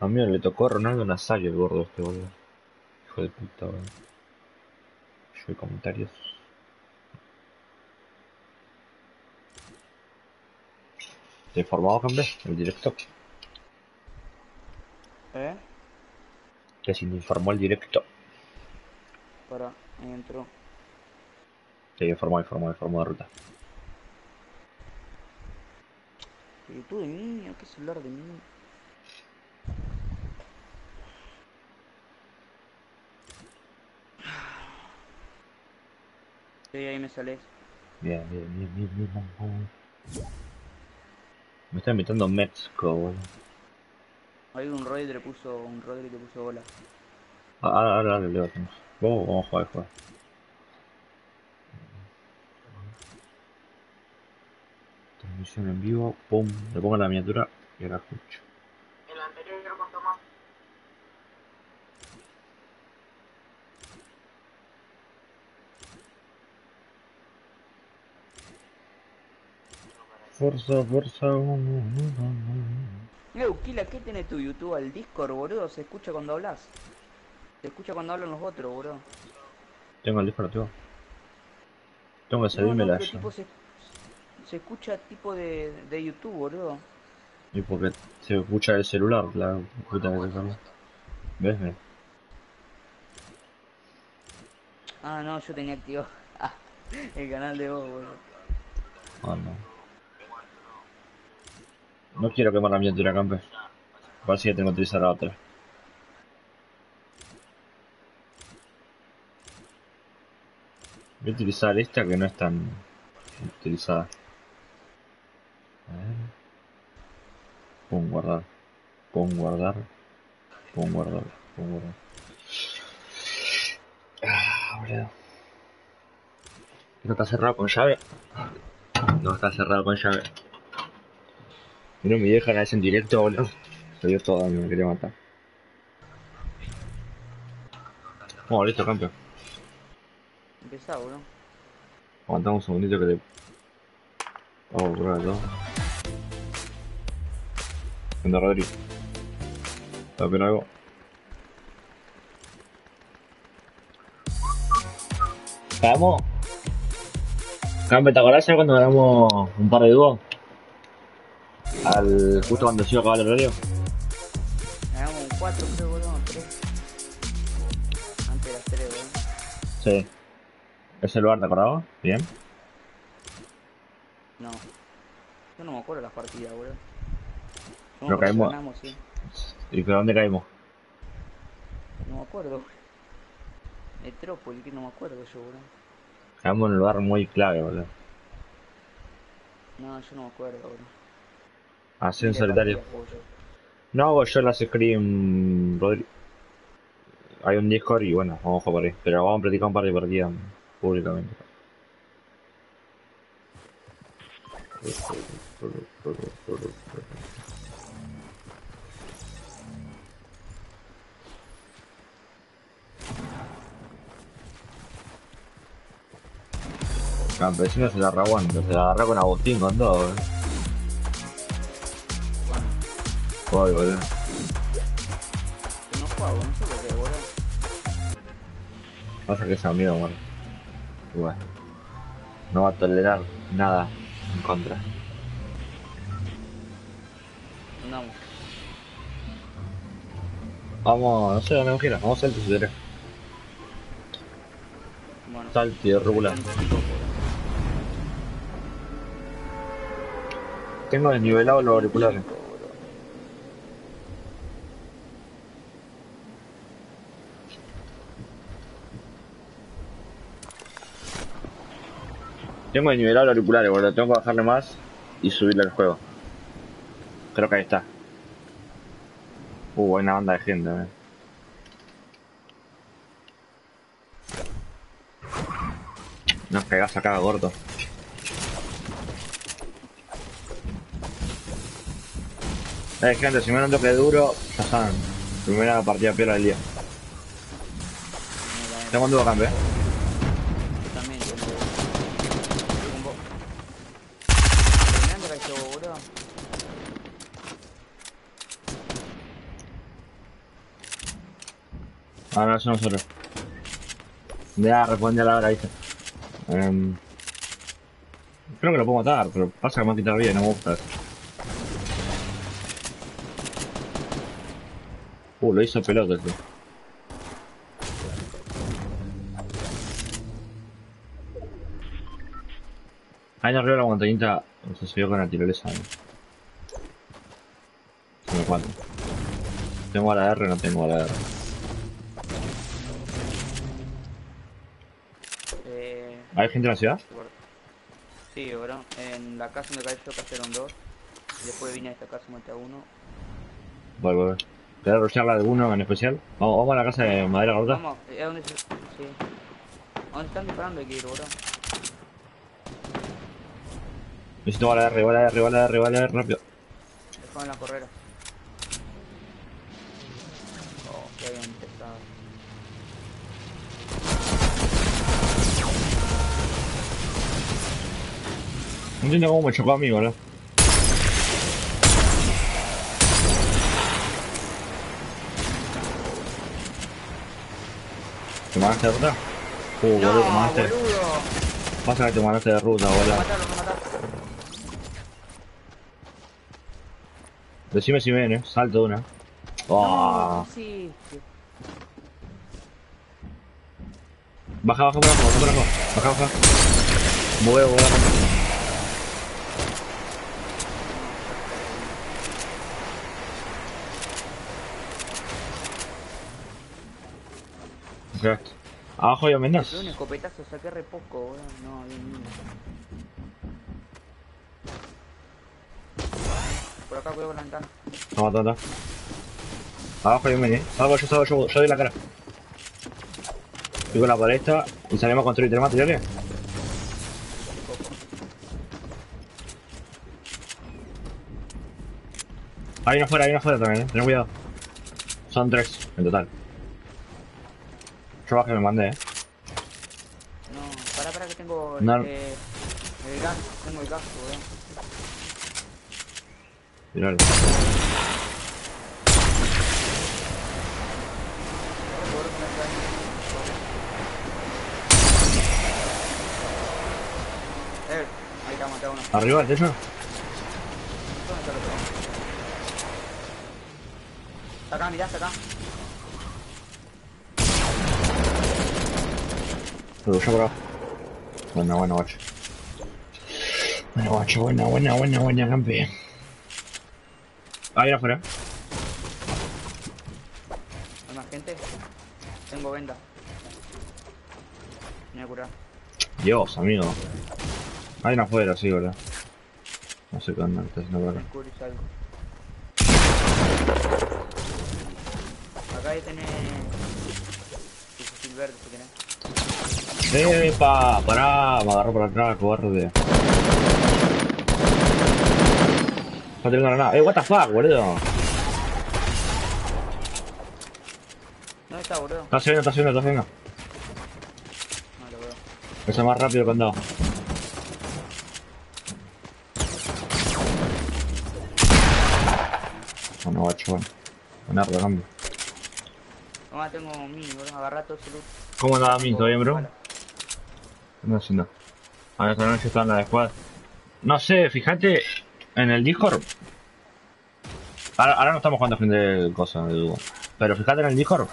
A mí le tocó a Ronaldo Nazario el gordo este boludo. Hijo de puta, boludo. Yo de comentarios. ¿Te informado, Cambe? El directo. ¿Eh? Que si me informó el directo. Para, entro. Sí, informó, informó, informó de ruta. Y tú de niño, qué celular de niño. Sí, ahí me sales. Bien, bien, bien, bien, bien, bien. Me está invitando Metzco, boludo. Hay un Rodri le puso, un Rodri le puso bola. Ah, Ahora, ahora, ahora, Leo, tenemos. Vamos, vamos a jugar, jugar. Transmisión en vivo, pum, le pongo la miniatura y ahora escucho. El anterior yo con Tomás. Fuerza, fuerza. Mira, Ukila, ¿qué tiene tu YouTube al Discord, boludo? Se escucha cuando hablas. Se escucha cuando hablan los otros, boludo. Tengo el Discord, tengo. Tengo que No, salirme no, la pero tipo se, se escucha tipo de, de YouTube, boludo. Y porque se escucha el celular, la puta que se. ¿Ves? Mira. Ah, no, yo tenía activo el canal de vos, boludo. Ah, no. No quiero quemar la miniatura, campe. Parece que tengo que utilizar la otra. Voy a utilizar esta que no es tan utilizada. A ver. Pon guardar. Pon guardar. Pon guardar. Pon guardar. Ah, boludo. ¿No está cerrado con llave? No está cerrado con llave. No me dejan a ese en directo, boludo. Soy yo todo, me quería matar. Bueno, listo, campeón. Empezá, boludo. Aguantamos un segundito que le... Vamos a probar todo. ¿Qué onda, Rodri? ¿Está bien algo? ¿Vamos? Campe, ¿te acordás ya cuando ganamos un par de dúos? Al... justo cuando se iba a acabar el horario. Hagamos un 4, creo, boludo, 3. Antes de las 3, boludo. Sí. Ese lugar, ¿te acordabas? Bien. No. Yo no me acuerdo las partidas, boludo. Pero caímos- ganamos, sí. ¿Y que dónde caímos? No me acuerdo, boludo. Metrópoli, que no me acuerdo yo, boludo. Caímos en un lugar muy clave, boludo. No, yo no me acuerdo, boludo. Así en solitario. No hago yo las scream, Rodri. Hay un Discord y bueno, vamos a jugar por ahí. Pero vamos a practicar un par de partidas públicamente. Campesino se la aguanta, se la agarra con Agustín con todo, eh. Voy, boludo. No juego, no sé por qué, boludo. Pasa que es amigo, bueno. Bueno. No va a tolerar nada en contra. Andamos. Vamos, no sé dónde gira, vamos a salto si querés. Bueno. Salto y regular. Tengo desnivelados los auriculares. Tengo desnivelados los auriculares, boludo. Tengo que bajarle más y subirle el juego. Creo que ahí está. Uh, buena banda de gente, eh. Nos cagás acá, gordo. Eh, gente, si me dan un toque duro, ya saben. Primera partida piola del día. Tengo un dúo cambio, eh. Yo también, yo también. Estoy con vos. Terminando la que boludo. Ah, no, eso nosotros. Ya, responde a la hora, ¿viste? Em, creo que lo puedo matar, pero pasa que me va a quitar bien, no me gusta. Uh, lo hizo pelota, tío. Ahí arriba la montañita se subió con la tirolesa. ¿no? Me falta. Tengo a la R, no tengo a la R. ¿Hay gente en la ciudad? Sí, bro. En la casa donde caí yo cayeron dos. Y después vine a esta casa y maté a uno. Voy. ¿Querés rushear la de uno en especial? Vamos, vamos a la casa de madera gorda. Vamos, ¿a dónde se... Sí. ¿A dónde están disparando? Ir, bro. Necesito bala de R, bala de R, bala de R, bala de R, rápido. Dejaron la carrera. Oh, qué habían empezado. No entiendo cómo me chocó a mí, boludo. ¿Te mandaste de ruta? Uh, boludo, te ¡No, mandaste. boludo! Pasa que te mandaste de ruta, boludo. Decime si ven, eh. Salto de una. Oh. No, sí. Baja, baja por abajo, baja por abajo. Baja, baja. Mueve, mueve. Exacto. Abajo hay almendras. Yo un escopetazo saqué re poco. No, bien, bien. Por acá cuidado con la ventana. Toma, toma, toma. Abajo hay un mini. Salgo yo, salgo yo, yo doy la cara. Estoy con la paleta y salimos a construir. ¿Tenemos materiales? Hay uno afuera, hay uno afuera también, eh. Ten cuidado. Son tres en total. Yo bajé me mandé, eh. No, pará, pará que tengo No. eh, el gas. Tengo el gas, boludo. Miralo. Que. Eh, ahí está, maté a uno. ¿Arriba techo? ¿Dónde está el otro? Está acá, mirá, está acá. Lo por abajo. Buena, buena, guacho. Buena, guacho, buena, buena, buena, buena, campe. Ahí afuera. ¿Hay más gente? Tengo venda. Me voy a curar. Dios, amigo. Hay una afuera, sí, ¿verdad? No sé qué onda, está haciendo por Me acá. Acá. Tu fusil verde si querés. ¡Epa! Pará, me agarró por atrás, cobarde. No tengo nada. Eh, what the fuck, boludo. ¿Dónde está, boludo? Está subiendo, está subiendo, está subiendo. No lo veo. Es el más rápido que han dado. Bueno, guacho, bueno. Buena cambio. Toma, tengo mini, boludo. Agarrá todo ese loot. ¿Cómo andaba mi? ¿Todo bien, bro? Bala. ¿Qué andas haciendo? A esta noche está en la squad. No sé, fíjate en el Discord. Ahora, ahora no estamos jugando frente de cosas de Duo. Pero fíjate en el Discord.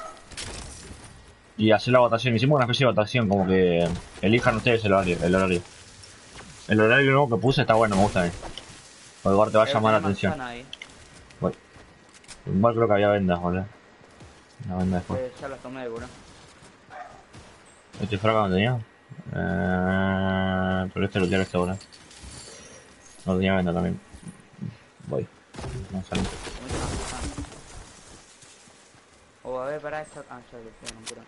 Y hacer la votación. Hicimos una especie de votación, como que elijan ustedes el horario. El horario, el horario nuevo que puse está bueno, me gusta a mí. Porque igual te va a llamar la atención. ahí. Igual creo que había vendas, boludo. Una venda después. Eh, ya las tomé, boludo. ¿Este fraga no tenía? Eh, pero este lo tiene este ahora. No tenía venda también. Voy. No sale. O a ver, para esta... Ah, ya lo tengo, boludo.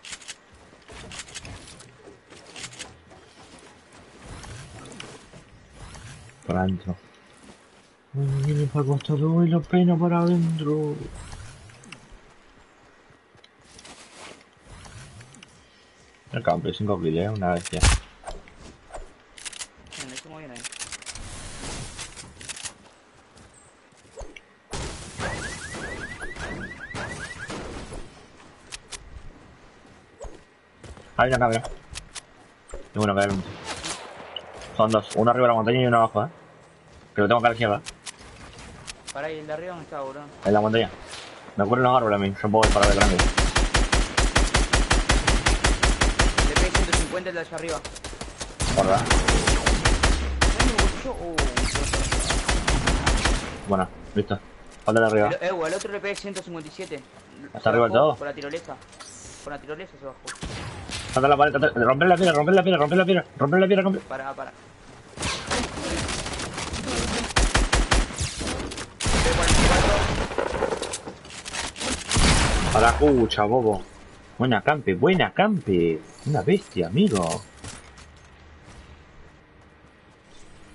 Para adentro. Viene para costado y la pena para adentro. El campo, 5 kills, eh, una bestia. Hay una. Tengo uno acá adelante. Son dos, uno arriba de la montaña y uno abajo, eh. Que lo tengo acá a la izquierda, Pará, ahí el de arriba no está, boludo. en la montaña. Me cubren los árboles a mí, yo puedo disparar de grande. Le pegué 150 el de allá arriba. Guarda. Bueno, listo. Falta de arriba. el, eh, otro le pegué 157. ¿Hasta arriba todo? Por la tirolesa. Por la tirolesa se bajó. Falta la pared, romper la piedra, romper la piedra, romper la piedra, romper la piedra, romper. Pará, pará. A la cucha, bobo. Buena campe, buena campe. Una bestia, amigo.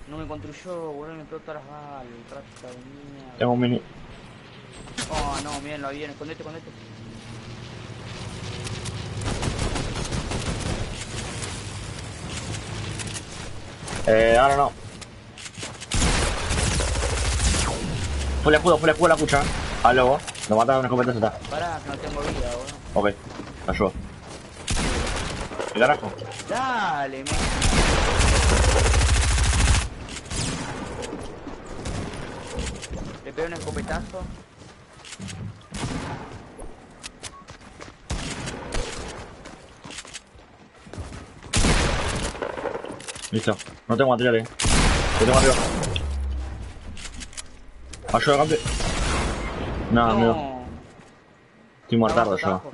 No me construyó, boludo, me todas las balas, rata de mierda. Tengo un mini. Oh, no, miren los aviones, escondete, escondete. Eh, ahora no. Full escudo, full escudo la cucha. A luego. Lo mata con una escopeta Z. Pará, que no tengo vida, boludo. Ok, me ayudo. ¿Qué carajo? Dale, me. Le pego un escopetazo. Listo. No tengo materiales. Lo tengo arriba. Ayuda, campe. No, amigo. Estoy Abajo, yo. abajo.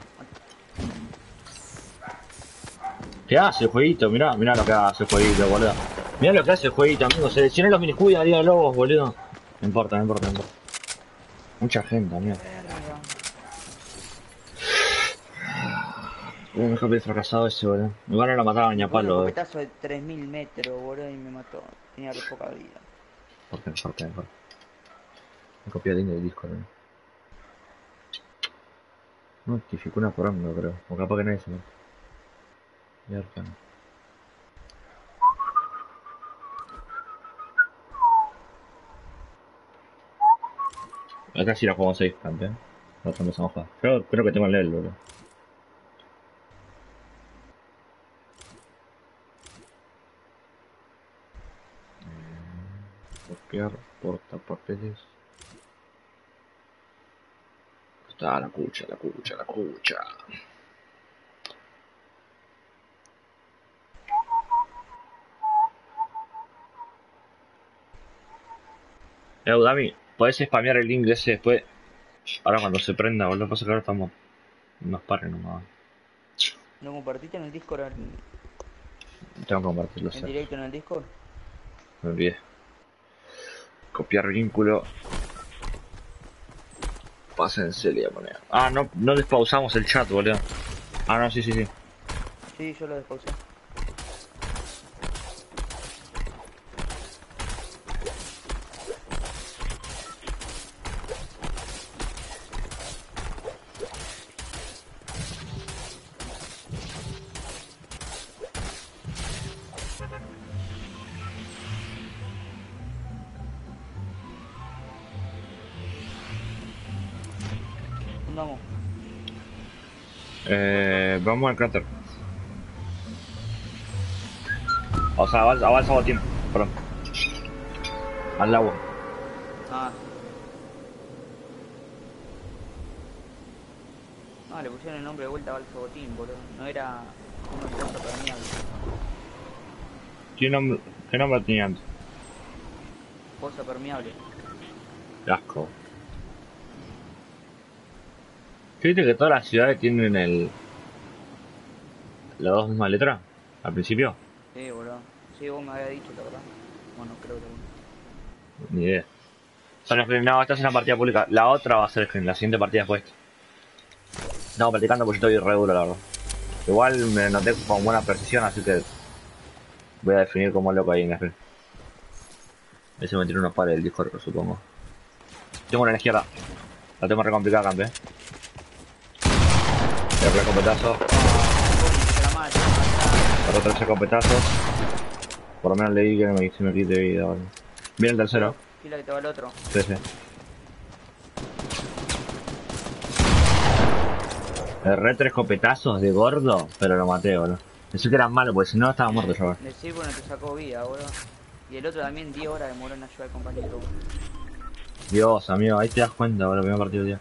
¿Qué hace el jueguito? Mirá, mirá lo que hace el jueguito, boludo. Mirá lo que hace el jueguito, amigo. Seleccioné los minijuegos de Liga Lobos, boludo. No importa, no importa, no importa. Mucha gente, amigo. Un jefe fracasado ese, boludo. Igual no lo mataban ni a pone un palo, eh. escopetazo de 3000 metros, boludo, y me mató. Tenía re poca vida. ¿Por qué? ¿Por qué? ¿Por qué? Me copié el link del Discord, eh. Notificó una poronga, creo. O capaz que nadie se mete. Y arcano. Acá sí la jugamos 6 campeón. No empezamos a jugar. Yo creo que tengo el level, boludo. Copiar, portapapeles. Está la cucha, la cucha, la cucha. Eh, Dami, podés spamear el link de ese después. Ahora cuando se prenda, boludo, pasa que ahora estamos unos pares nomás. ¿No compartiste en el Discord en, Tengo que compartirlo, en sé. directo en el Discord? Me olvidé. Copiar vínculo. Pásense la moneda. Ah, no, no despausamos el chat, boludo. Ah, no, sí, sí, sí. Sí, yo lo despausé. Vamos al cráter. O sea, avanza, avanza botín. Perdón. Al agua. Ah. No, le pusieron el nombre de vuelta a Balso Botín, boludo. No era una cosa permeable. ¿Qué nombre, qué nombre tenía antes? Cosa permeable. Qué asco. ¿Viste que todas las ciudades tienen el... las dos mismas letras? Al principio. Sí, boludo. Sí, vos me habías dicho, la verdad. Bueno, creo que Ni idea. Son screen, no, esta es una partida pública. La otra va a ser screen, la siguiente partida después. Estamos practicando porque yo estoy re duro, la verdad. Igual me noté con buena precisión, así que voy a definir como loco ahí en la screen. Ese me tiró unos pares del Discord, supongo. Tengo una a la izquierda. La tengo re complicada, campe. El recopetazo. Se la mata, mata. Otro tres escopetazos. Por lo menos leí que me, se me quite vida. vale. Viene el tercero. Fila que te va el otro. 13. Erré tres copetazos de gordo, pero lo maté, boludo. Pensé que eran malos, porque si no estaba muerto yo. sí, bueno, te sacó vida, boludo. Y el otro también 10 horas demoró en ayudar al compañero. Dios, amigo, ahí te das cuenta, boludo, primer partido día.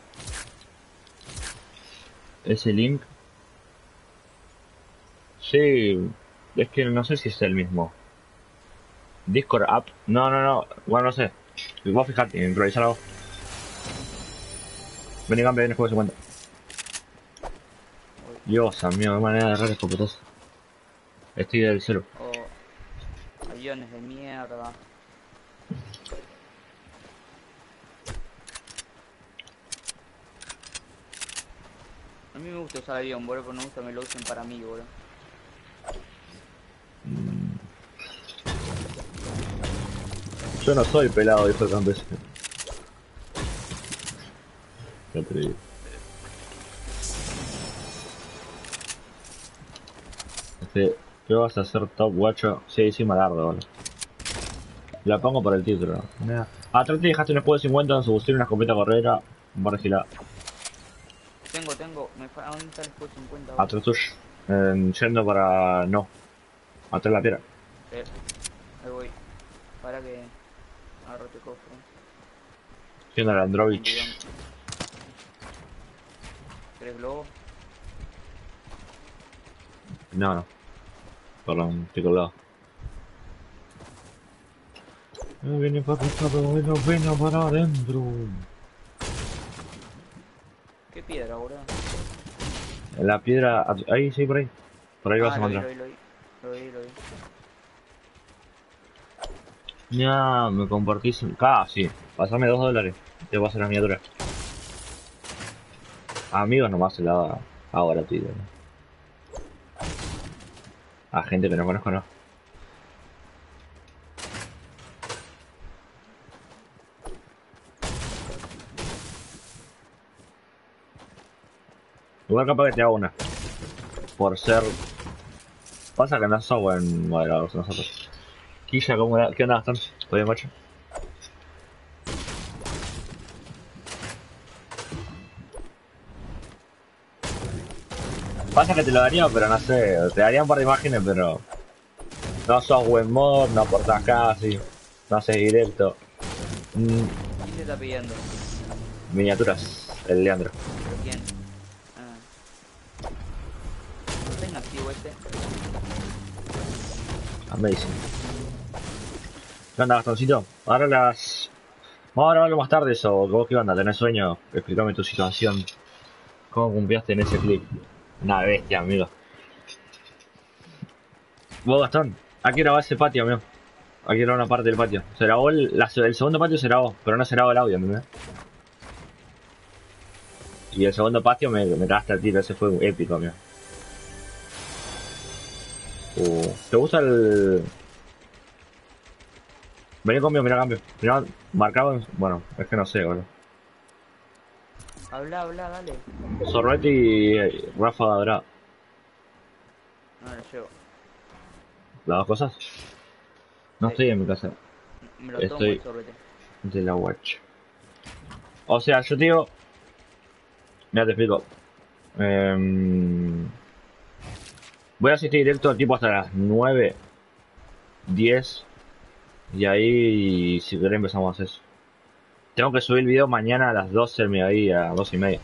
Ese link. Sí, es que no sé si es el mismo. Discord app. No, no, no. Bueno, no sé. Vos fijate, vos. Vení, cambia, viene el juego de 50. Dios, amigo, qué manera de errar escopetazo. Estoy del cero. O aviones de mierda. A mí me gusta usar avión, boludo, pero no gusta me lo usen para mí, boludo. Yo no soy pelado, dijo el campesino. Ya te digo. Este, ¿qué vas a hacer top guacho? Sí, sí, malardo, boludo. La pongo por el título. Nah. Atrás te dejaste un escudo de 50 en su fusil, una escopeta correra, un par de giladas. Tengo, tengo. Me fa... ¿A dónde está el escudo 50? boludo? Atrás tuyo. Eh, yendo para... no. Atrás de la piedra. Eh, ahí voy. Para que. Yendo al Androvich. ¿Querés globo? No, no. Perdón, estoy colgado. Eh, Viene para acá, pero bueno, venga para adentro. ¿Qué piedra, boludo? La piedra, ahí sí, por ahí. Por ahí vas a Ah, lo vi, encontrar. lo vi, lo vi, lo vi, lo vi. Ya, me compartís. Casi. Pasame dos dólares. Te voy a hacer la miniatura. Amigos nomás se la da ahora, tío. A gente que no conozco, no. Igual capaz que te hago una. Por ser... Pasa que no sos buen moderador nosotros. Quilla, ¿cómo? ¿qué onda Gastón? ¿Todo bien, macho? Pasa que te lo daría, pero no sé, te daría un par de imágenes, pero... No sos buen mod, no aportás casi, no haces directo. Mm, ¿Quién te está pidiendo? miniaturas, el Leandro. ¿Pero quién? Ah. ¿No está inactivo este? Amazing. ¿Qué onda, Gastoncito? Ahora las... Vamos a hablarlo más tarde eso, ¿vos qué onda? ¿Tenés sueño? Explícame tu situación. ¿Cómo cumpliste en ese clip? Una bestia, amigo. Vos, Gastón, ¿a qué grabó ese patio, amigo? Aquí grabó una parte del patio. Se grabó el, segundo patio, se grabó, pero no se grabó el audio, amigo. Y el segundo patio me, me cagaste al tiro, ese fue épico, amigo. Uh, ¿Te gusta el...? Vení conmigo, mira cambio. Mira, marcado en- Bueno, es que no sé, boludo. Habla, habla, dale. Sorrete y eh, Ráfaga Dorada. No lo llevo. ¿Las dos cosas? No Sí. estoy en mi casa. Me lo tomo Estoy- el sorbete. De la watch. O sea, yo digo... Mira, te explico. Em, Voy a asistir directo tipo hasta las 9, 10. Y ahí, si querés, empezamos a hacer eso. Tengo que subir el video mañana a las 12 del mediodía, a 12 y media.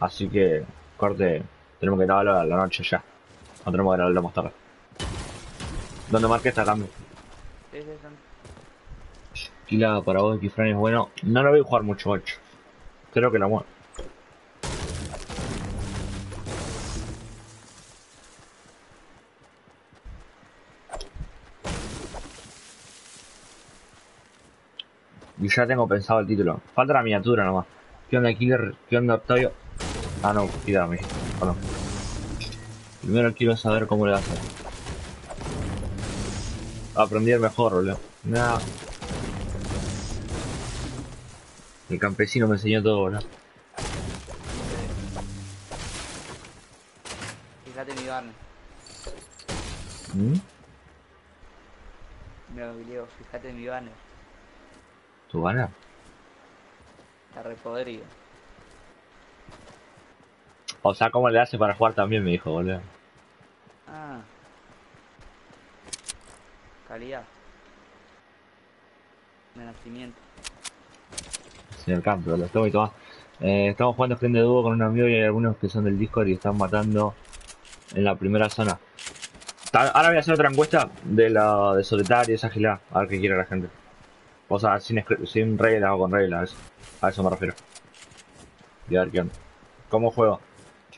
Así que, corte, tenemos que grabarlo a la noche ya. No tenemos que grabarlo más tarde. ¿Dónde marqué esta cambio? Sí, sí, sí. Para vos, Kifran es bueno. No lo voy a jugar mucho, 8. Creo que la muero. Y ya tengo pensado el título. Falta la miniatura nomás. ¿Qué onda, Killer? ¿Qué onda, Octavio? Ah, no, o no. Primero quiero saber cómo le hacer. Aprendí el mejor, boludo. Nah. El campesino me enseñó todo, boludo. Fíjate mi barne. ¿Mm? Mira, video, fíjate mi banner. ¿Tu gana? Está re podrido. O sea, ¿cómo le hace para jugar también? Me dijo, boludo. Ah. Calidad. De nacimiento. Señor Campo, lo tomo y toma. Eh, estamos jugando gente de dúo con un amigo y hay algunos que son del Discord y están matando en la primera zona. Ahora voy a hacer otra encuesta de la de solitario y esa gilada, a ver qué quiere la gente. O sea, sin, sin reglas o con reglas, a eso me refiero. Y a ver qué. ¿Cómo juego?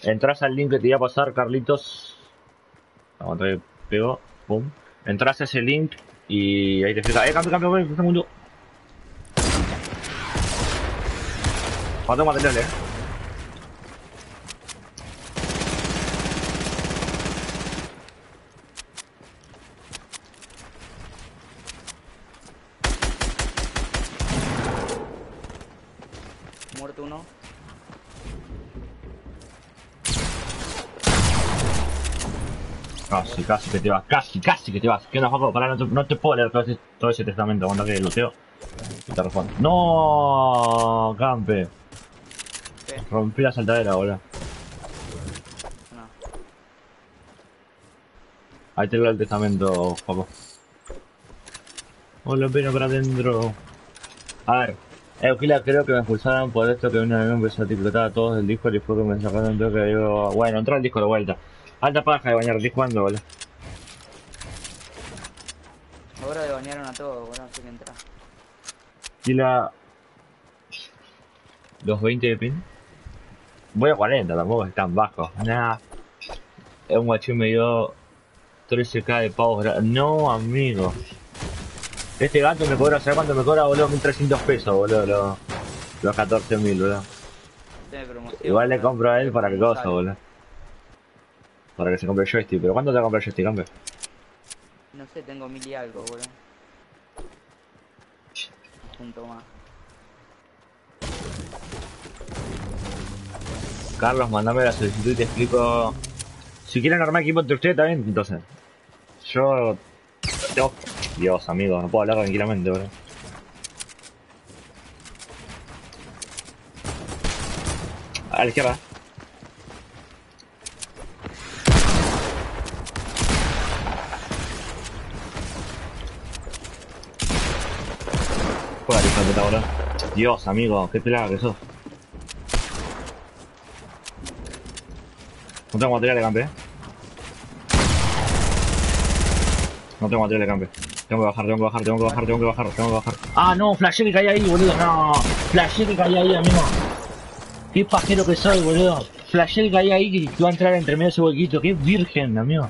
Entras al link que te iba a pasar, Carlitos. Entras a ese link y ahí te explica. ¡Eh, cambio, cambio, cambio! Un segundo. Falta material, eh. Muerto uno. Casi, casi que te vas, casi, casi que te vas. ¿Qué onda, Juanjo? Pará, no te, no te puedo leer todo ese, todo ese testamento. Aguanta que. Y te respondo. ¡No! Campe. ¿Qué? Rompí la saltadera, boludo. No. Ahí te leo el testamento, Juanjo. Hola, pena para adentro. A ver. Euquila, creo que me expulsaron por esto que una vez me empezó a etiquetar a todos del Discord y fue que me sacaron todo que digo... Bueno, entró al disco de vuelta. Alta paja de bañar, estoy jugando, boludo. Ahora le bañaron a todos, boludo, no sé qué entrar. Y la... ¿Los 20 de pin? Voy a 40, tampoco es tan bajo. Es un guachín me dio 13k de pavos. No, amigo. Este gato me cobra, ¿sabes cuánto me cobra, boludo? 1300 pesos, boludo. Los, los 14.000, boludo. Igual le compro a él para que cosa, boludo. Para que se compre el joystick. ¿Pero cuánto te va a comprar el joystick, campe? No sé, tengo mil y algo, boludo. Punto más. Carlos, mandame la solicitud y te explico. Si quieren armar equipo entre ustedes también, entonces. Yo. Dios, amigo, no puedo hablar tranquilamente, bro. A la izquierda. Dios, amigo, qué pelada que sos. No tengo material de campe, eh. No tengo material de campe. Tengo que bajar, tengo que bajar, tengo que bajar, tengo que bajar, tengo que bajar. Ah, no, flashé que caí ahí, boludo. No, flashé que caí ahí, amigo. Qué pajero que soy, boludo. Flashé que caí ahí que iba a entrar entre medio de ese huequito. Qué virgen, amigo.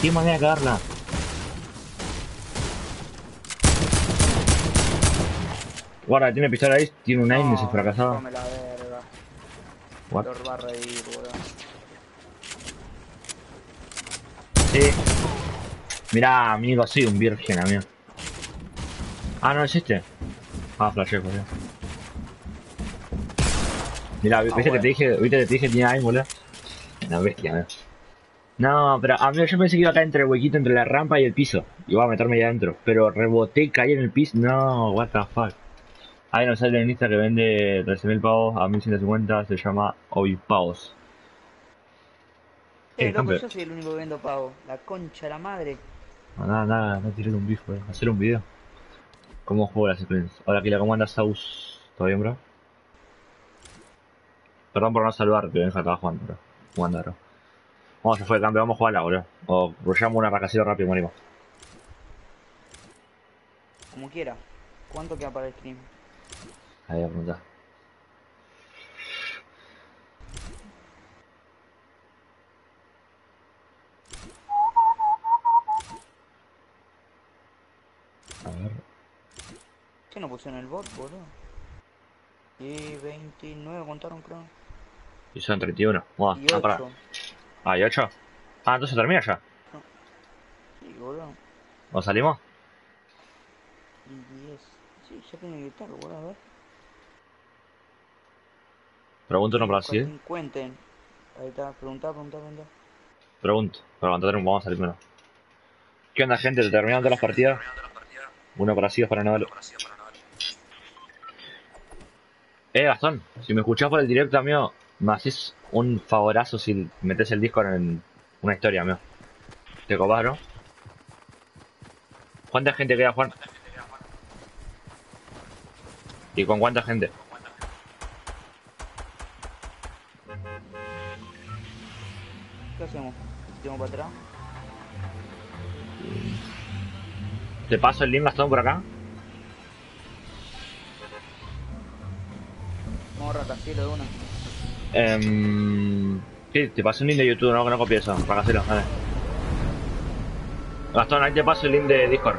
Qué manera de cagarla. Guarda, tiene pistola ahí, tiene un aim No, fracasado. come la verga. What? Lord va a reír, boludo. Sí. Mirá, amigo, sí, un virgen, amigo. Ah, no, es este. Ah, flashé, boludo. Mirá, viste que te dije, viste que te dije que tenía aim, boludo. Una bestia, amigo. No, pero amigo, yo pensé que iba a caer entre el huequito entre la rampa y el piso. Iba a meterme ahí adentro. Pero reboté caí en el piso. No, what the fuck. Hay un Insta que vende 13.000 pavos a 1150, se llama Ovipaos. Eh, Eh, loco, yo soy el único que vendo pavo. La concha de la madre. No, nada, nada, no tiré un bife, eh. Hacer un video. ¿Cómo juego las secuencias? Hola, aquí la comanda Saus. ¿Todo bien, bro? Perdón por no saludar, que Benja estaba jugando, bro. Jugando, bro. Vamos, se fue el cambio, vamos a jugarla, bro. O rushamos una racacita rápido, morimos. Como quiera. ¿Cuánto queda para el stream? Ahí voy a ver. ¿Qué no pusieron el bot, boludo? Y 29 contaron, creo. Y son 31. Bueno, Y ah, pará. 8. Ah, y 8. Ah, entonces termina ya. Sí, boludo. ¿O salimos? Y 10. Sí, ya tiene que estar, boludo, a ver. Pregunto no para así. Cuenten- Cuenten. Ahí está, preguntá, preguntá, preguntá. Pregunto. Pero levantate un vamos a salir menos. ¿Qué onda, gente? ¿Te terminaron todas las partidas? Uno para sí, para no. Eh, Gastón, si me escuchás por el directo, amigo, me haces un favorazo si metes el disco en una historia, amigo. Te cobas, ¿no? ¿Cuánta gente queda, Juan? ¿Y con cuánta gente? ¿Tiramos para atrás? ¿Te paso el link, Gastón, por acá? Vamos a rascacielos de una. Eh, sí, te paso un link de YouTube, no, que no copies eso, para hacerlo, vale. Gastón, ahí te paso el link de Discord.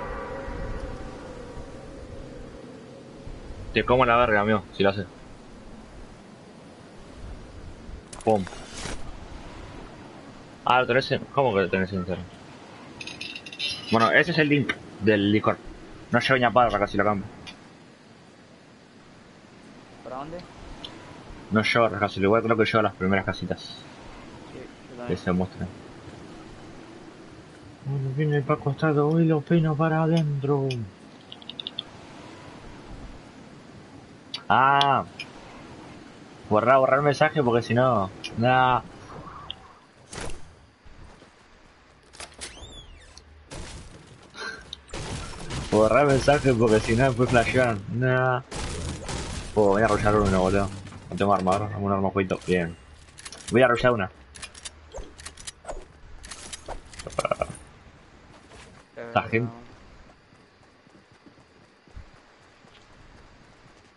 Te como la verga, amigo, si lo haces. Pum. Ah, lo tenés en... ¿Cómo que lo tenés en internet? Bueno, ese es el link del Discord. No llevo ni para casi lo cambio. ¿Para dónde? No llevo casi, igual creo que llevo las primeras casitas Sí, que se muestran. Bueno, viene para costado y lo peino para adentro. Ah. Borrar, borrar mensaje porque si no. Nah. Borrar mensaje porque si no después flashean. Nah. Oh, voy a arrollar uno, boludo. No tengo armador, dame un arma jueguito. Bien. Voy a arrollar una. Eh, la gente-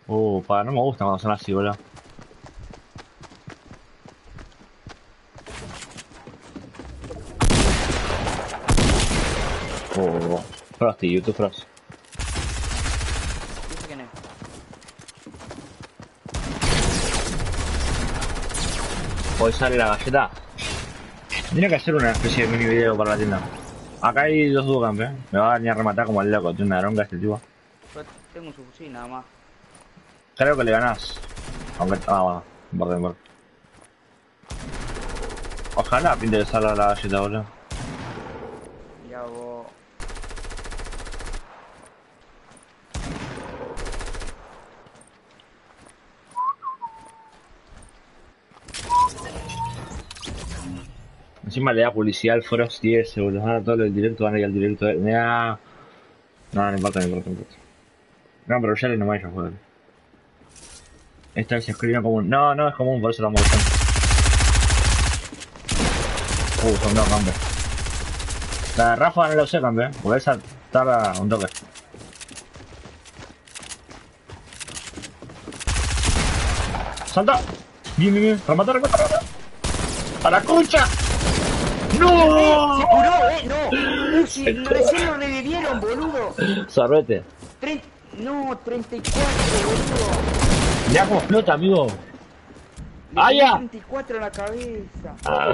Uh, pa, no me gusta cuando son así, boludo. Oh, Frosty, YouTube Frost. ¿Dice quién es? Hoy sale la galleta. Tendría que hacer una especie de mini video para la tienda. Acá hay dos duocamp, eh. Me va a venir a rematar como el loco, tiene una aronga este tipo. Yo tengo su fusil nada más. Creo que le ganás. Aunque. Ah, bueno, borde, borde. Ojalá pinte de sala la galleta, boludo. Ya vos. Encima le da publicidad al Frost 10, boludo. Ahora todo lo del directo van a ir al directo. de- Nah. No, no importa, no importa, no importa. No, pero ya le no vaya a jugar. Esta vez se escribe como un. No, no es común, por eso la buscando. Uh, son dos cambios. La Rafa no la usé cambio, eh. Porque esa tarda un toque. ¡Salta! Bien, bien, bien. Remata, remata, remata. ¡A la concha! ¡No! ¡Se curó, eh! ¡No! Uy, si recién lo revivieron, boludo. Sorbete. Tre- No, 34, boludo. Mirá cómo explota, amigo. ¡Ah, ya! 34 en la cabeza. Ah,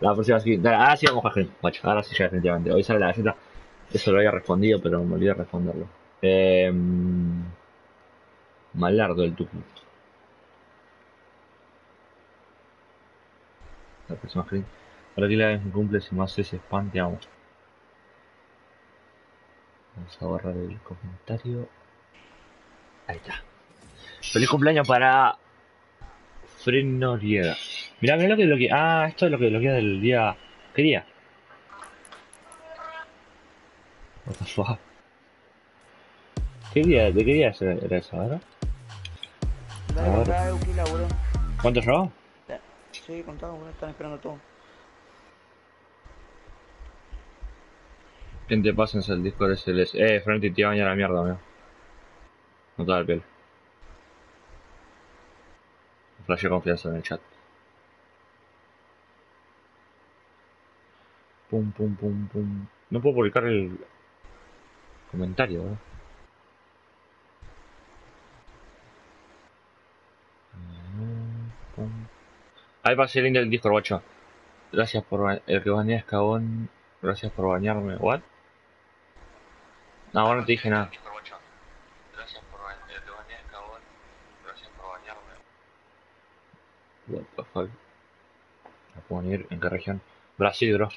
la próxima. Dale, ahora sí vamos a Hagrid, macho. Ahora sí ya definitivamente. Hoy sale la galleta. Eso lo había respondido, pero me olvidé de responderlo. Eh, malardo el tucu. La próxima Hagrid. Ahora que la vez cumple, si más ese spam, te amo. Vamos a borrar el comentario. Ahí está. Feliz cumpleaños para Fred Noriega. Mirá, mirá lo que bloquea. Ah, esto es lo que bloquea del día. ¿Qué día? What the fuck? ¿Qué día? ¿De qué día era eso, verdad? Dale, A ver. contá, Euquila, boludo. ¿Cuánto llevó? Sí, boludo. Están esperando todo. ¿Quién te pasa en el Discord SLS? Eh, Frenty te iba a bañar la mierda, amigo. No te da el pelo. Flash confianza en el chat. Pum, pum, pum, pum. No puedo publicar el comentario, ¿verdad? Pum. Ahí va a ser el link del Discord, guacho. Gracias por el que bañé es cabón. Gracias por bañarme. ¿What? No, ahora no te dije nada. Gracias por que bañé cabón. Gracias por bañarme. What the fuck. ¿La puedo venir? ¿En qué región? Brasil, bro.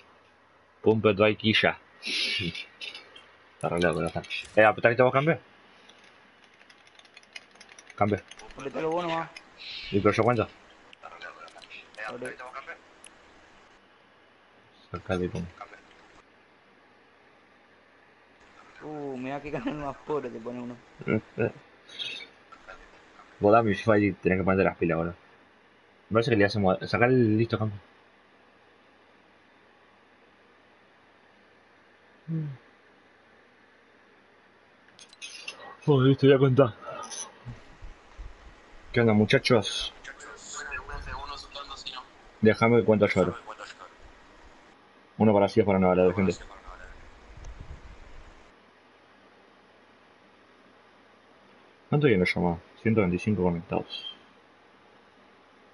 Pumpe tu Quilla. Está re loco, está. Eh, ¿apretás que te vos cambio? Cambio. Apretalo vos nomás. ¿Y pero yo cuento? Ole. Sacale con. Uh, mirá que canal más pobre te pone uno. Vos dame mi FIFA y tenés que ponerte las pilas, boludo. Me parece que le hacemos. Sacar el listo campo. Oh, listo, voy a contar. ¿Qué onda, muchachos? Déjame que cuento yo. ahora. Uno para sí, para no hablar de gente. ¿Cuánto viene llamado? 125 conectados.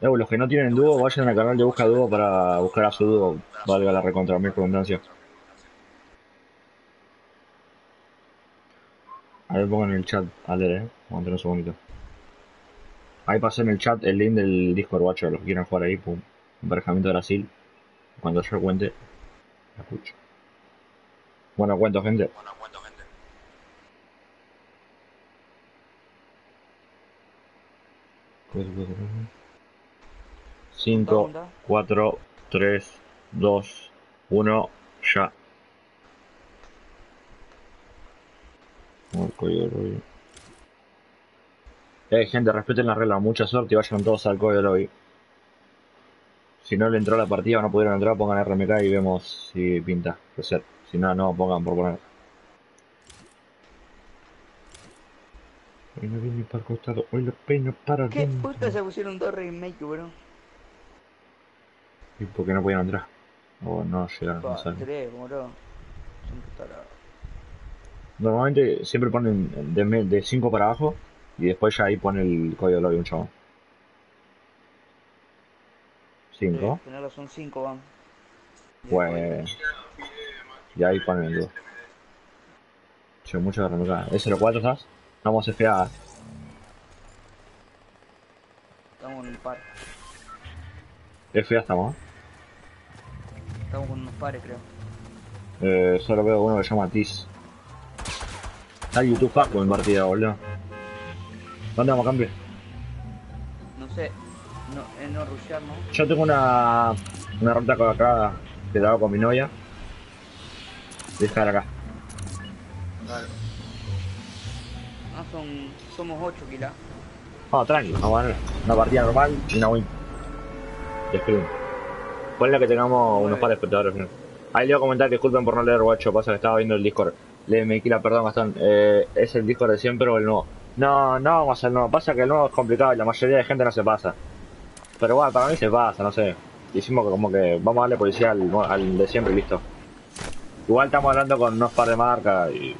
Eh, los que no tienen dúo, vayan al canal de Busca Dúo para buscar a su dúo. Valga la recontra mi redundancia. A ver, pongan en el chat, a leer, eh. Vamos a tener un segundito. Ahí pasé en el chat el link del Discord, guacho, los que quieran jugar ahí, pum. Emparejamiento de Brasil. Cuando yo cuente, la escucho. Bueno, cuento, gente. Cinco, Onda. 4, 3, 2, 1, ya. Marco y lobby. Eh, gente, respeten la regla, mucha suerte y vayan todos al código lobby. Si no le entró la partida o no pudieron entrar, pongan RMK y vemos si pinta. Reset. Si no, no, pongan por poner. Hoy no viene para el costado, hoy lo peino para ¿Qué adentro. puta se pusieron dos remake, bro? ¿Y por qué no podían entrar? O no llegaron, no Pa, sé. tres, bro. Son. Normalmente siempre ponen de, me- de 5 para abajo y después ya ahí pone el código lobby un chavo. 5, Tenés razón, cinco van. pues. Y ahí ponen el 2. Che, mucho de remecar. ¿Es 04 estás? Vamos FA. Estamos en el par. FA estamos. Estamos con unos pares, creo. Eh, solo veo uno que se llama Tiz. Está YouTube Paco en partida, boludo. ¿Dónde vamos a cambiar? No sé. No, es no rushear, ¿no? Yo tengo una, una ruta acá que la hago con mi novia. Dejar acá. Son... Somos ocho, quila. No, tranqui, vamos a ver. Una partida normal y una win. Y screen. Ponle que tengamos unos pares de espectadores. ¿no? Ahí le voy a comentar disculpen por no leer, guacho. Pasa que estaba viendo el Discord. Le me quila, perdón, Gastón. Eh, ¿Es el Discord de siempre o el nuevo? No, no vamos a hacer el nuevo. Pasa que el nuevo es complicado y la mayoría de gente no se pasa. Pero bueno, para mí se pasa, no sé. Hicimos que como que vamos a darle policía al, al de siempre y listo. Igual estamos hablando con unos par de marcas y,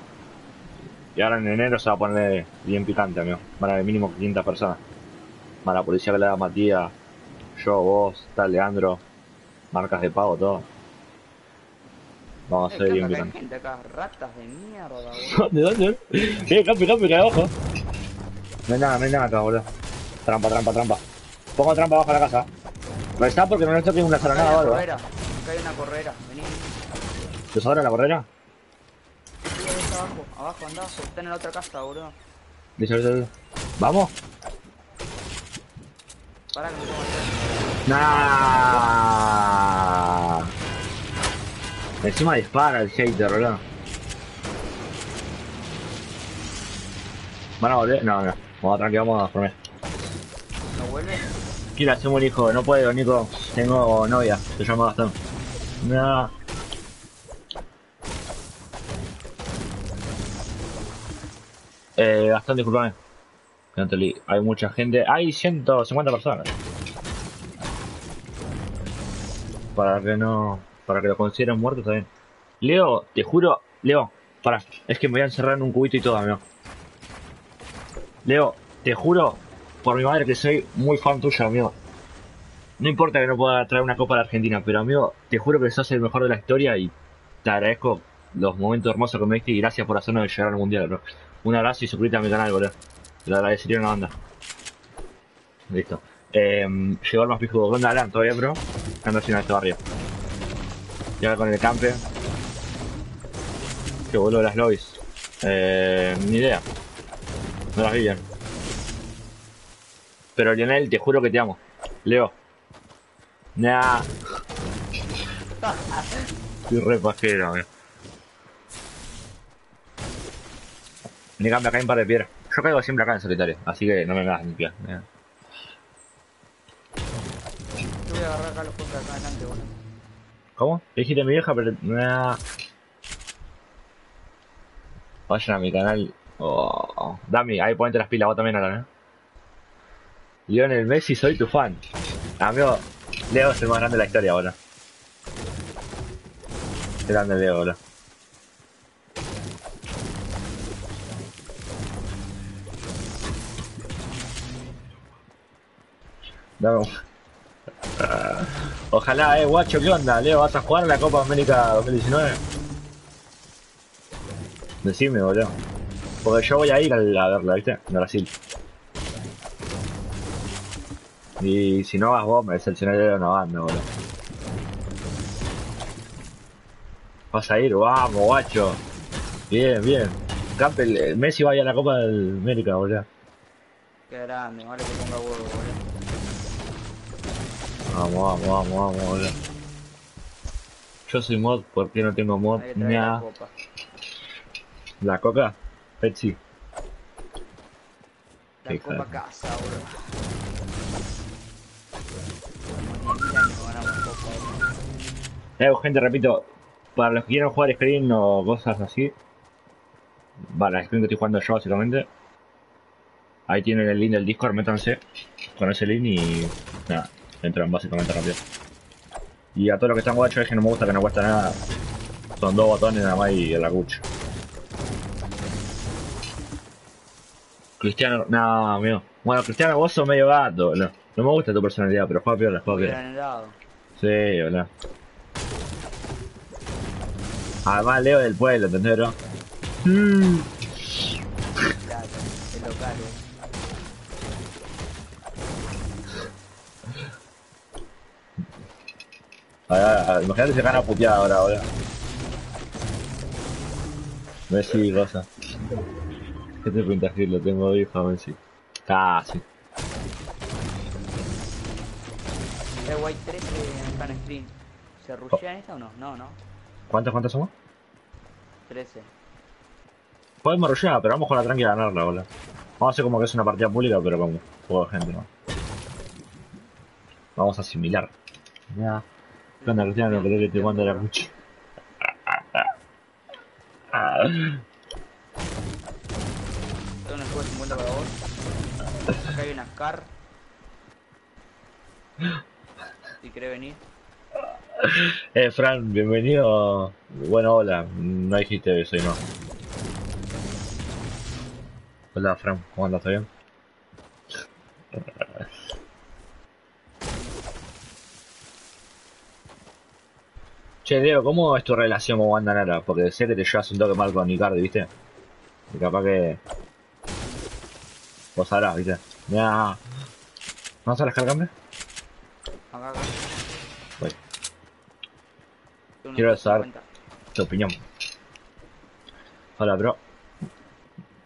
y ahora en enero se va a poner bien picante, amigo. Van a haber mínimo 500 personas. Más la policía que le da Matías, yo, vos, tal Leandro, marcas de pago, todo. Vamos a ¿qué bien picante. gente acá? Ratas de mierda, boludo. ¿De dónde? Eh, campe, campe, que abajo. No hay nada, no hay nada acá, boludo. Trampa, trampa, trampa. Pongo trampa abajo de la casa. Resta porque no nos toque una granada o una algo. ¿eh? Acá hay una correra. Vení. ¿Te sobra la correra? Abajo. Abajo, andá. Está en la otra casa, boludo. ¿Vamos? Pará que me pongo atrás. Nah. Encima dispara el hater, boludo. ¿Van a volver? No, no. Vamos tranqui, vamos a comer. ¿No vuelve? Quiero hacer un hijo, no puedo, Nico. Tengo novia, se llama Gastón. No. Eh, Gastón, disculpame. Hay mucha gente. Hay 150 personas. Para que no. Para que lo consideren muerto está bien. Leo, te juro. Leo, para. Es que me voy a encerrar en un cubito y todo, amigo. Leo, te juro. Por mi madre que soy muy fan tuyo, amigo. No importa que no pueda traer una copa de Argentina, pero amigo, te juro que sos el mejor de la historia y te agradezco los momentos hermosos que me diste y gracias por hacernos llegar al mundial, bro. Un abrazo y suscríbete a mi canal, bro. Te lo agradecería una banda. Listo. Eh, llegó el más pijudo. ¿Dónde Alan? ¿Todavía, bro? Ando haciendo este barrio. Llega con el campe. Que vuelvo las lobbies. Eh, ni idea. No las vi bien. Pero Lionel, te juro que te amo. Leo. Nah. Estoy re pajero, cambia acá hay un par de piedras. Yo caigo siempre acá en solitario, así que no me a limpiar. Mira. Yo voy a agarrar acá los puntos acá adelante, boludo. ¿Cómo? Le dijiste a mi vieja, pero... Nah. Vayan a mi canal. Oh. Dami, ahí ponete las pilas, vos también ahora, ¿eh? Lionel Messi, soy tu fan. Amigo, Leo es el más grande de la historia ahora. Grande Leo ahora. Dame Ojalá, eh, guacho, ¿qué onda? Leo, ¿vas a jugar la Copa América 2019? Decime, boludo. Porque yo voy a ir a la- a verla, ¿viste? En Brasil. Y si no vas vos, me decepcionaré de una banda, boludo. ¿Vas a ir? Vamos, guacho. Bien, bien. Campbell, eh, Messi vaya a la Copa del América, boludo. Qué grande, vale que ponga huevo, boludo. Vamos, vamos, vamos, vamos, boludo. Yo soy mod, ¿por qué no tengo mod? Que traer la Ña. copa. ¿La coca? Pepsi. La copa claro. casa, boludo. Eh, gente, repito, para los que quieran jugar screen o cosas así, vale, screen que estoy jugando yo básicamente, ahí tienen el link del Discord, métanse con ese link y nada, entran básicamente rápido. Y a todos los que están guachos es que no me gusta que no cuesta nada, son dos botones nada más y la cucha. Cristiano, no, amigo. Bueno, Cristiano, vos sos medio gato, no, no me gusta tu personalidad, pero juega piola, juega piola. Sí, hola. Además Leo del pueblo, ¿entendés, bro? Mm. Imagínate si gana puteada ahora, ahora. Messi, cosa. ¿Qué te pinta? Lo tengo hijo, Messi. Casi. Eh, White 3 que están en screen. ¿Se rushean esta o no? No, no. ¿Cuántos, cuántos somos? 13. Podemos rushear, pero vamos con la tranquila a ganarla, boludo. Vamos a hacer como que es una partida pública, pero con juego de gente, ¿no? Vamos a asimilar. Ya. ¿Qué onda, Cristiano? Creo que te mando la cucha. Tengo un escudo de 50 para vos. Acá hay una car. Si querés venir. Eh, Fran, bienvenido. Bueno, hola. No dijiste eso y no. Hola, Fran. ¿Cómo andas? ¿Todo bien? Che, Leo, ¿cómo es tu relación con Wanda Nara? Porque sé que te llevas un toque mal con Icardi, ¿viste? Y capaz que... Vos sabrás, ¿viste? Ya. ¿Vamos a las cargambre? Acá, acá. Voy. Quiero saber. 50. Tu opinión. Hola, bro.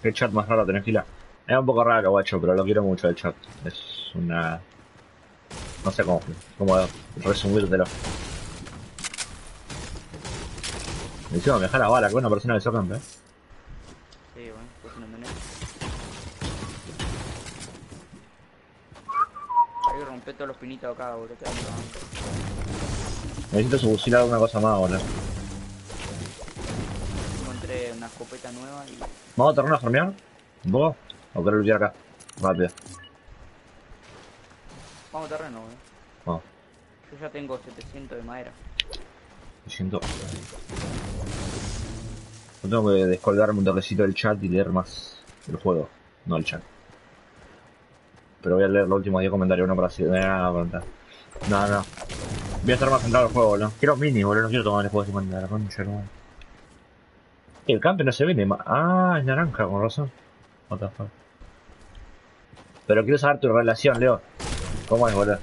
¿Qué chat más raro tenés, fila? Es un poco raro, guacho, pero lo quiero mucho el chat. Es una... No sé cómo, cómo resumírtelo. Encima me deja la bala, que una persona de Socan, ¿eh? Sí, bueno, pues no tenés. Hay que romper todos los pinitos acá, boludo. Necesito su fusil alguna cosa más, boludo. Encontré una escopeta nueva y ¿Vamos a tornar a farmear? ¿Un poco? ¿O querés luchar acá? Rápido. Vamos a terreno, boludo. Vamos. Yo ya tengo 700 de madera. Me siento... Yo tengo que descolgarme un toquecito del chat y leer más el juego, no el chat. Pero voy a leer los últimos 10 comentarios, uno para así. No, no, no. No, no. Voy a estar más centrado en el juego, boludo. Quiero mini, boludo. No quiero tomar el juego de 50 la concha, no. El campe no se vende más. Ah, es naranja, con razón. What the fuck. Pero quiero saber tu relación, Leo. ¿Cómo es, boludo?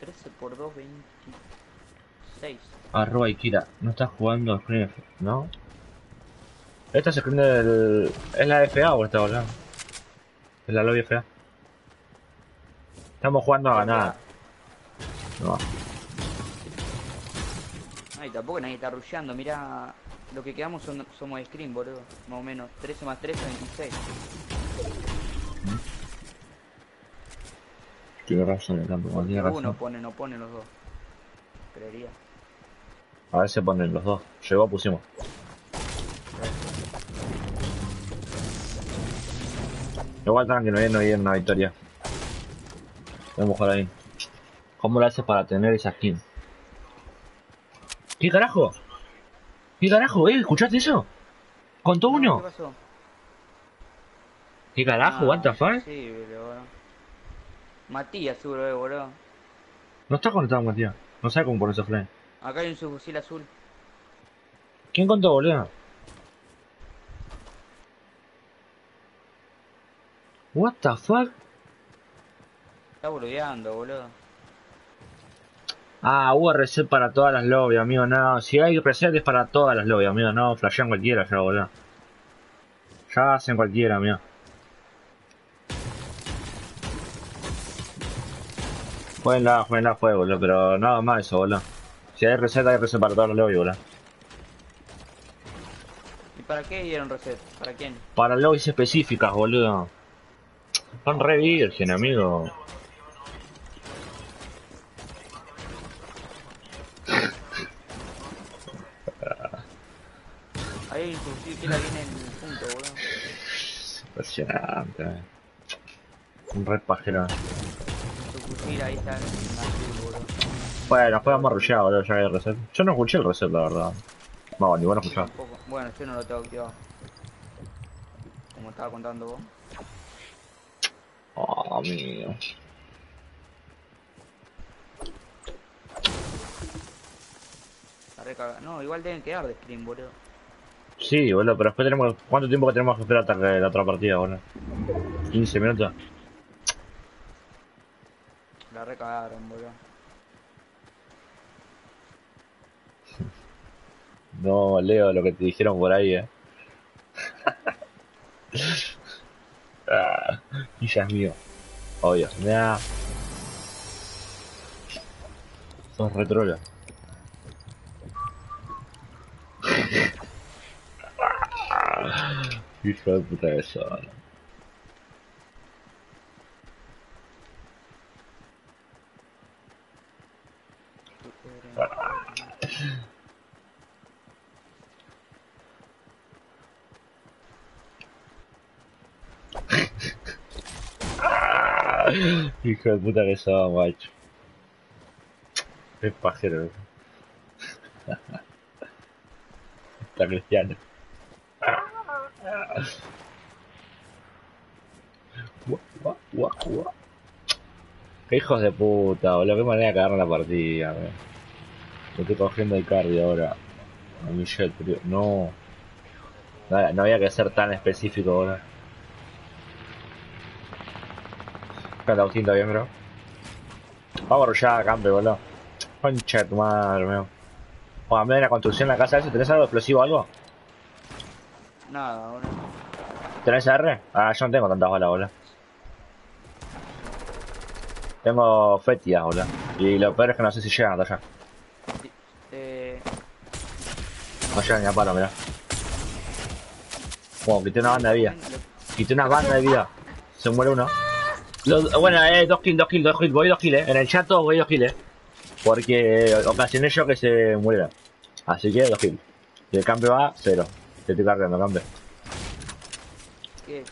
13 por 2, 26. Arroba Ikira, no estás jugando al Screen F, ¿no? Esta se prende del... ¿Es la FA o esta bola? Es la lobby FA. Estamos jugando a ganar. No. Ay, tampoco nadie está rusheando. Mira, lo que quedamos son, somos screen, boludo. Más o menos. 13 más 13, 26. Tiene razón, el campo, tiene Uno razón. pone, no pone los dos. Creería. A ver si ponen los dos. Llegó, pusimos. Igual tranqui, no viene no una victoria. Podemos jugar ahí. ¿Cómo lo haces para tener esa skin? ¿Qué carajo? ¿Qué carajo, eh? ¿Escuchaste eso? ¿Contó No, ¿Qué uno? pasó? ¿Qué carajo? Ah, ¿What the fuck? Sí, bueno. Matías seguro, eh, boludo. No está conectado, Matías. No sabe cómo ponerse flame. Acá hay un subfusil azul. ¿Quién contó, boludo? What the fuck? Está boludeando, boludo. Ah, hubo reset para todas las lobbies, amigo, no. Si hay reset es para todas las lobbies, amigo, no. Flashean cualquiera ya, boludo. Ya hacen cualquiera, amigo. Jueguenla, jueguenla, juego, boludo, pero nada más eso, boludo. Si hay reset, hay reset para las lobbies, boludo. ¿Y para qué dieron reset? ¿Para quién? Para lobbies específicas, boludo. Son re virgen, amigo. Ahí subfusil que la viene en el punto, boludo. Impresionante, eh. Un re pajero. Ahí está. Bueno, a rushear, boludo, ya que hay reset. Yo no escuché el reset, la verdad. No, ni bueno escuchar. Bueno, yo no lo tengo activado. Como estaba contando vos. Oh, amigo. La recarga. No, igual deben quedar de screen, boludo. Sí, boludo, pero después tenemos... ¿Cuánto tiempo que tenemos que esperar hasta que la otra partida, boludo? 15 minutos. La recagaron, boludo. No, Leo, lo que te dijeron por ahí, eh. ah, es mío. Obvio. Nah. Sos retrola. Hijo de puta que son. Hijo de puta que son, macho. Es pajero. eso. Está cristiano. Qué hijos de puta, boludo. Qué manera de cagar la partida, weón. Me estoy cogiendo el cardio ahora. A Michelle, no. No, había que ser tan específico, boludo. Espera, Agustín, ¿está bien, bro? Vamos a arrollar a campe, boludo. Concha de tu madre, weón. Joder, en la construcción de la casa esa, ¿tenés algo explosivo o algo? Nada, boludo. ¿Tenés R? Ah, yo no tengo tantas balas, boludo. Tengo fétidas, boludo. Y lo peor es que no sé si llegan hasta allá. Eh, No llegan ni a palo, mirá. Bueno, quité una banda de vida. Quité una banda de vida. Se muere uno. Los- bueno, eh, dos kills, dos kills, dos kills. Voy dos kills, eh. En el chat todos voy dos kills, eh. Porque ocasioné yo que se muriera. Así que dos kills. Y el campe va cero. Te estoy cargando, campe. qué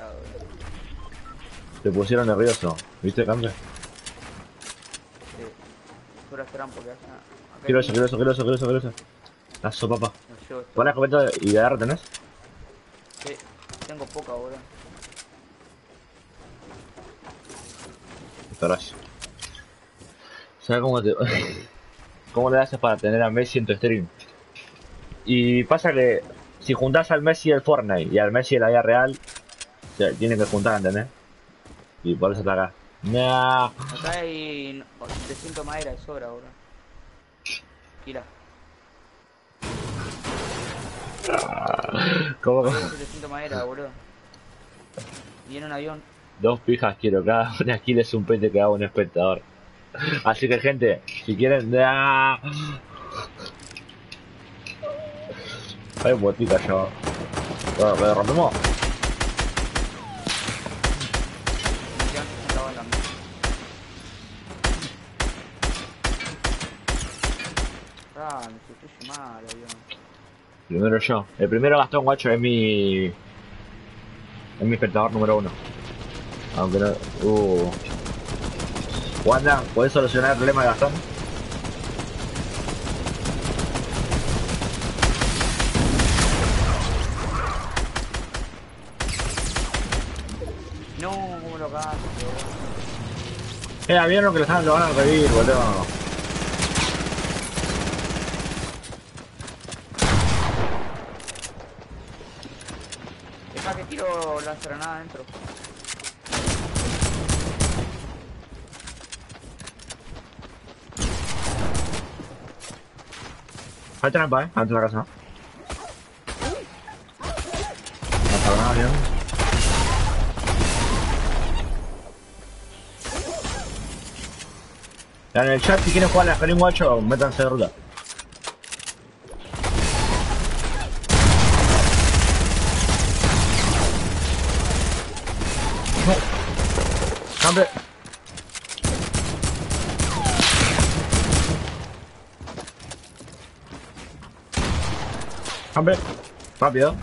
boludo. Te pusieron nervioso. ¿Viste, campe? Sí. Quiero eso, quiero eso, quiero eso, quiero eso, quiero eso. Lazo, papá. No llevo esto. ¿Vos la escopeta y de AR tenés? Sí, tengo poca, boludo. ¿Sabes cómo te... cómo le haces para tener a Messi en tu stream? Y pasa que si juntás al Messi del Fortnite y al Messi de la vida real, se tienen que juntar, ¿entendés? Y por eso está acá. Nah. Acá hay 700 madera de sobra ahora. Mira, ¿Cómo? 700 madera, boludo. En un avión. Dos pijas quiero, cada una aquí es un pete que haga un espectador. Así que gente, si quieren... ¡Ah! Hay botica ya. ¿lo rompemos? Me quedan 60 balas. Ah, me estoy mal, avión. Primero yo. El primero Gastón Guacho es mi... Es mi espectador número uno. Aunque no... Uh... Wanda, ¿puedes solucionar el problema de Gastón? No, cómo lo gasto. Eh, vieron que lo, están, lo van a revivir, boludo. Deja que tiro la granada adentro. Hay trampa, eh, antes de la casa. Nada, bien. En el chat, si quieren jugar a la Scream Guacho, métanse de ruta. Campe. Rápido.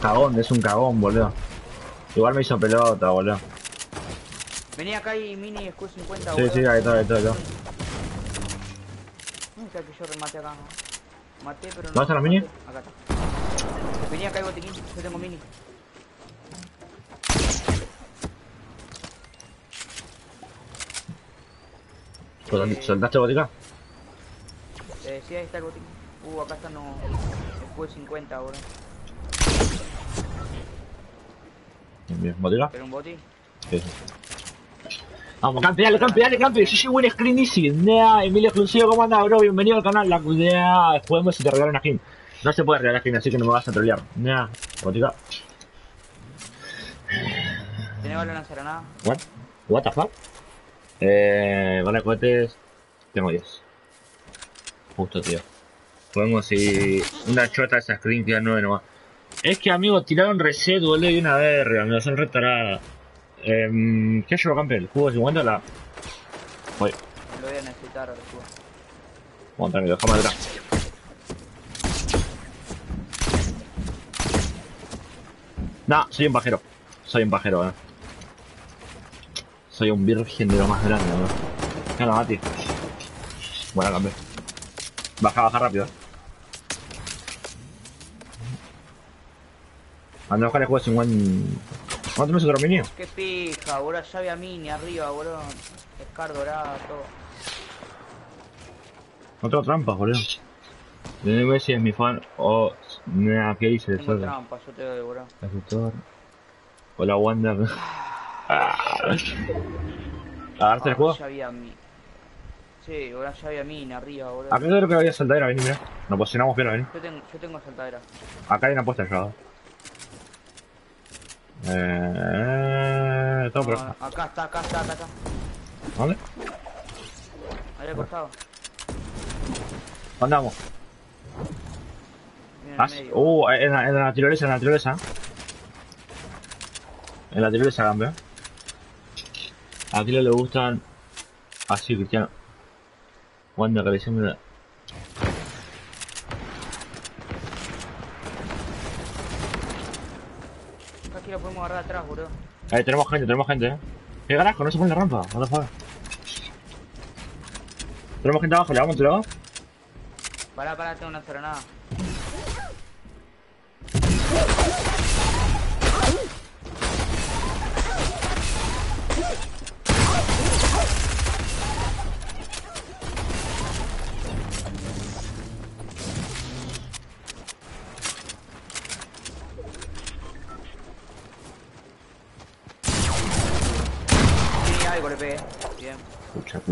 Cagón, es un cagón, boludo. Igual me hizo pelota, boludo. Vení acá y mini escudo 50, Sí, boludo. sí, ahí está, ahí está, ahí está. No sé que yo remate acá. Maté, pero no. ¿Dónde están los mini? Acá está. Vení acá y botiquín, yo tengo mini. Sol- ¿Soltaste botica? Eh, sí, ahí está el botiquín. Uh, acá están los escudo 50, boludo. Bien. ¿Botica? Pero un boti. Sí, sí. Vamos, campe, dale, campe, dale. Yo soy buen screen easy. Nea, Emilio Exclusivo, ¿cómo andas, bro? Bienvenido al canal. La Nea, juguemos y te regalan una skin. No se puede regalar skin, así que no me vas a trolear. Nea, botica. ¿Tenés bala lanzar What? What the fuck? Eh, vale, cohetes. Tengo 10. Justo, tío. Podemos y una chota esa screen que ya 9 nomás. Es que, amigo, tiraron reset, boludo, y una verga, amigo, son re taradas. Eh, ¿Qué llevo, campe? ¿El jugo 50 la...? Voy. Lo voy a necesitar al escudo. Bueno, tranquilo, déjame atrás. No, soy un pajero. Soy un pajero, eh. Soy un virgen de lo más grande, ¿no? Venga, Mati. Buena, cambio. Baja, baja rápido. Anda a buscar el juego sin buen... ¿Cuánto tenés otro mini? Qué pija, boludo. Ya había mini arriba, boludo. Scar dorado, todo. No tengo trampas, boludo. De ver si es mi fan o... Nah, ¿qué dice? Tengo Solo. trampa, yo te doy, boludo. El tutor. Hola, Wanda. Ah. ¿Agarraste el Ah, juego? Ya había mini. Sí, boludo, ya había mini arriba, boludo. Acá creo que había saltadera, vení, mira. Nos posicionamos bien, vení. Yo tengo, yo tengo saltadera. Acá hay una puesta ya. Eh... Todo No, acá está, acá está, acá está. ¿Dónde? Ahí al costado. Ah, el medio. Uh, en la, en la tirolesa, en la tirolesa. En la tirolesa, cambio. A Kilo le gustan... Así, Cristiano. Wanda, hicimos la- Aquí lo podemos agarrar atrás, boludo. Ahí tenemos gente, tenemos gente, eh. ¿Qué carajo? No se pone la rampa. What the fuck? Tenemos gente abajo, le vamos, te lo. Pará, pará, tengo una serenada.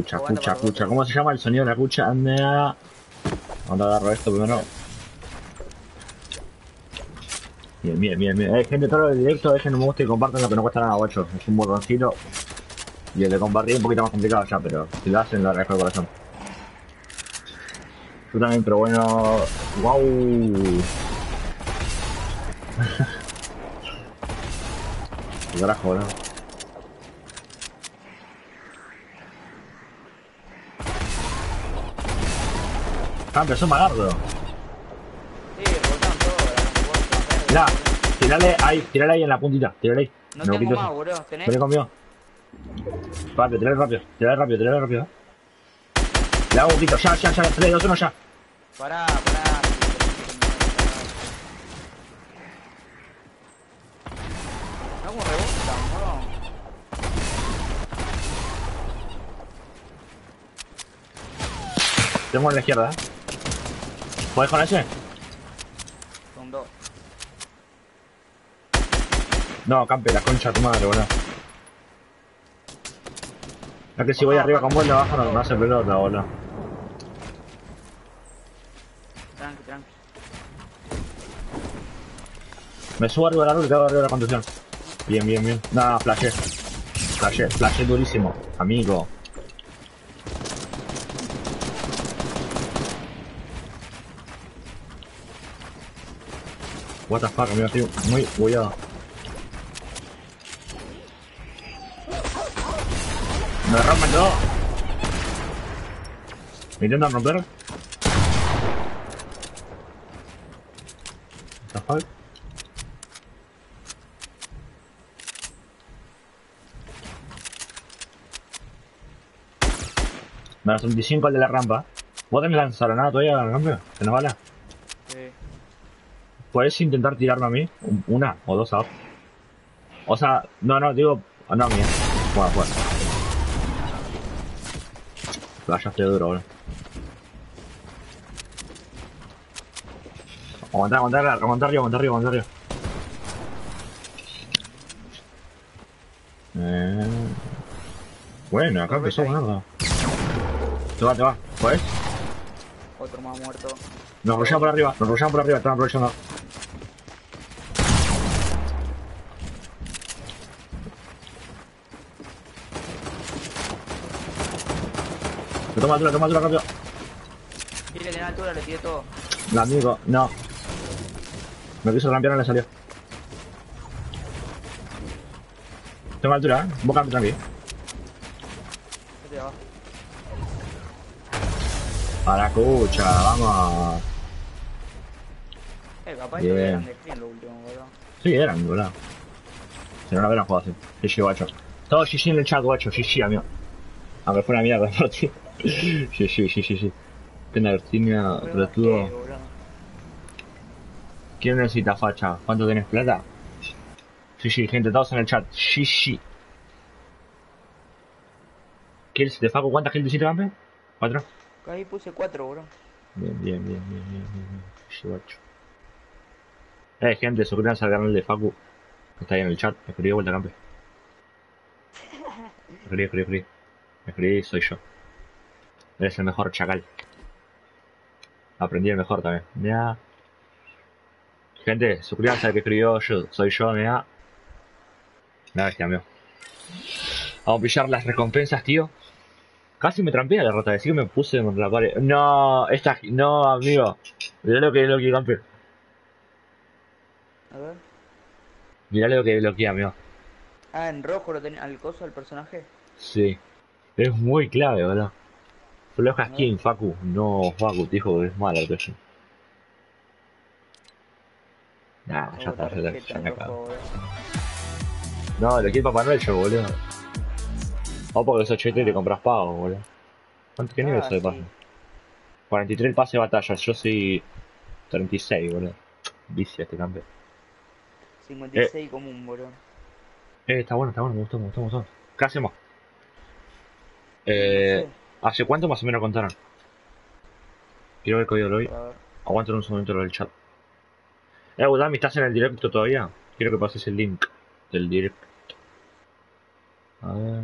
Cucha, cucha, cucha. ¿Cómo se llama el sonido de la cucha? Andea. Vamos a agarrar esto primero. Bien, bien, bien, bien. Eh, gente, todo el directo, dejen un me gusta y compartan lo que no cuesta nada, guacho. Es un botoncito. Y el de compartir es un poquito más complicado ya, pero si lo hacen, lo agradezco de corazón. Yo también, pero bueno. ¡Wow! Qué carajo, ¿no? Sí, todo. la- Mirá, tirale ahí, tirale ahí en la puntita, tirale ahí. No Me tengo más, boludo. ¿Tenés? Vení conmigo. Rápido, tirale rápido, tirale rápido, tirale rápido. Le hago un poquito, ya, ya, ya, 3, 2, 1, ya. Pará, pará. No, boludo. Tengo en la izquierda, ¿eh? ¿Puedes con ese? Son dos. No, campe, la concha de tu madre, boludo. Es que si voy arriba con de abajo no me hace pelota, boludo. Tranqui, tranqui. Me subo arriba del árbol y quedo arriba de la construcción. Bien, bien, bien. Nada, flashé. Flashé, flashé durísimo. Amigo. What the fuck, amigo, estoy muy bugueado. Me rompen todo. ¿Me intentan romper? What the fuck? Menos 35 el de la rampa. ¿Vos tenés lanzaronada todavía, cambio? ¿Que no vale? ¿Puedes intentar tirarme a mí? Un- Una o dos a O sea, no, no, digo... No, a mí. Bueno, pues. Flashaste duro, boludo. Aguantar, aguantar, aguantar arriba, aguantar arriba, aguantar arriba. Eh... Bueno, acá empezó ganando. Te va, te va. ¿Puedes? Otro más muerto. Nos rollan por arriba, nos rollan por arriba, están aprovechando. Toma altura, toma altura rápido. Tire en altura, le tiré todo. No, amigo, no. Me quiso rampear, no le salió. Tengo altura, ¿eh? Cambio tranqui. A la cucha, vamos. Eh, capaz esto eran de screen lo último, boludo. Sí, eran, boludo. Si no, no hubieran jugado así. GG, guacho. Todo GG en el chat, guacho. GG, amigo. Aunque fue una mierda, ¿no, tío? GG, GG, GG. Pena Virginia, Boludo, ¿qué, retuvo. boludo? ¿Quién necesita facha? ¿Cuánto tenés plata? GG, gente, todos en el chat. GG. ¿Quieres de Facu? ¿Cuánta gente hiciste, campe? ¿Cuatro? Ahí puse cuatro, bro. Bien, bien, bien, bien, bien, bien. Eh, gente, suscríbanse al canal de Facu. que Está ahí en el chat. Me escribí de vuelta, campe. Me escribí, escribí, escribí. Me escribí, soy yo. Eres el mejor chacal. Aprendí el mejor también. Ya. Gente, suscríbanse al que escribió yo. Soy yo, mira. Nada, este amigo. Vamos a pillar las recompensas, tío. Casi me trampea la rata, decir que me puse contra la pared. No, esta. No, amigo. Mirá lo que es lo que campe. A ver. Mirá lo que bloquea, amigo. Ah, en rojo lo tenía al coso del personaje. Sí. Es muy clave, boludo. Floja skin, Facu. No, Facu, te dijo que es mala el tuyo. Nah, ya está, ya, está, ya me boludo. No, lo quiere Papá Noel yo, boludo. O porque sos chete y te compras pago, boludo. ¿Cuánto qué nivel soy de pase? 43 el pase de batalla, yo soy 36, boludo. Vicia este campeón. 56 común, boludo. Eh, está bueno, está bueno, me gustó, me gustó, me gustó. ¿Qué hacemos? Eh, ¿hace cuánto más o menos contaron? Quiero ver el código de hoy. Aguanten un momento lo del chat. Eh, Udami, ¿estás en el directo todavía? Quiero que pases el link del directo. A ver.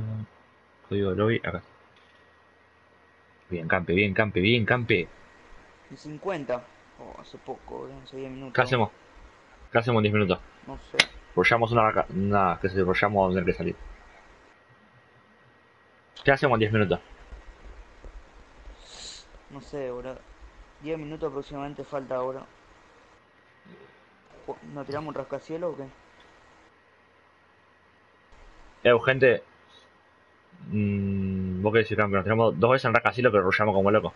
Código de lobby, acá. Bien, campe, bien, campe, bien, campe. Y 50. Oh, hace poco, boludo. Hace 10 minutos. ¿Qué hacemos? ¿Qué hacemos en 10 minutos? No sé. Rollamos una, raca- una que se rollamos vamos a tener que salir. ¿Qué hacemos en 10 minutos? No sé, boludo. 10 minutos aproximadamente falta ahora. ¿Nos tiramos un rascacielos o qué? Eh, gente. Mmm, vos qué decís, campeón. Nos tenemos dos veces en rascacielos pero rollamos como locos.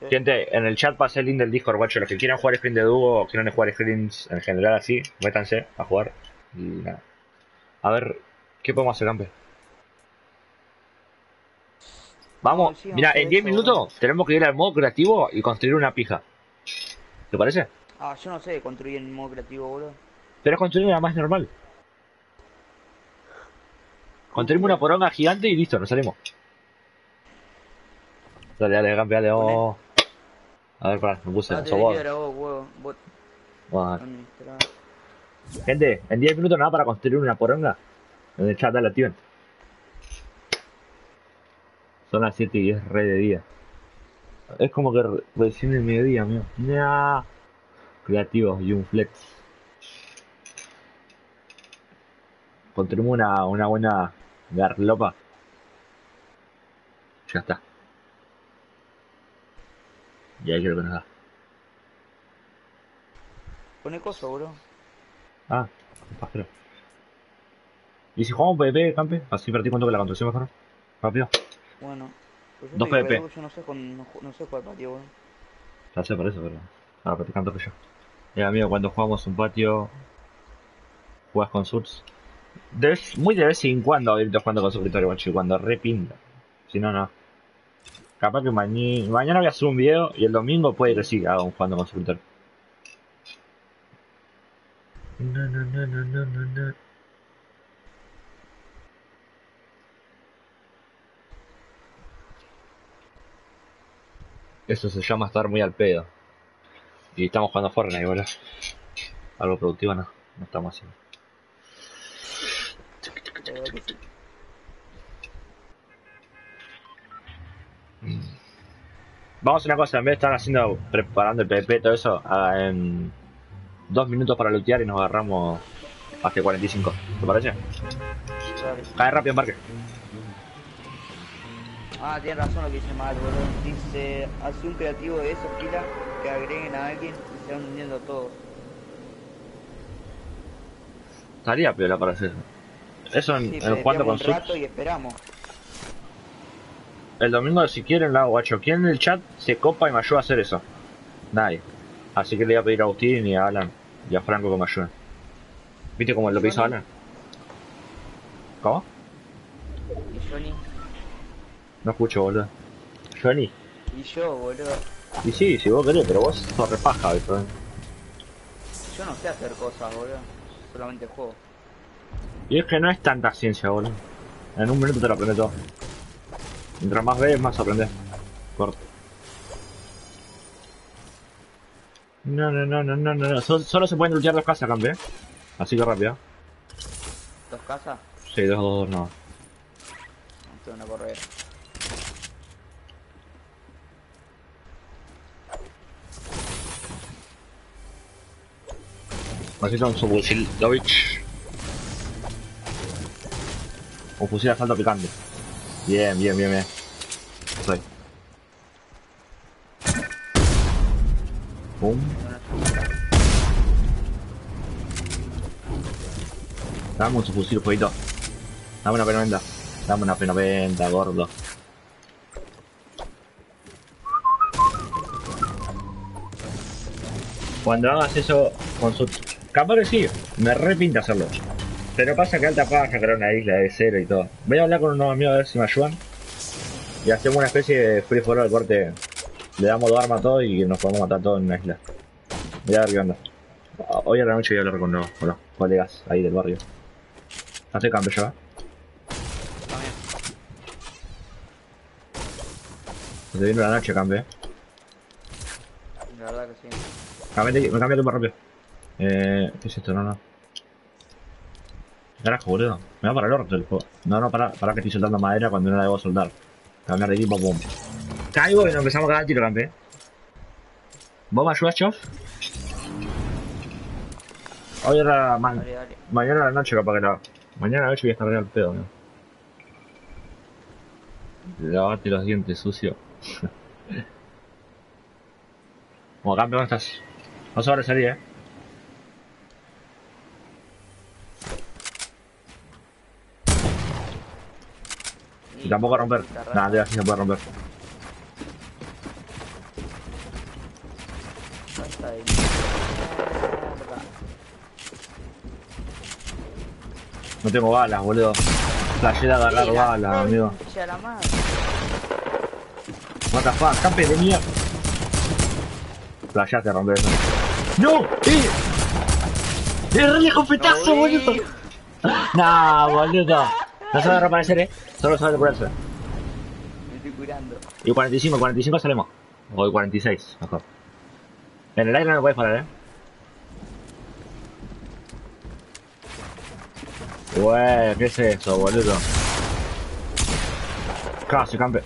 Sí. Gente, en el chat pasé el link del Discord, guacho. Los que quieran jugar screen de dúo o quieran jugar screens en general así, métanse a jugar. Y nada. A ver, ¿qué podemos hacer, campe? Vamos, No, mira, en 10 eso, minutos tenemos que ir al modo creativo y construir una pija. ¿Te parece? Ah, yo no sé construir en modo creativo, boludo. Pero construir una más normal. Construimos una poronga gigante y listo, nos salimos. Dale, dale, campe, dale. A ver, pará, me puse Ah, piedra vos, administrar. Gente, en 10 minutos nada para construir una poronga. En el chat, dale, activen. Son las 7 y es re de día. Es como que re- recién el mediodía, amigo. Nah. Creativos y un flex. Construimos una, una buena garlopa. Ya está. Y ahí creo que nos da. Pone coso, boludo. Ah, un pajero. ¿Y si jugamos PvP, campe? Así perdí cuánto que la construcción mejor. Rápido. Bueno. Pues yo Dos estoy PvP. re- Yo no sé, con, no, sé jugar patio, boludo. Ya sé por eso, pero. Ahora practicando que yo. Y amigo, cuando jugamos un patio. Juegas con surts. De vez- muy de vez en cuando ahorita jugando con suscriptores, guacho. Cuando repinta. Si no, no. Capaz que mañi- mañana voy a hacer un video y el domingo puede que sí haga un jugando con suscriptores. No, no, no, no, no, no, no. Eso se llama estar muy al pedo. Y estamos jugando Fortnite, boludo. Algo productivo no, no estamos haciendo. Verdad sí. Vamos a hacer una cosa, en vez de estar haciendo, preparando el PvP, todo eso, ah, en dos minutos para lootear y nos agarramos hasta 45. ¿Te parece? Cae rápido en parque. Ah, tiene razón lo que dice mal, boludo. Dice, hace un creativo de esos, pila, que agreguen a alguien y se van uniendo todos. Estaría piola para hacer eso. Eso en, Sí, en jugando con rato y esperamos. El domingo, si quieren, hago, guacho. ¿Quién en el chat se copa y me ayuda a hacer eso? Nadie. Así que le voy a pedir a Agustín y a Alan y a Franco que me ayuden. ¿Viste cómo lo que hizo. Alan? ¿Cómo? Y. No escucho, boludo. Johnny. Y yo, boludo. Y sí, si vos querés, pero vos sos repaja, ¿viste? Yo no sé hacer cosas, boludo. Solamente juego. Y es que no es tanta ciencia, boludo. En un minuto te lo aprendes todo. Mientras más ves, más aprendes. Corto. No, no, no, no, no, no. no. Sol- Solo se pueden luchar dos casas, campe. ¿eh? Así que rápido. ¿Dos casas? Sí, dos, dos, dos, no. No tengo una correa. Así son su fusil Lovich. Un fusil asalto picante. Bien, bien, bien, bien. Soy. Pum. Dame un fusil, jueguito. Dame una P90. Dame una P90, gordo. Cuando hagas eso con su... Que sí, me repinta hacerlo. Pero pasa que alta paja crear una isla de cero y todo. Voy a hablar con unos amigos a ver si me ayudan. Y hacemos una especie de free for all al corte. Le damos dos armas a todos y nos podemos matar todos en una isla. Voy a ver qué onda. Hoy a la noche voy a hablar con los, con los colegas ahí del barrio. Hace cambio ya. También. Se viene la noche, cambio. eh. La verdad que sí. Cambia, me cambio más rápido. Eh, ¿qué es esto? No, no. Carajo, boludo. Me va para el orto el juego. No, no, para, para que estoy soltando madera cuando no la debo soltar. Cambiar de equipo, pum. Caigo y nos empezamos a el tiro, campe. ¿Vos me ayudas, Chof? Hoy era ma- Dale, dale. mañana a la noche capaz que la... Mañana a la noche voy a estar real pedo, ¿no? Lavate los dientes, sucio. Como campeón estás. Vamos a ver serie, eh. Y tampoco romper. Nada, de así se puede romper. No tengo balas, boludo. Flashé de agarrar balas, amigo. What the fuck, campe de mierda. Flashaste a romper eso. ¡No! ¡Eh! ¡Es re lejos petazo, boludo! Nah, boludo. No se va a reaparecer, eh. Solo se va a curarse. Me estoy curando. Y 45, 45 salimos. O 46, mejor. En el aire no me puedes parar, eh. Güey, ¿qué es eso, boludo? Casi, campe.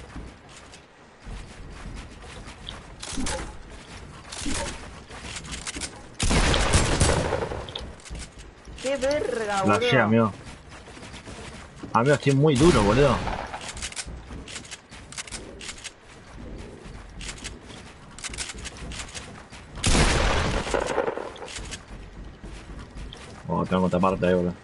¡Qué verga, La boludo! sé, amigo. Amigo, estoy muy duro, boludo. Oh, tengo otra parte ahí, boludo.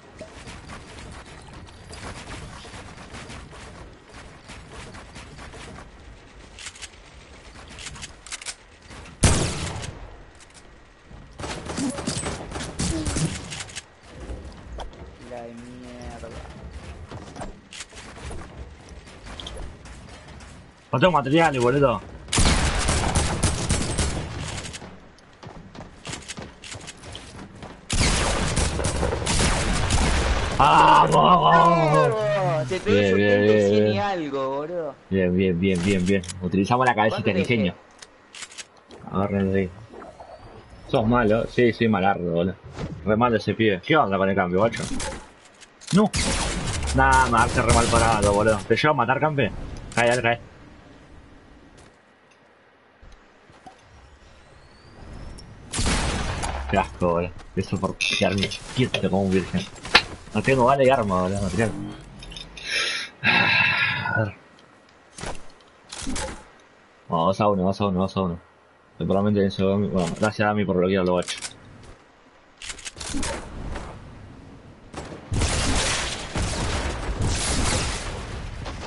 La de mierda. No tengo materiales, boludo. ¡Vamos! Oh, te Bien, pegué bien, 70 bien, 100 y bien. algo, boludo. Bien, bien, bien, bien, bien. Utilizamos la cabecita ¿Cuánto de ingenio. Agárrense ahí. Sos malo, sí, soy malardo, boludo. Re ese pibe. ¿Qué onda con el cambio, guacho? No. Me hace re mal parado, boludo. ¿Te llevo a matar, campe? Cae, cae. Qué asco, boludo. Eso por quedarme quieto como un virgen. No tengo y arma, boludo, material. A ver. No, 2 a 1, 2 a 1, 2 a 1. Probablemente eso, bueno, gracias a mí por bloquear lo hecho.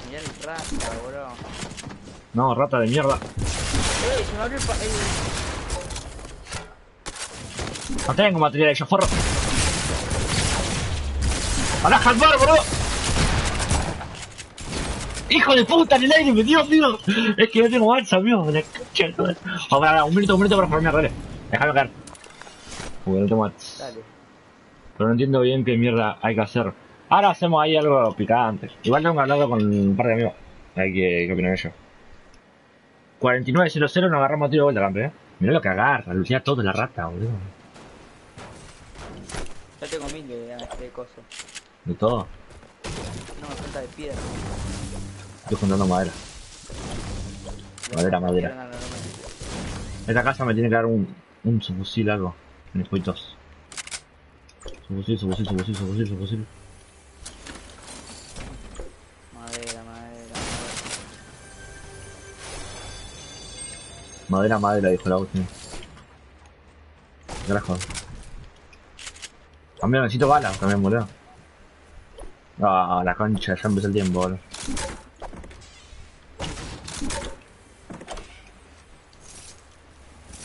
Mirá el rata, boludo. No, rata de mierda. ¡Eh! Se me abrió el- No tengo material yo forro. ¡Para jalmar, bro! ¡Hijo de puta en el aire, me dio! Es que no tengo balsa, amigo. La concha de madre. Vamos, para, un minuto, un minuto para farmear, dale. Déjame caer. Uy, no tengo. Dale. Pero no entiendo bien qué mierda hay que hacer. Ahora hacemos ahí algo picante. Igual tengo que hablarlo con un par de amigos. Hay que, ¿qué opinan ellos? 49.00 nos agarramos tiro de vuelta, campe, eh. Mirá lo que agarra, lucía todo la rata, boludo. Ya tengo mil de, de coso. De todo. No, falta de piedra. Estoy juntando madera. Madera, madera. No, no, no, no. Esta casa me tiene que dar un, un subfusil algo. En jueguitos. Subfusil, subfusil, subfusil, subfusil, subfusil. Madera, madera, Madera, madera, dijo la última. Carajo. También necesito balas también, boludo. Ah, la concha, ya empezó el tiempo, boludo.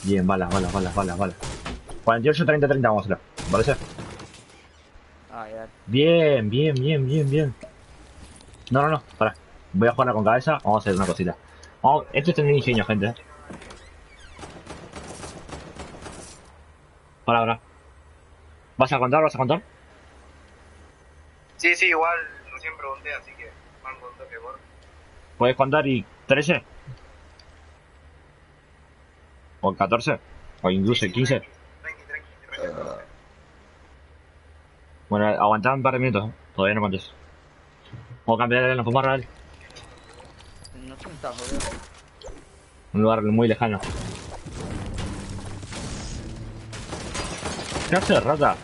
Bien, balas, balas, balas, balas, balas. 48, 30, 30, vamos a hacerlo. ¿Parece? Bien, bien, bien, bien, bien. No, no, no, para. Voy a jugarla con cabeza, vamos a hacer una cosita. Vamos, esto es tener ingenio, gente. eh. Para, ahora. ¿Vas a contar? ¿Vas a contar? Sí, sí, igual recién pregunté, así que van con toque por. ¿Puedes contar y 13? ¿O 14? ¿O incluso 15? Tranqui, tranqui, tranqui. Bueno, aguantad un par de minutos. ¿eh? Todavía no contes. Vamos a cambiar, nos podemos agarrar No sé dónde estás, boludo. un lugar muy lejano. ¿Qué hace, rata?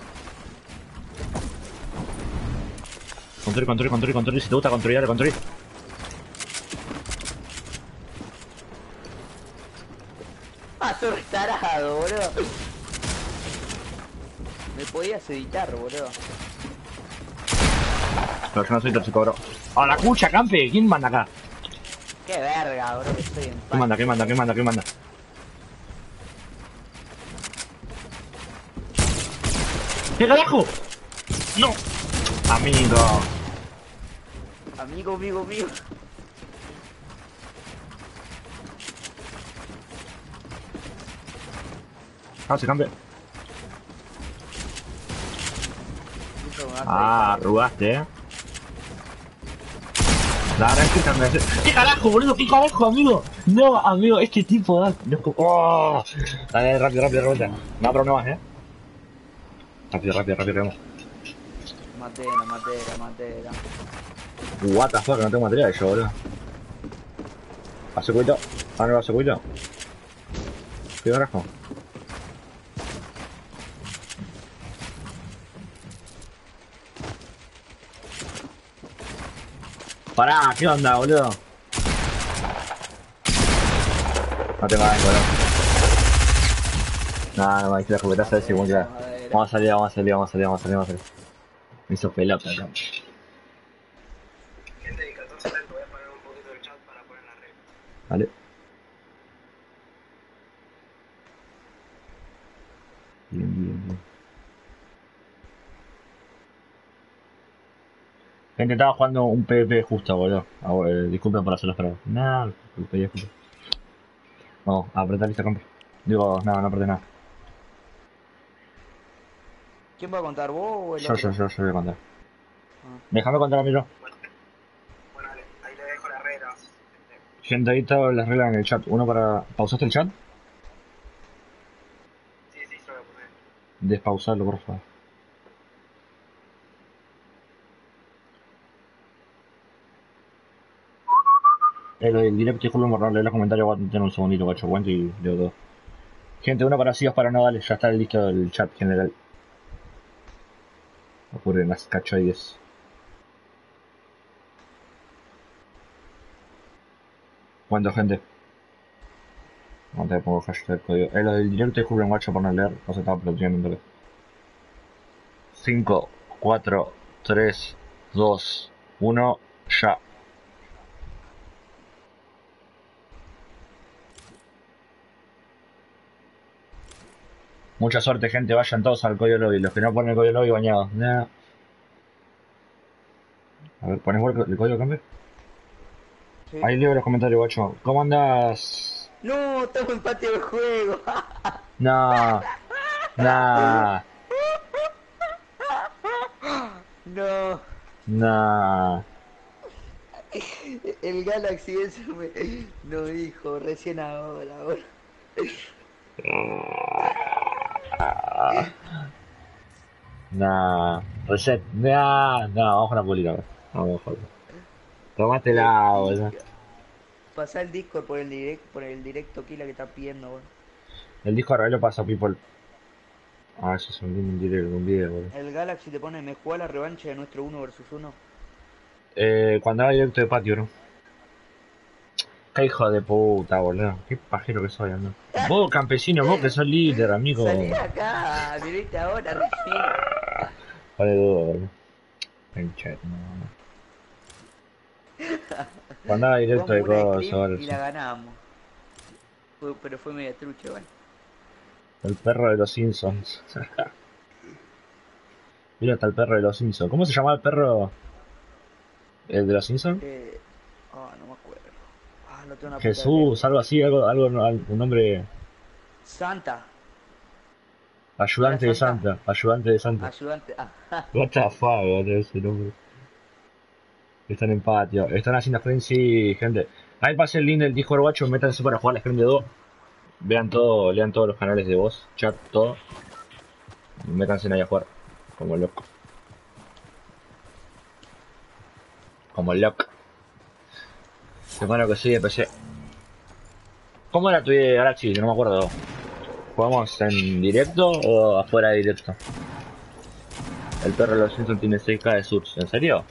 Construir, construir, construir, construir. Si te gusta construir, dale, construir. Sos retarado, boludo. Me podías editar, boludo. Pero yo no soy tóxico, bro. ¡A la cucha, campe! ¿Quién manda acá? Qué verga, bro, que estoy en paz. ¿Quién manda, quién manda, quién manda, quién manda? ¿Qué carajo? ¡No! Amigo. Amigo, amigo, amigo. Ah, se cambia. Ah, arrugaste, eh. La verdad es que también... ¿Qué carajo, boludo? ¿Qué carajo, amigo? No, amigo, este tipo da... no, ¡Oh! Dale, rápido, rápido, rápido. No, pero no más, eh. Rápido, rápido, rápido, rápido. Matera, matera, matera. What the fuck, no tengo material yo, boludo. ¿A circuito? ¿A no a circuito? ¿Qué carajo? Pará, ¿qué onda, boludo? No tengo nada, boludo. No, no, hay que la escopetazo ese, igual que la- Madera. Vamos a salir, vamos a salir, vamos a salir, vamos a salir, vamos a salir. Me hizo pelota, ¿no? Gente de 14 voy a poner un poquito el chat para poner la regla. Vale. Bien, bien, bien. Gente, estaba jugando un PvP justo, boludo. Ah, eh, disculpen por hacerlo esperar. Nada, disculpe, disculpe. Vamos, apretar lista compra. Digo, nada, no apreté nada. ¿Quién va a contar, vos o el Yo, otro? yo, yo, yo voy a contar. Ah. Déjame contar a mí yo. Bueno, bueno dale, ahí le dejo las reglas. Gente, ahí están las reglas en el chat. Uno para... ¿Pausaste el chat? Sí, sí, yo lo puse. Despausarlo, por favor. Eh, del directo, por no leer los comentarios, voy a tener un segundito, guacho, cuento y leo todo. Gente, uno para sí, dos para no, dale, ya está listo el chat general. Ocurren las cachoides. ¿Cuánto, gente? No te pongo hashtag código. Eh, lo del directo, disculpen, guacho, por no leer, no se estaba protegiendo. 5, 4, 3, 2, 1, ya. Mucha suerte, gente. Vayan todos al código lobby. Los que no ponen el código lobby, bañados. Nah. A ver, ¿pones el, código cambio? Sí. Ahí leo los comentarios, guacho. ¿Cómo andas? No, estamos en patio de juego. No. Nah. no. Nah. El Galaxy ese me nos dijo recién ahora, ahora. Nah. Reset. Nah. No, vamos con la pulita, bro. Vamos, joder. Tómatela, boludo. Pasá el disco por el direct, por el directo Kila que está pidiendo, boludo. El disco de lo pasa, people. Ah, eso es un directo, un video, boludo. El Galaxy te pone, me juega la revancha de nuestro 1 versus 1. Eh, cuando haga directo de patio, ¿no? Qué hijo de puta, boludo. Qué pajero que soy, ¿no? Vos, campesino, vos que sos líder, amigo. Salí acá, viniste ahora recién. Vale, dudo, boludo. El chat, no. Cuando directo de cosas, ahora y la ganamos. Fue- pero fue media trucha, bueno. El perro de los Simpsons. Mira, está el perro de los Simpsons. ¿Cómo se llamaba el perro? ¿El de los Simpsons? Eh, ah, no Jesús, algo así, algo, algo, un nombre. Santa. Ayudante de Santa? Ayudante de Santa. Ayudante. Ah. What the fuck, ese nombre. Están en patio, están haciendo frenzy, gente. Ahí pase el link del Discord guacho, métanse para jugar la Scrum de 2. Vean todo, lean todos los canales de voz, chat, todo. Y métanse ahí a jugar, como loco. Como loco malo que soy de PC. ¿Cómo era tu idea, Galaxy? No me acuerdo. ¿Jugamos en directo o afuera de directo? El perro de los Simpsons tiene 6k de subs. ¿En serio?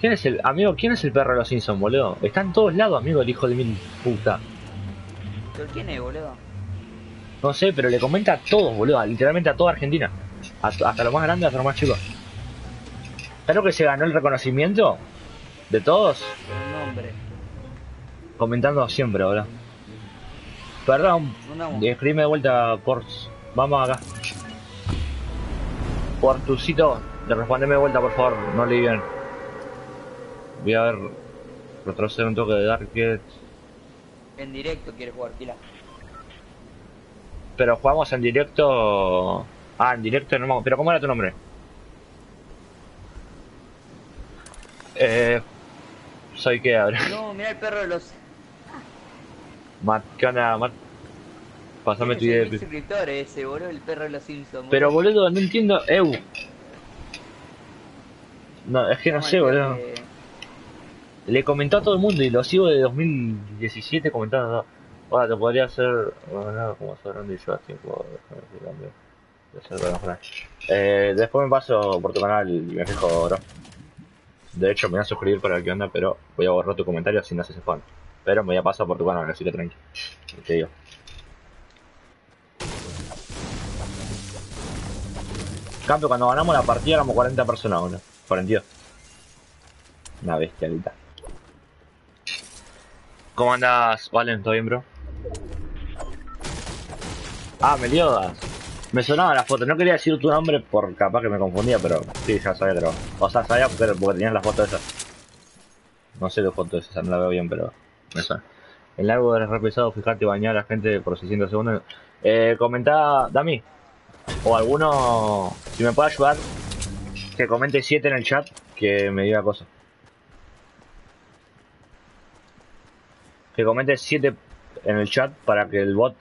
¿Quién es el, amigo, quién es el perro de los Simpsons, boludo? Está en todos lados, amigo, el hijo de mil puta. ¿Pero quién es, boludo? No sé, pero le comenta a todos, boludo, literalmente a toda Argentina. Hasta, lo más grande, hasta lo más chico. Claro que se ganó el reconocimiento de todos, El nombre. comentando siempre, boludo. Perdón, escribime de vuelta, Corts. Vamos acá. Portucito, de respondeme de vuelta, por favor, no leí bien. Voy a ver. Retroceder un toque de Darket. En directo quiere jugar, Kila. Pero jugamos en directo. Ah, en directo no Pero ¿cómo era tu nombre? Eh. Soy qué ahora. No, mira el perro de los. Matt, ¿qué onda, Matt? Pasame tu idea. 6.000 suscriptores ese, boludo, el perro de los Simpsons. Pero boludo, no entiendo. Eu. No, es que no sé, boludo. Le comentó a todo el mundo y lo sigo de 2017 comentando. Ahora te podría hacer. Bueno, como sobrando y yo a tiempo. déjame Eh, después me paso por tu canal y me fijo, bro. De hecho, me voy a suscribir para el que onda, pero voy a borrar tu comentario si no haces spam. Pero me voy a pasar por tu canal, así que tranqui. Te digo. Cambio, cuando ganamos la partida éramos 40 personas, boludo. 42. Una bestialita. ¿Cómo andas, Valen? ¿Todo bien, bro? Ah, Meliodas. Me sonaba la foto. No quería decir tu nombre por capaz que me confundía, pero sí, ya sabía que. O sea, sabía porque, porque tenías la foto esa. No sé de foto esa, no la veo bien, pero me suena. El largo de re pesado, fijarte bañar a la gente por 600 segundos. Eh, comentá, Dami. O alguno, si me puede ayudar, que comente 7 en el chat, que me diga cosas. Que comente 7 en el chat para que el bot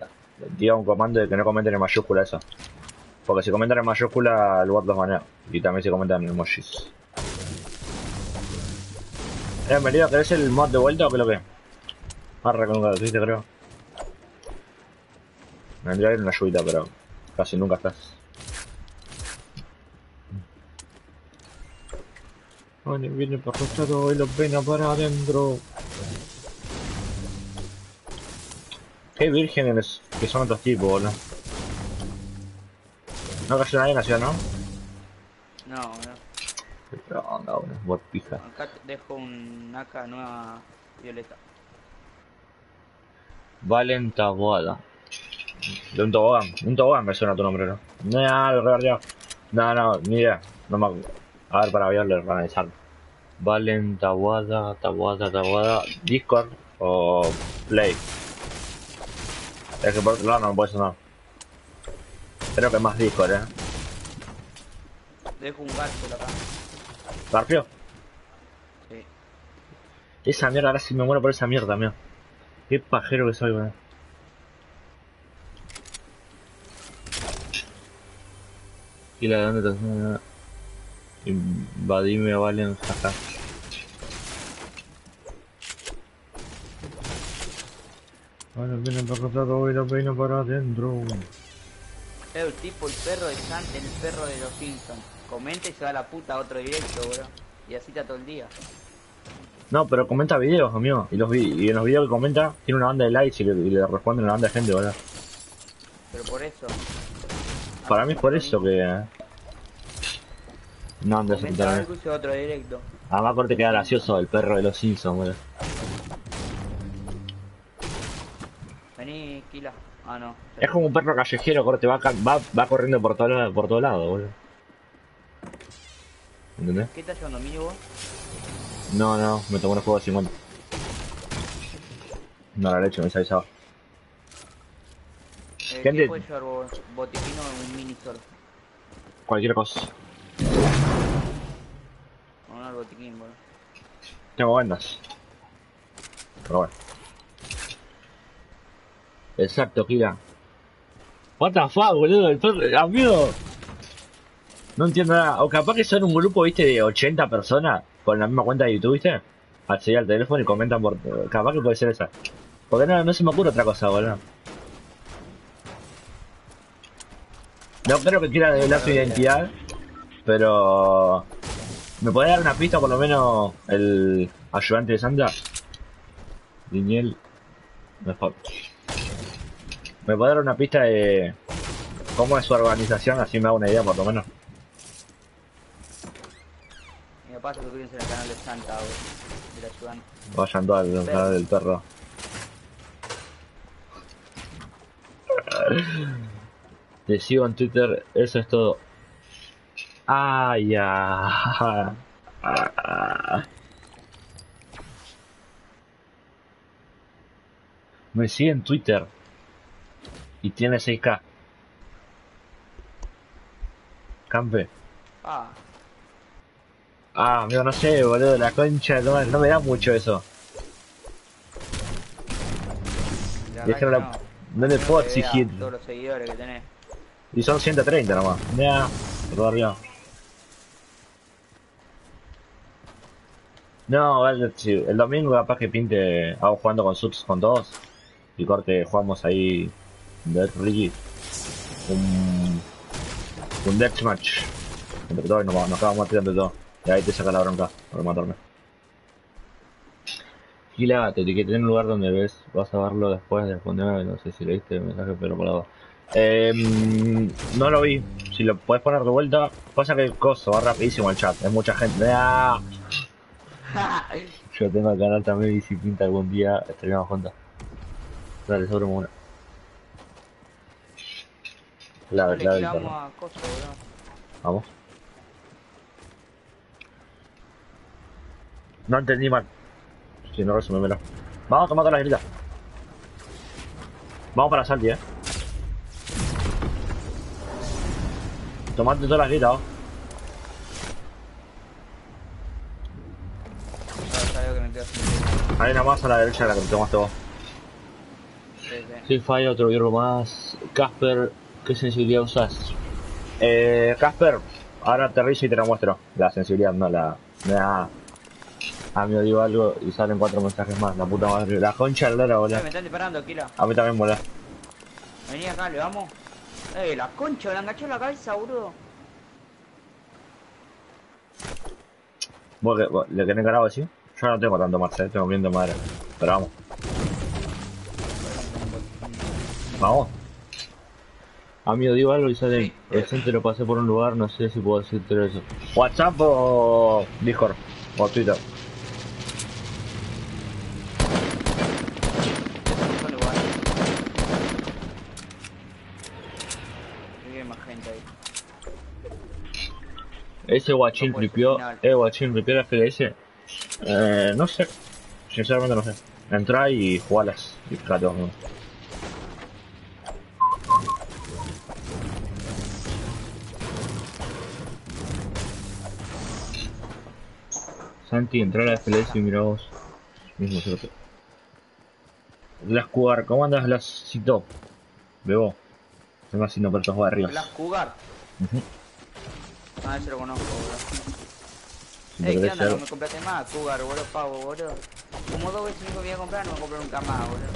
diga un comando de que no comenten en mayúscula eso. Porque si comentan en mayúscula, el bot los banea. Y también si comentan en emojis. Eh, Merido, ¿querés el mod de vuelta o qué lo que? Arre con un gratuito, creo. Me vendría a ir una ayudita, pero casi nunca estás. Vale, viene por costado y lo pena para adentro. Qué vírgenes que son otros tipos, boludo. No cayó nadie en la ciudad, ¿no? No, no. Qué onda, boludo. Acá te dejo un AK nueva violeta. Valen Taboada. De un tobogán. Un tobogán me suena tu nombre, ¿no? No, lo reverdeado. No, no, ni idea. No me acuerdo. A ver, para verle, analizar. Valen Taboada, Taboada, Taboada. Discord o Play. Es que por otro lado no puede sonar. Creo que es más Discord, eh. Dejo un Garfield acá. ¿Garfio? Sí. Esa mierda, ahora sí me muero por esa mierda, mía. Qué pajero que soy, weón. ¿Y la de dónde te Invadime, valen, jaja. Ahora vienen para acá, voy la peina para adentro. El tipo, el perro de San, el perro de los Simpsons. Comenta y se va a la puta a otro directo, bro. Y así está todo el día. No, pero comenta videos, amigo. Y, los vi- y en los videos que comenta, tiene una banda de likes y le, y le responden una banda de gente, ¿verdad? Pero por eso. Para mí es por eso que. No andes a y otro directo. Además, corte queda gracioso el perro de los Simpsons, boludo. Ah, no. Es como un perro callejero, corte, va, va, va corriendo por todo lado, por todo lado, boludo. ¿Entendés? ¿Qué estás llevando, mini vos? No, no, me tomó un juego de 50. No, la leche, me avisaba. Eh, ¿Qué puedes llevar vos? Botiquín o un mini sol? Cualquier cosa. No, no, el botiquín, bro. Tengo vendas. Pero bueno. Exacto, Kira. What the fuck, boludo, el perro, amigo. No entiendo nada. O capaz que son un grupo, viste, de 80 personas con la misma cuenta de YouTube, viste. Accedí al teléfono y comentan por. Capaz que puede ser esa. Porque no, no se me ocurre otra cosa, boludo. No creo que quiera develar su identidad, pero. ¿Me puede dar una pista por lo menos el ayudante de Sandra? Daniel. Mejor. ¿Me puede dar una pista de cómo es su organización? Así me hago una idea por lo menos. Mi papá se suscríbanse al canal de Santa, boludo. Del ayudante. Vayan todos al canal del perro. Te sigo en Twitter, eso es todo. Ah, ya. Me sigue en Twitter. Y tiene 6k. Campe. Ah, Ah, amigo, no sé, boludo, la concha, no, no me da mucho eso. la Y es que no, no le puedo exigir. Todos los seguidores que tenés. Y son 130 nomás. Ya, todo arriba. No, sí, el domingo capaz que pinte, hago jugando con subs con todos. Y corte, jugamos ahí Death Rigi. Un, un deathmatch. Entre todos nos, nos acabamos tirando todo. Y ahí te saca la bronca por matarme. Gila, te etiqueté en un lugar donde ves, vas a verlo después de responderme, no sé si leíste el mensaje, pero por lado. Eh, no lo vi. Si lo puedes poner de vuelta, pasa que el coso va rapidísimo el chat. Hay mucha gente. ¡Ah! Yo tengo el canal también y si pinta algún día estaríamos juntos. Dale, sobre una. Perro. a coso. Vamos. No entendí mal. Si no, resumímelo. Vamos a tomar todas las gritas. Vamos para Salty, eh. Tomate todas las gritas, oh. Me. Hay una más a la derecha de la que te tomaste vos. Sí, sí. Falla otro hierro más. Casper, ¿qué sensibilidad usas? Eh, Casper, ahora aterrizo y te la muestro. La sensibilidad, no la. Me da. A mí digo algo y salen cuatro mensajes más. La puta madre. La concha de la boludo. me están disparando, Kila. A mí también, boludo. Vení acá, le vamos. Eh, la concha, le enganchó la cabeza, boludo. ¿Vos, vos le querés encarado así? Yo no tengo tanto más, eh. Tengo bien de madre. Pero vamos. Vamos. Amigo, digo algo y sale. Sí. El centro lo pasé por un lugar, no sé si puedo decirte eso. ¿WhatsApp o Discord? O Twitter. Ese guachín No ripió. Eh, guachín ripió la FLS. Eh, no sé. Sinceramente no sé. Entra y jugalas. Y fíjate Santi, entra a la FLS y mira vos. Mismo cerote. Las jugar, ¿cómo andas las cito? Bebo. Tengo haciendo por estos barrios. Blas Cougar. Ujú. Ah, ese lo conozco, boludo. Si te ¿qué onda? No me compraste más, Cougar, boludo, pavo, boludo. Como dos veces me iba a comprar, no me compré nunca más, boludo.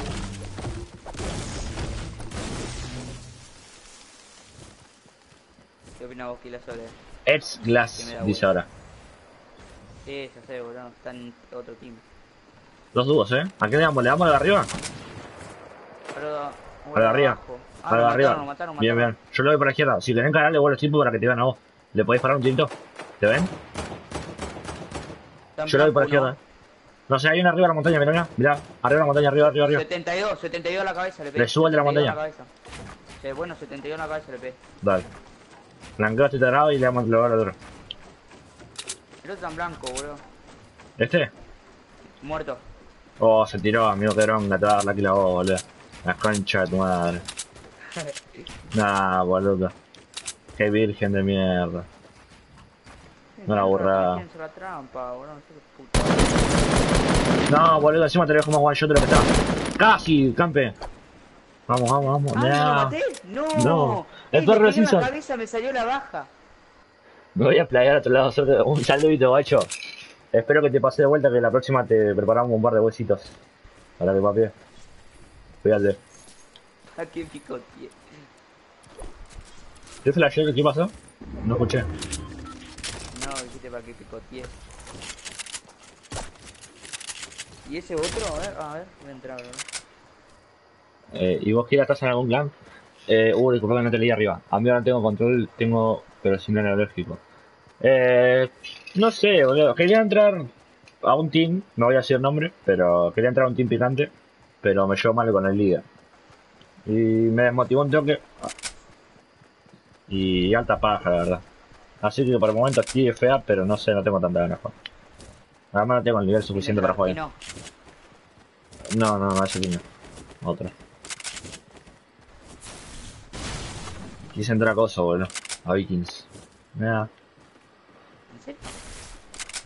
¿Qué opinas vos, Kila Sole? Ex Glass, me dice ahora. Sí, ya sé, boludo, está en otro team. Dos dúos, ¿eh? ¿A qué le damos? ¿Le damos a la de arriba? Pero, A la de arriba. Ah, a la lo de arriba. mataron, lo mataron, lo bien, mataron. bien. Yo lo voy por la izquierda. Si tenés que darle vuelo tipo para que te vean a vos. ¿Le podéis parar un tinto? ¿Te ven? Yo lo voy por la izquierda. No sé, hay una arriba de la montaña, mirá, mirá. Mirá, arriba de la montaña, arriba, arriba, arriba. 72, 72 a la cabeza le pegué. Le subo el de la 72 a montaña. Sí, bueno, 72 a la cabeza le pegué. Dale. Blanqueo este tarado y le damos lugar al otro. El otro está en blanco, boludo. ¿Este? Muerto. Oh, se tiró, amigo, que bronca, te va a dar la vos, boludo. La concha de tu madre. Nah, boludo. Qué virgen de mierda. No la burrada. No boludo, encima te lo dejo más one shot de lo que está. Casi, campe. Vamos, vamos, vamos. Ah, ¿no lo maté? No. No. El Eh, le de Simpson. la cabeza me salió la baja. Me voy a playar a otro lado. Un saludito, guacho. Espero que te pase de vuelta, que la próxima te preparamos un par de huesitos. Para que papi. Cuídate. ¿A qué picoteé? ¿Qué flasheo? ¿Qué pasó? No escuché. No, dijiste para que picoteé. ¿Y ese otro? A ver, a ver, voy a entrar, ¿verdad? Eh, ¿Y vos, Kira, estás en algún clan? Eh, uh, disculpa que no te leí arriba. A mí ahora no tengo control, tengo, pero sin era alérgico. Eh, no sé. Quería entrar a un team, no voy a decir nombre, pero quería entrar a un team picante, pero me llevo mal con el líder. Y me desmotivó un toque. Y alta paja, la verdad. Así que por el momento estoy fea, pero no sé, no tengo tanta ganas. Además no tengo el nivel suficiente para jugar. No, No, no, no, ese niño. Otro. Quise entrar a boludo. A Vikings. ¿En serio?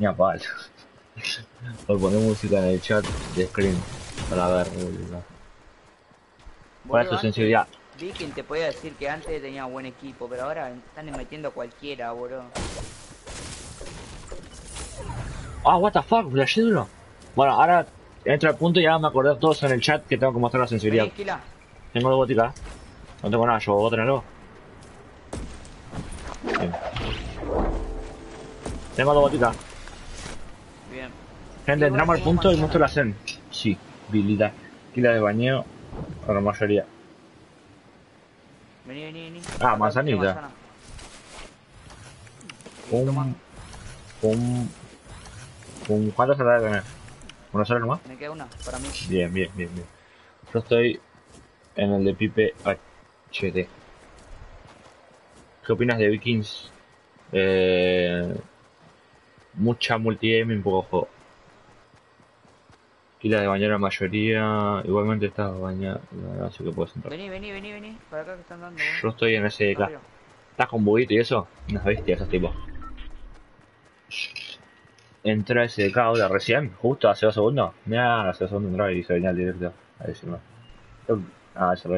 ni a palo. Por poner música en el chat de screen. Para ver, boludo. ¿Cuál es tu sensibilidad? Viking te podía decir que antes tenía buen equipo, pero ahora están metiendo a cualquiera, boludo. Ah, what the fuck, flashé. Bueno, ahora entro al punto y ya me acordé todos en el chat que tengo que mostrar la sensibilidad. Vení. Tengo dos boticas. No tengo nada, yo tenés algo. Bien. Tengo dos boticas. Bien. Gente, entramos al punto y manzana. muestro la. Sí, habilidad. Kila de bañeo, a la mayoría. Vení, vení, vení. Ah, manzanita. Un. Un. Un. ¿Cuántas se de tener? ¿Una sola nomás? Me queda una, para mí. Bien, bien, bien, bien. Yo estoy en el de Pipe HD. ¿Qué opinas de Vikings? Eh, mucha multigaming, poco juego. Kila de bañar la mayoría. Igualmente estás bañado, así que puedes entrar. Vení, vení, vení, vení. Para acá que están dando, boludo. Yo estoy en ese Arriba. ¿Estás con buguito y eso? Unas bestias esos tipos. Entró ese de ahora recién, justo hace dos segundos. Mira, hace dos segundos entró y se venía al directo a decirme. Ah, se lo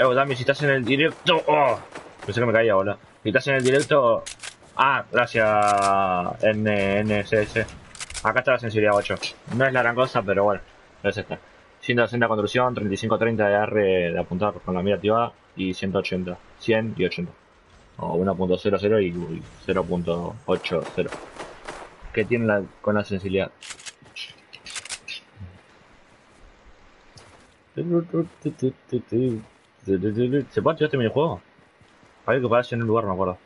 Eh, Dami, si estás en el directo. Oh, pensé que me caía, boludo. Si estás en el directo. Ah, gracias, NNCS. Acá está la sensibilidad 8. No es la gran cosa, pero bueno, es esta. 160 construcción, 35-30 de R de apuntar con la mira activada y 180, 100 y 80. O 1.00 y 0.80. ¿Qué tiene la, con la sensibilidad? ¿Se puede activar este minijuego? Hay que pararse en un lugar, me acuerdo.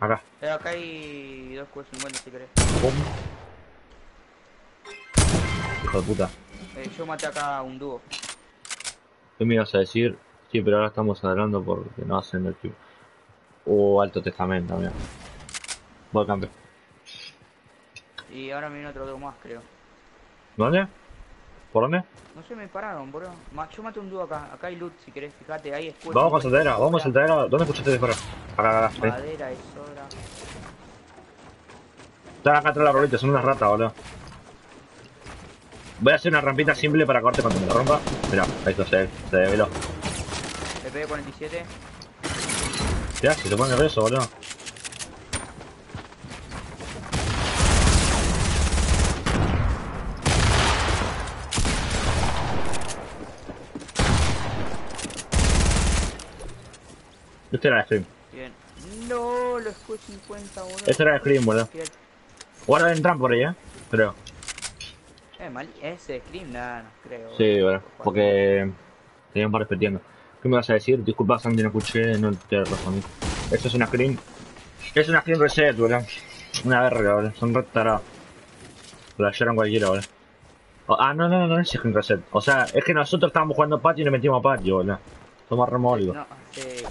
Acá. Eh, acá hay dos Q50 si querés. Pum. Hijo de puta. Eh, yo maté acá a un dúo. ¿Qué me ibas a decir? Sí, pero ahora estamos hablando porque no hacen el tipo. O Alto Testamento, mira. Voy a cambiar. Y ahora me viene otro dúo más, creo. ¿Dónde? ¿Por dónde? No sé, me pararon, bro. Yo maté un dúo acá. Acá hay loot, si querés. Fíjate, ahí es Q50. Vamos con Saltadera, vamos con Saltadera. ¿Dónde escuchaste disparar? Acá, acá. Madera es sobra. Están acá atrás de la rolita, son unas ratas, boludo. Voy a hacer una rampita simple para corte cuando me la rompa. Mira, ahí está, se, se develó. Le pegué 47. Ya, si se pone nervioso, boludo. Este era el Scream. Bien. No, los Q50, boludo. Este era el Scream, boludo. Guarda el tram por ahí, eh. Creo. Eh, mal. Ese Scream, nada, no creo. Sí, boludo. bueno, porque tenían un par. ¿Qué me vas a decir? Disculpa, Santi, no escuché, no te respondí. Esto es una screen. Es una screen reset, boludo. Una verga, boludo. Son re tarados. Flashearon cualquiera, boludo. O- ah, no, no, no, no es screen reset. O sea, es que nosotros estábamos jugando patio y nos metimos a patio, boludo. Somos remólicos. No, eh.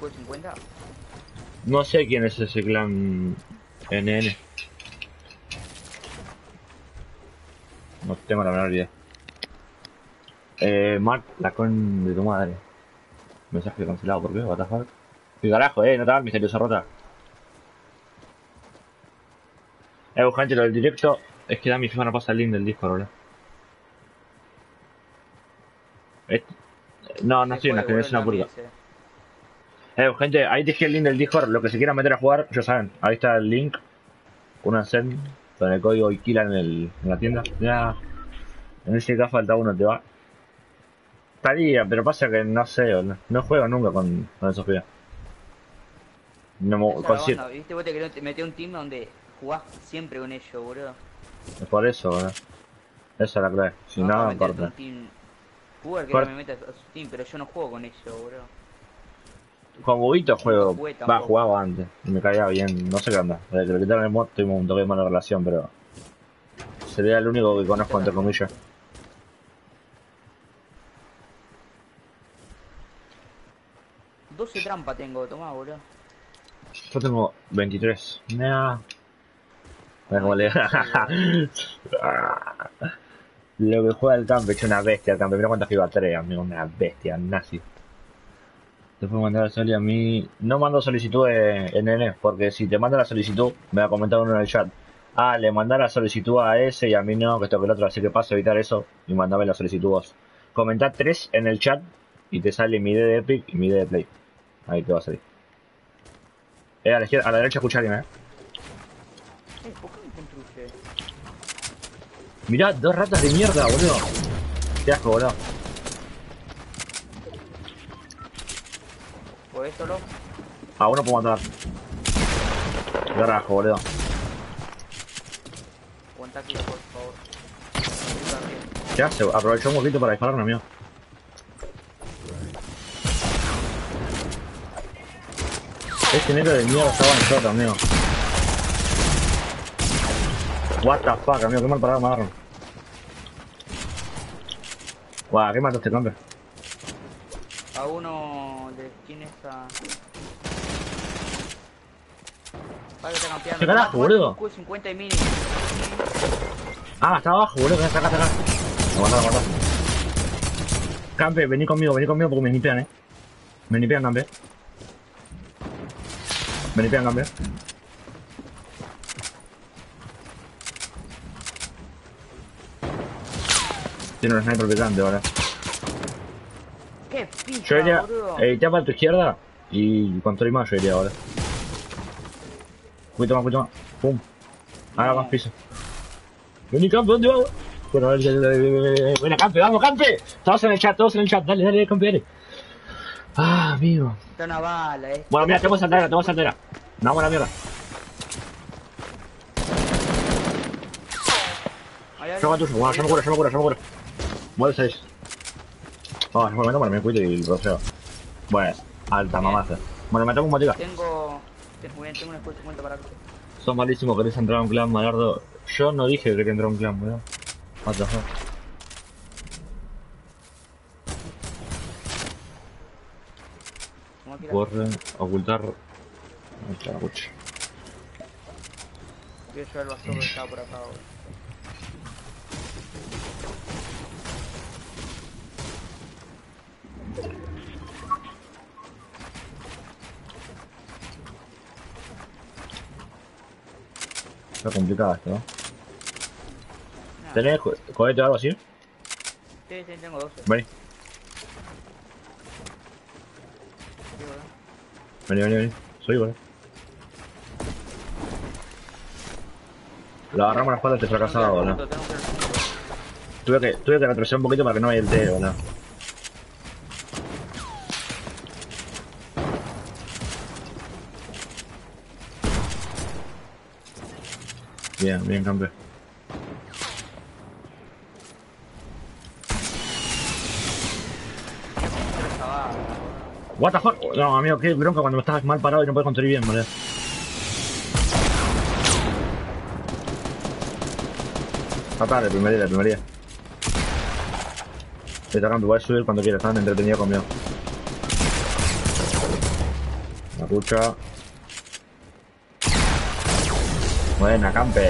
¿Vieron el Q50? No sé quién es ese clan NN. No tengo la menor idea. Eh, Mark, la con de tu madre. Mensaje cancelado, ¿por qué? What the fuck? ¿Qué carajo, eh? ¿No estaba misteriosa rota? Eh, gente, lo del directo Es que da mi FIFA no pasa el link del Discord, boludo. Es- No, no Se estoy en la boludo, pública. también, Eh, gente, ahí dejé el link del Discord. Lo que se quieran meter a jugar, ya saben. Ahí está el link. Una sen con el código IKILA en, el, en la tienda. Ya. En ese caso falta uno, te va. Estaría, pero pasa que no sé, no, no juego nunca con, con pibes. No me Esa es la consi- onda, ¿Viste? Vos te querés meter un team donde jugás siempre con ellos, boludo. Es por eso, boludo. Esa es la clave. Si no, vas a meterte aparte. un team. Jugar que no me metas a su team, pero yo no juego con ellos, boludo. Con Bubito juego. Va, jugaba antes. Y me caía bien. No sé qué onda. Desde que le quitaron el mod tuvimos un toque de mala relación, pero. Sería el único que conozco entre comillas. Doce trampas tengo, tomá, boludo. Yo tengo 23. Nah. Mira cómo le. Lo que juega el campo, es una bestia el campo. Mira cuántas iba 3, amigo. Una bestia, nazi. Después mandar a salir a mí. No mando solicitudes en N, porque si te manda la solicitud, me va a comentar uno en el chat. Ah, le mandá la solicitud a ese y a mí no, que esto que el otro, así que paso a evitar eso y mandame la solicitud vos. Comentá 3 en el chat y te sale mi ID de Epic y mi ID de Play. Ahí te va a salir. Eh, a la, izquierda, a la derecha escucha a alguien, eh. Mirá, dos ratas de mierda, boludo. Qué asco, boludo. ¿Por eso lo? A uno puedo matar. Carajo, boludo. Aguanta aquí, por favor. ¿Qué hace? Aprovechó un poquito para dispararme, amigo. Este negro de mierda estaba en shot, amigo. What the fuck, amigo, qué mal parado me agarran. Guau, ¿qué mataste, camper? A uno de quién es a. Vale, está campeando. ¿Qué carajo, boludo? Q50 y mini. Ah, está abajo, boludo, acá, acá, acá. Aguanta, aguanta. Campe, vení conmigo, vení conmigo porque me nipean, eh. Me nipean, campe. Me nipean, campe. Tiene un sniper picante, ¿vale? ¡Qué pija, Yo iría, boludo! eh, te para tu izquierda y control más yo iría ahora. Poquito más, poquito más. Pum. Ahora más piso. Vení, campe, ¿dónde vamos? Bueno, a ver, ya- Ven, campe, vamos, campe. Todos en el chat, todos en el chat. Dale, dale, campe, dale. Ah, amigo. Está una bala, eh. Bueno, mira, tengo saltera, tengo saltera. No, buena mierda. Yo tuyo, bueno, yo me curo, yo me curo, yo me curo. Mueve 6. Vamos, me meto para mi cuito y roceo. Bueno, alta mamaza. Bueno, me tomo un motica. Tengo. Tengo, tengo un escudo 50 para Son malísimos, querés entrar a un clan, Malardo. Yo no dije que quería entrar a un clan, weón. What the. Corre, ocultar. Ahí está la cucha. Voy a llevar el vasito que estaba por acá, boludo. Está complicado esto, ¿no? Nah, ¿Tenés co- cohete o algo así? Sí, sí, tengo 12. Vení, vení, vení, vení. Soy igual. Lo agarramos a la espalda fracasado, que ir al ¿no? Tuve que, tuve que retroceder un poquito para que no vaya el T, ¿no? Bien, bien, campeón. What the fuck? No, amigo, qué bronca cuando estás mal parado y no puedes construir bien, boludo. Fatal, el primer día, el primer día. Esta campo, puedes subir cuando quieras, están entretenidos conmigo. La cucha. Buena, campe.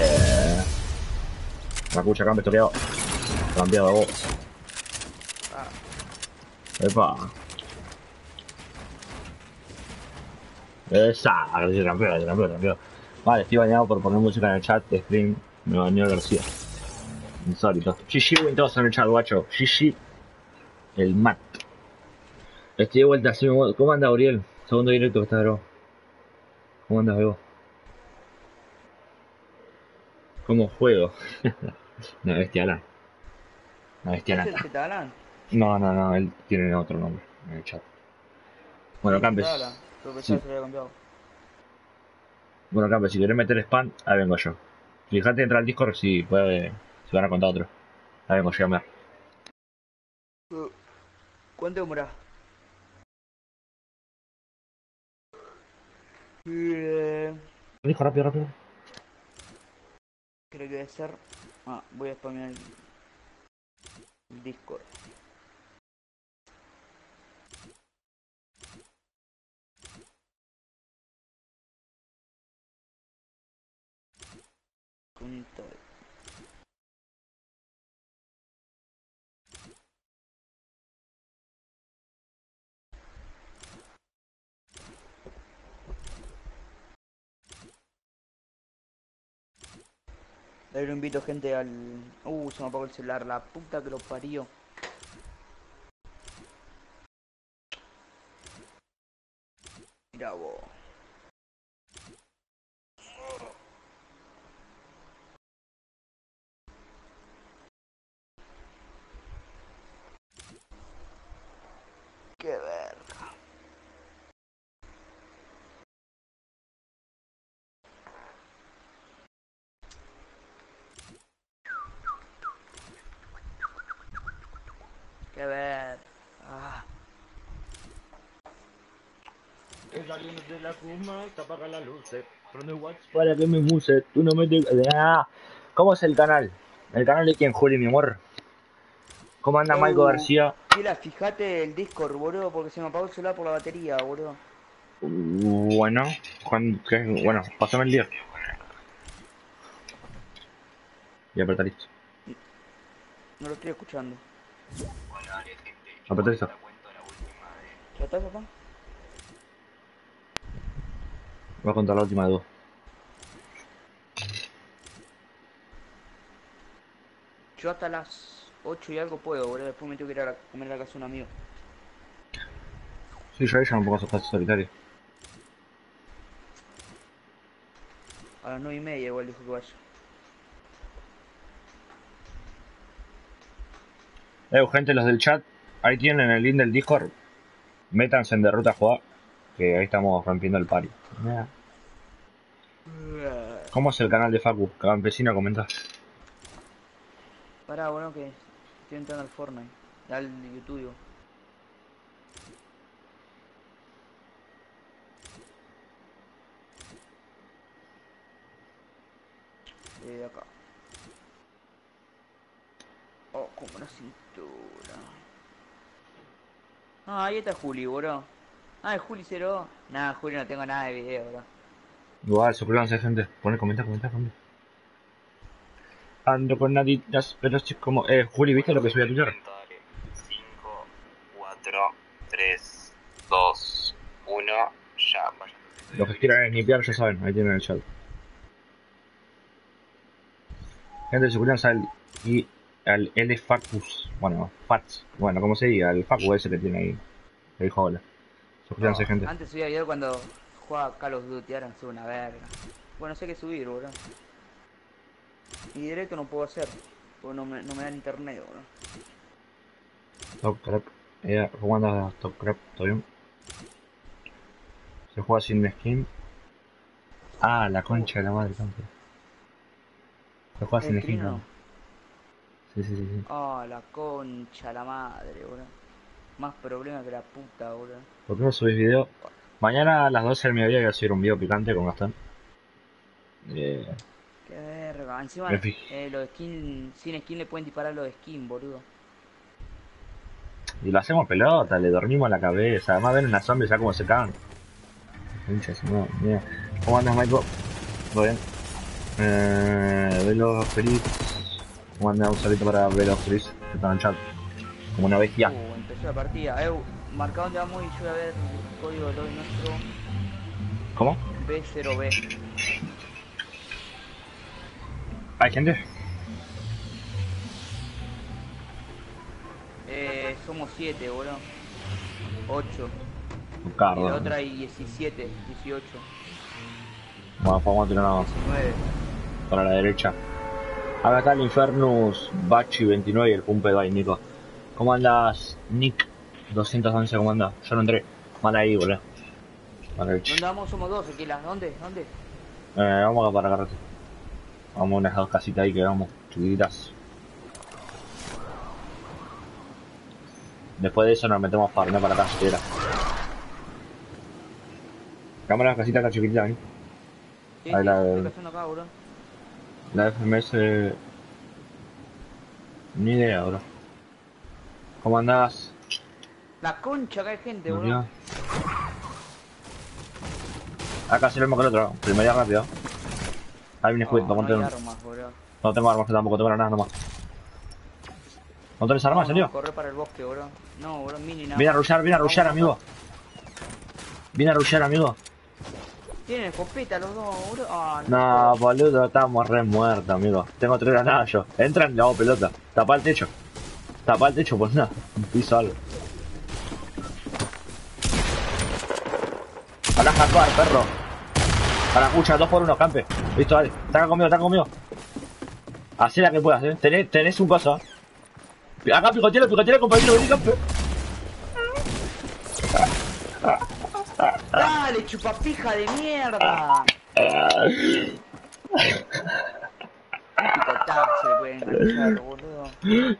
La cucha, campe, toreado. Campeado vos. Ah, Epa. Esa, gracias campeón, campeón, campeón. Vale, estoy bañado por poner música en el chat de. Me bañó García. Insólito. GG win todos en el chat, guacho. GG. El mat. Estoy de vuelta, sí, me. ¿Cómo anda, Uriel? Segundo directo que está nuevo. ¿Cómo andas, Bebo? ¿Cómo juego? Una bestia Alan. Una bestia ¿Es el nata. Z Alan? No, no, no, él tiene otro nombre en el chat. Bueno, Campes. Sí. Bueno, Campes, si querés meter spam, ahí vengo yo. Fíjate entrar al Discord si puede, si van a contar otro. Ahí vengo yo a ver. Uh, ¿Cuánto demora? Eh, rápido, rápido. Creo que debe ser. Ah, voy a spamear el, Discord. Punto lo invito gente al... Uh, se me apagó el celular, la puta que lo parió. Mira vos. Qué verga. Qué ver. Ah. Es la luz de la cuma, te apaga la luz. Para que me muse. Tú no me te... Ah, ¿Cómo es el canal? ¿El canal de quién, Juli, mi amor? ¿Cómo anda Michael Uh. García? Mira, fíjate el Discord, boludo, porque se me apagó el celular por la batería, boludo. Uh, Bueno, Juan, ¿qué? bueno, pásame el día. Y apretar listo. No lo estoy escuchando. Apretar listo. ¿Ya está, ya está? Voy a contar la última de dos. Yo hasta las 8 y algo puedo, boludo. Después me tengo que ir a comer a la casa de un amigo. Sí, yo ella no puedo hacer solitario. A las 9 y media igual dijo que vaya. Eh, gente, los del chat, ahí tienen el link del Discord. Métanse en Derrota a jugar, que ahí estamos rompiendo el pari. ¿Cómo es el canal de Facu? Campesino, comenta. Pará, bueno, que estoy entrando al Fortnite. Al YouTube. Eh, acá. Oh, como la cintura. Ah, ahí está Juli, bro. Ah, es Juli 0. Nah, Juli no tengo nada de video, bro. Igual, suscríbanse, gente. Pone, comenta, comenta, comenta. Ando con naditas, pero estoy como... Eh, Juli, ¿viste lo que subí a Twitter? 5, 4, 3, 2, 1, ya. Los que quieran snipear ya saben, ahí tienen el chat. Gente, suscríbanse al... Y al L Facus. Bueno, Fats. Bueno, como se diga, el Facu ese que tiene ahí. El dijo gente. Antes subía video cuando jugaba Call of Duty, ahora sube una verga. Bueno, sé que subir, bro. Y directo no puedo hacer, porque no me, no me dan internet, bro. Top Crap. Eh, ¿Cómo anda Top Crap? ¿Todo bien? Se juega sin skin. Ah, la concha de la madre, tanto. Se juega sin ¿El skin. ¿no? Sí, sí, sí, sí. Ah, la concha, la madre, bro. Más problema que la puta, bro. ¿Por qué no subís video? Mañana a las 12 del mediodía voy a subir un video picante con Gastón. Eh, Qué verga. Encima, eh, los skin, sin skin le pueden disparar los skin, boludo. y lo hacemos pelota, le dormimos la cabeza. Además ven una zombie, ya como se cagan. Su madre, mira. ¿Cómo andas, Michael? ¿Todo bien? Eh, Velo Feliz. ¿Cómo andas? Un salito para Velo Feliz, que está en el chat. Como una bestia. La partida. Eh, marca dónde vamos y yo voy a ver el código de lobby nuestro ¿Cómo? B0B. ¿Hay gente? Eh, somos 7, boludo. 8. Un Y la otra hay 17, 18, Bueno, vamos a tirar nada más. 19. Para la derecha. Acá está el Infernus Bachi 29 y el Pumpe Nico. ¿Cómo andas, Nick? 211, ¿cómo andas? Yo no entré. Mal ahí, boludo. A la derecha. ¿Dónde vamos? Somos dos, Aquila. ¿Dónde? ¿Dónde? Eh, vamos acá para agarrarte. Vamos a unas dos casitas ahí que vamos, chiquititas. Después de eso nos metemos a farmear para acá, si quiera. Cámara las casitas acá chiquititas, ¿eh? Sí, Ahí sí, la- acá, boludo. La FMS... Ni idea, bro. ¿Cómo andás? La concha, acá hay gente, boludo. Acá se lo mismo que el otro. Primera rápido. Ahí viene Squid, No, no a armas. No tengo armas, que tampoco tengo nada nomás. ¿No tenés armas, No, no, serio? corre para el bosque, boludo. No, boludo, mini nada. Viene a más. rushear, viene a rushear, Vamos, amigo. Viene a rushear, amigo. Tienen escopeta los dos, boludo. Ah, No, boludo, estamos re muertos, amigo. Tengo tres granadas yo. Entran, hago pelota. Tapa el techo. Tapa el techo, pues nada. Un piso algo. Para jacar, perro. Para escucha, dos por uno, campe. Listo, dale. Taca conmigo, taca conmigo. Hacé la que puedas, eh. Tenés, tenés un coso. Acá picotealo, picotealo, compañero, vení, campe. Dale, chupapija de mierda. Se le puede enganchar, boludo.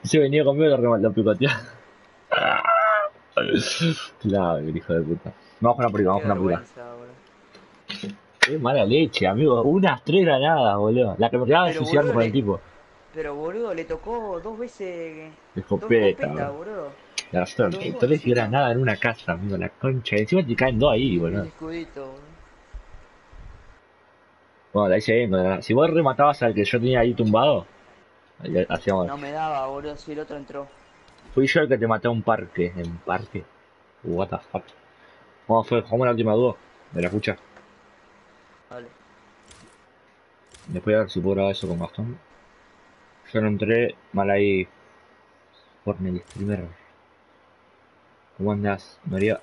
Se venía conmigo lo, lo picoteó. Claro, el hijo de puta. Vamos con la película, vamos con la película. Qué mala leche, amigo. Unas tres granadas, boludo. La que me quedaba boludo, con el tipo. Pero, boludo, le tocó dos veces. Escopeta, boludo. boludo. La suerte. boludo, Tres granadas en una casa, amigo. La concha. Encima te caen dos ahí, El boludo. escudito, boludo. Bueno, la hice bien. Si vos rematabas al que yo tenía ahí tumbado, hacíamos. No me daba, boludo, si el otro entró. Fui yo el que te maté a un parque. ¿En parque? What the fuck. ¿Cómo fue? Jugamos la última dúo. De la escucha. Vale. Después a ver si puedo grabar eso con bastón. Yo no entré mal ahí. Fortnite streamer. ¿Cómo andas, María?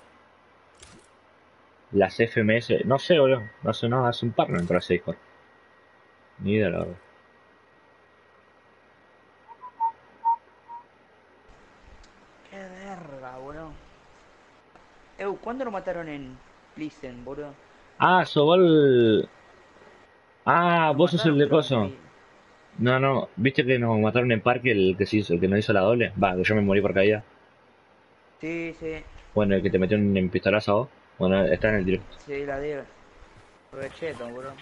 Las FMS. No sé, boludo. No sé nada. Hace un par no entró a ese Discord. Ni idea, la verdad. Qué verga, boludo. Eu, ¿cuándo lo mataron en Listen, boludo? Ah, Sobol. Ah, vos sos el de coso. sí. No, no. ¿Viste que nos mataron en parque el que se hizo, el que nos hizo la doble? Va, que yo me morí por caída. Sí, sí, Bueno, el que te metió en, en pistolazo a vos. Bueno, está en el directo. sí, la digo. Recheto, boludo.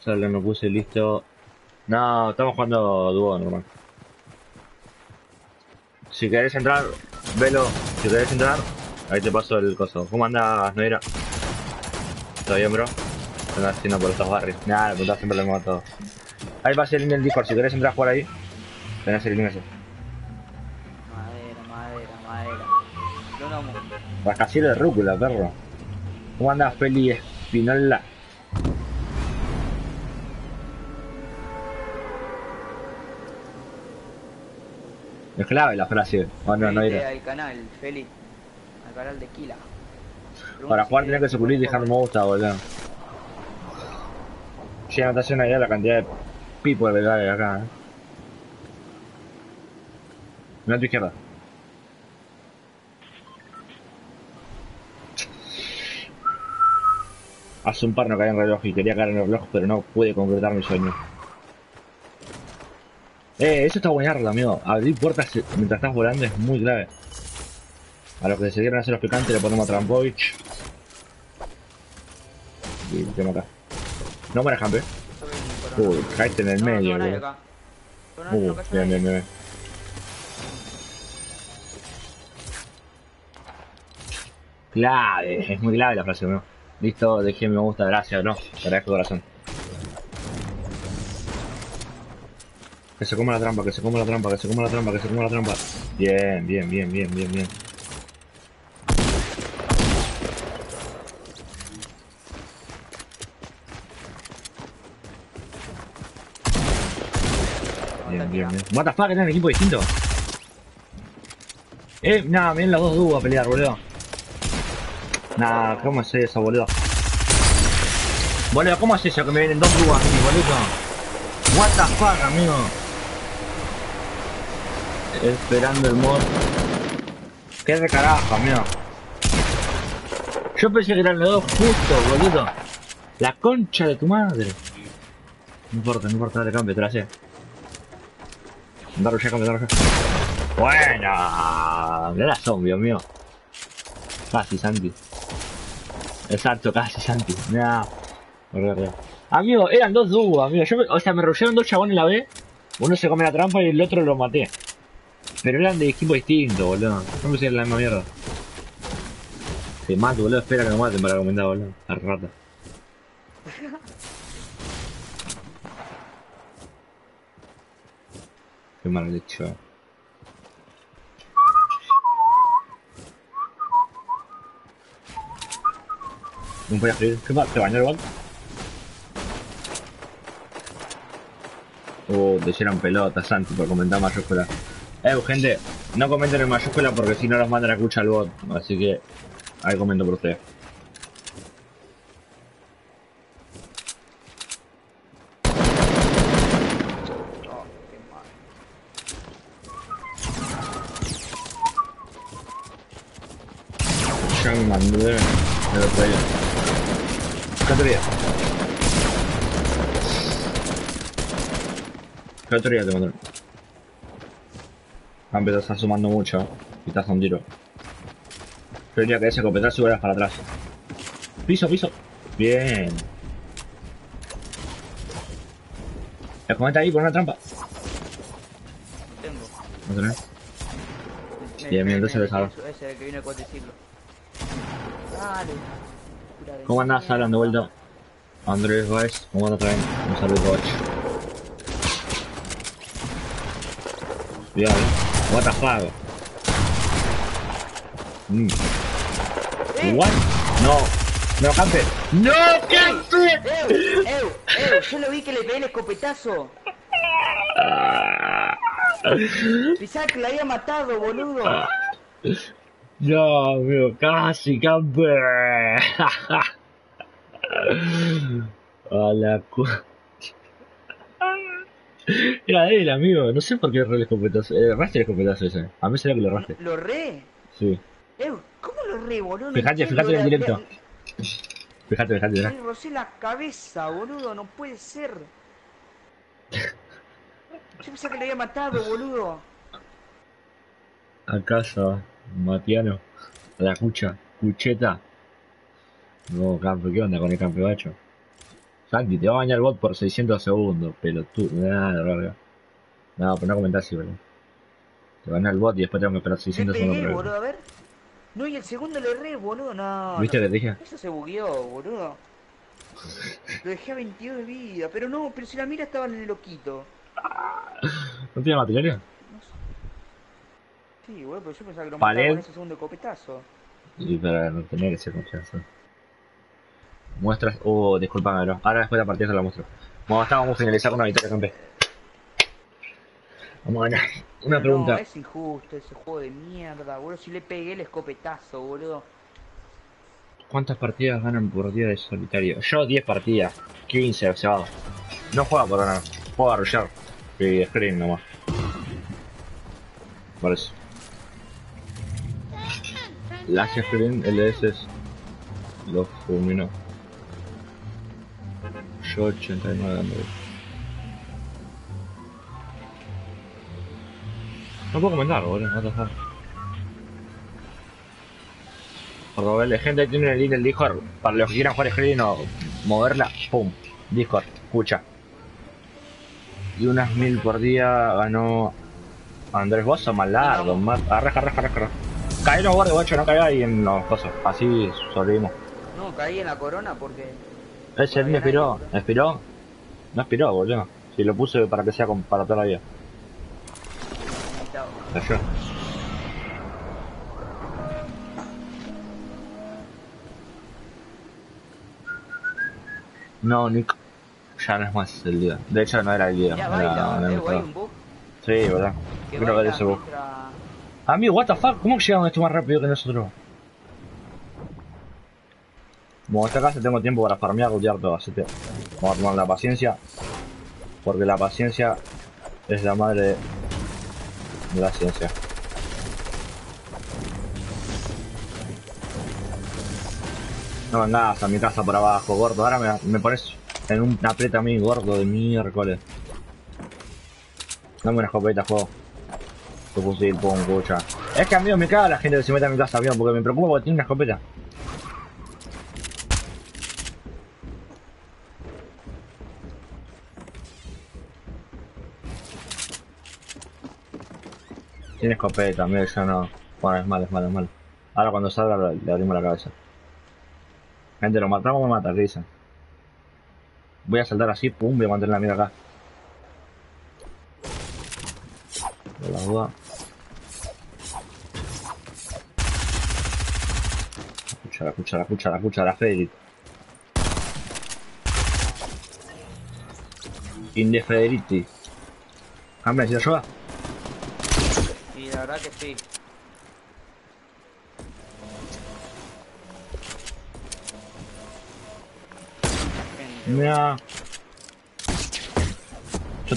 Solo no puse listo. No, estamos jugando dúo normal. Si querés entrar, velo. Si querés entrar, ahí te paso el coso. ¿Cómo andas, Noira? ¿Todo bien, bro? ¿Qué andas haciendo por estos barrios? Nada, puta, siempre lo hemos todo. Ahí va a ser el link del Discord. Si querés entrar por ahí, tenés el link ese. Rascacielos de rúcula, perro. ¿Cómo andas, Feli Espinola? Es clave la frase. Oh, no, no era. al canal, Feli. Al canal de Kila. Para jugar tenés que suscribir y dejar me gusta, boludo. Che, no te hace una idea de la cantidad de people que hay acá, eh. Mira a tu izquierda. Hace un par no caí en reloj y quería caer en el reloj, pero no pude concretar mi sueño. Eh, eso está buenardo, amigo. Abrir puertas mientras estás volando es muy clave. A los que se quieren hacer los picantes le ponemos Trampovich. Y tema acá. No mueras, campe. Uy, caíste en el no, medio, no, acá. No, Uh, bien, bien, bien. Clave, es muy clave la frase, ¿no? Listo, dejé me gusta, gracias, no. Te agradezco corazón. Que se coma la trampa, que se coma la trampa, que se coma la trampa, que se coma la trampa. Bien, bien, bien, bien, bien, bien. Bien, bien, bien. What the equipo distinto. Eh, nada, vienen los dos dúos a pelear, boludo. Nah, ¿cómo es eso, boludo? Boludo, ¿cómo es eso que me vienen dos dúos aquí, boludo? What the amigo. Esperando el mod. Qué de carajo, amigo. Yo pensé que eran los dos justos, boludo. La concha de tu madre. No importa, no importa, dale cambio, te la sé. Ya, cambio, dale ya. Buena. Era zombie, mío. Casi, Santi. Exacto, casi, Santi. Nah. Amigo, eran dos dúos, amigo. Yo o sea, me rushearon dos chabones la vez. Uno se come la trampa y el otro lo maté. Pero eran de equipo distinto, boludo. No me la misma mierda. Te mato, boludo. Espera que me maten para comentar, boludo. La rata. Qué mal hecho. No voy a escribir. ¿Qué pasa? ¿Te el bot? Uh, te hicieron pelota, Santi, por comentar mayúscula. Eh, gente, no comenten en mayúscula porque si no los mandan a escuchar al bot. Así que ahí comento por ustedes. Oh, qué mal. Ya me mandé el otro día. ¿Qué otro día? ¿Qué otro día te sumando mucho y estás a un tiro. Yo diría que ese copetazo ibas para atrás. Piso, piso. Bien. ¿El cometa ahí con una trampa? Tengo. ¿No tenés? Bien, bien, entonces salvo. eso- Ese que decirlo. Dale. ¿Cómo andás. Alan, de vuelta? Andrés Weiss, ¿cómo andas también? Un saludo, coach. Cuidado, eh. What the fuck? Mm. What? No. No, campe. No, campe. ¡Ew! ¡Ew! ¡Ew! Yo lo vi que le pegué el escopetazo. Pensaba que la había matado, boludo. No, amigo, casi, campe. A la cu... Era él, amigo. No sé por qué el escopetazo. Eh, el escopetazo ese. A mí será que lo erraste. ¿Lo re? Sí. ¡Ew! ¿Cómo lo re, boludo? Entiendo fíjate en la- directo. Fíjate, fíjate, Le rocé la cabeza, boludo, no puede ser. Yo pensé que le había matado, boludo. A casa, Matiano. A la cucha. Cucheta. No, campe, ¿qué onda con el campeonato? Santi, te va a bañar el bot por 600 segundos, pelotudo. Nada, verga. No, pero no comentás así, boludo. Te baña el bot y después tengo que esperar Le 600 segundos pegué, para boludo, a ver. No, y el segundo le re, boludo, no. ¿Viste no. que te dije? Eso se bugueó, boludo. Lo dejé a 22 de vida, pero no, pero si la mira estaba en el loquito. ¿No tiene material? No sé. Sí, boludo, pero yo pensaba que lo mataba con ese segundo copetazo. Y pero no tenía que ser confianza. Muestras. Oh, disculpame, bro. Ahora después de la partida te la muestro. Bueno, está, vamos a finalizar con una victoria, campe. Vamos a ganar. Una pregunta. No, es injusto ese juego de mierda, boludo. Si le pegué el escopetazo, boludo. ¿Cuántas partidas ganan por día de solitario? Yo 10 partidas, 15 se va. No juega por ganar, juega a rushear. Y screen nomás. Por eso. Lash screen, LS lo fulminó. Yo 89 Android. No puedo comentar, boludo, fuck. Por favor, la gente tiene el link del Discord. Para los que quieran jugar screen o moverla, pum, Discord, escucha. Y unas mil por día ganó Andrés Bozo, más. Arreja, arreja, arreja. Caí en los guardias, guacho, no caiga ahí en los cosas. Así sobrevivimos. No, caí en la corona porque. Ese me expiró, expiró. No expiró, boludo. Si lo puse para que sea con- para toda la vida. Cayó. No, Nick. Ya no es más el día. De hecho, no era el día. Era- baila, era eh, un bug. Sí, ¿verdad? Que Quiero ver baila ese bug. Amigo, what the fuck, ¿cómo llegaron esto más rápido que nosotros? En esta casa tengo tiempo para farmear, lootear todo, así que vamos a tomar la paciencia. Porque la paciencia es la madre de la ciencia. No vengas a mi casa por abajo, gordo. Ahora me, me pones en un apreta a mí, gordo de miércoles. Dame una escopeta, juego. Tu fusil, pum, cucha. Es que amigo me caga la gente que se mete a mi casa, porque me preocupa porque tiene una escopeta. Tiene escopeta, amigo, yo no. Bueno, es malo, es malo, es malo. Ahora cuando salga le, abrimos la cabeza. Gente, lo matamos o me mata, ¿qué dicen? Voy a saltar así, pum, voy a mantener la mira acá. Por la duda. Cuchara, cuchara, la cuchara, Frederick. Inde Frederici. Cambia, si ayuda. La verdad que sí. Yo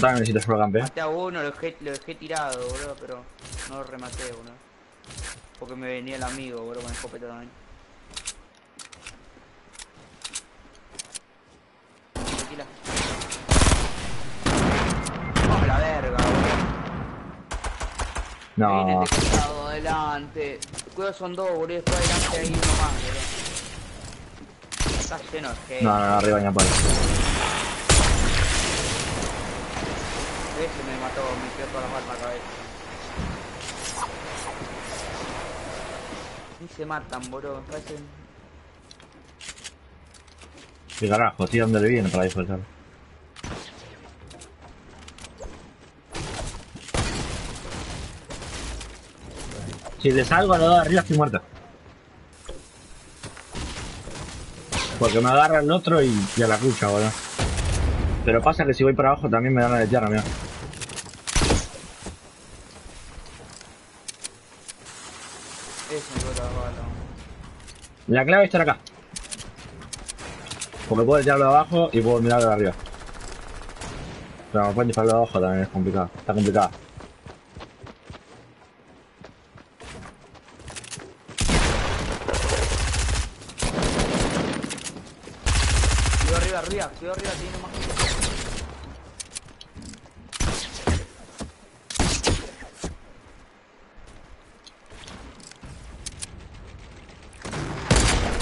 también necesito ayuda, campeón. Maté a uno, lo dejé, lo dejé tirado, boludo, pero no lo rematé, boludo. Porque me venía el amigo, boludo, con escopeta también. Tranquila. La verga. No. De costado adelante. Cuidado, son dos, boludo. Después adelante hay uno más, boludo. Está lleno de gente. No, no, no, arriba ni a palo. Ese me mató, me quedó toda la palma a la cabeza. Ni se matan, boludo. Me. ¿Qué carajo? Tío, ¿dónde le viene para disfrutar? Si le salgo a los dos de arriba estoy muerto. Porque me agarra el otro y, y a la cucha, boludo. Pero pasa que si voy para abajo también me dan a de tierra, mira. La. La clave es estar acá. Porque puedo tirarlo de abajo y puedo mirarlo de arriba. Pero me pueden dispararlo de abajo también es complicado. Está complicado. Cuidado arriba, cuidado arriba, tiene más.